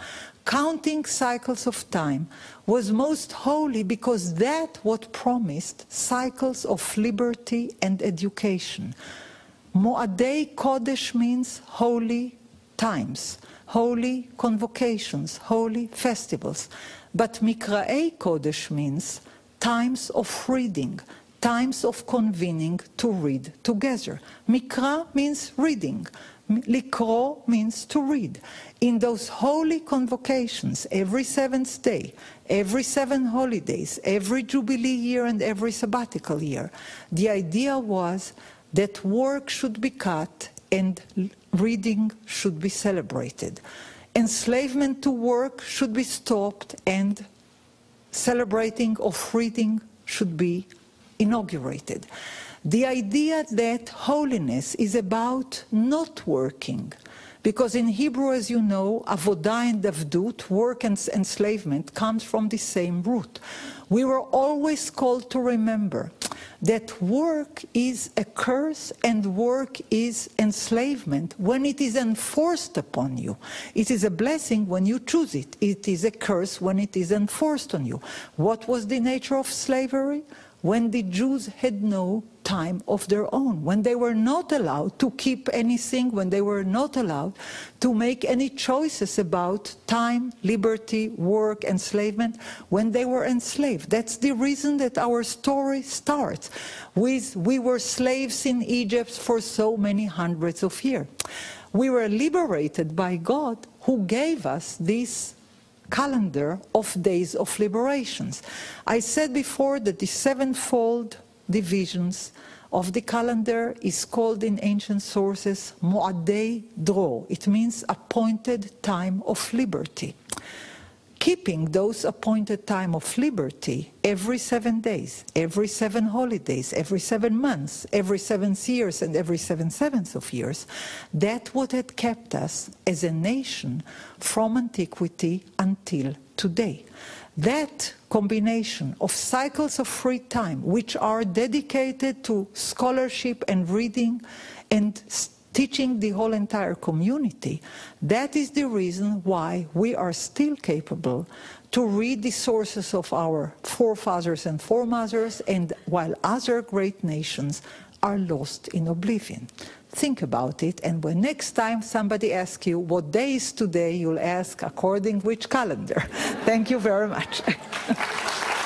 counting cycles of time was most holy because that what promised cycles of liberty and education. Moadei Kodesh means holy times, holy convocations, holy festivals. But Mikra'ei Kodesh means times of reading, times of convening to read together. Mikra means reading. Likro means to read. In those holy convocations, every seventh day, every seven holidays, every jubilee year and every sabbatical year, the idea was that work should be cut and reading should be celebrated. Enslavement to work should be stopped and celebrating of reading should be inaugurated. The idea that holiness is about not working, because in Hebrew, as you know, avodah and avdut, work and enslavement, comes from the same root. We were always called to remember that work is a curse and work is enslavement when it is enforced upon you. It is a blessing when you choose it. It is a curse when it is enforced on you. What was the nature of slavery? when the Jews had no time of their own, when they were not allowed to keep anything, when they were not allowed to make any choices about time, liberty, work, enslavement, when they were enslaved. That's the reason that our story starts with we were slaves in Egypt for so many hundreds of years. We were liberated by God who gave us this calendar of days of liberations. I said before that the sevenfold divisions of the calendar is called in ancient sources Moadei Dror. It means appointed time of liberty keeping those appointed time of liberty every seven days, every seven holidays, every seven months, every seven years, and every seven sevenths of years, that what had kept us as a nation from antiquity until today. That combination of cycles of free time, which are dedicated to scholarship and reading and teaching the whole entire community, that is the reason why we are still capable to read the sources of our forefathers and foremothers, and while other great nations are lost in oblivion. Think about it, and when next time somebody asks you what day is today, you'll ask according which calendar. *laughs* Thank you very much. *laughs*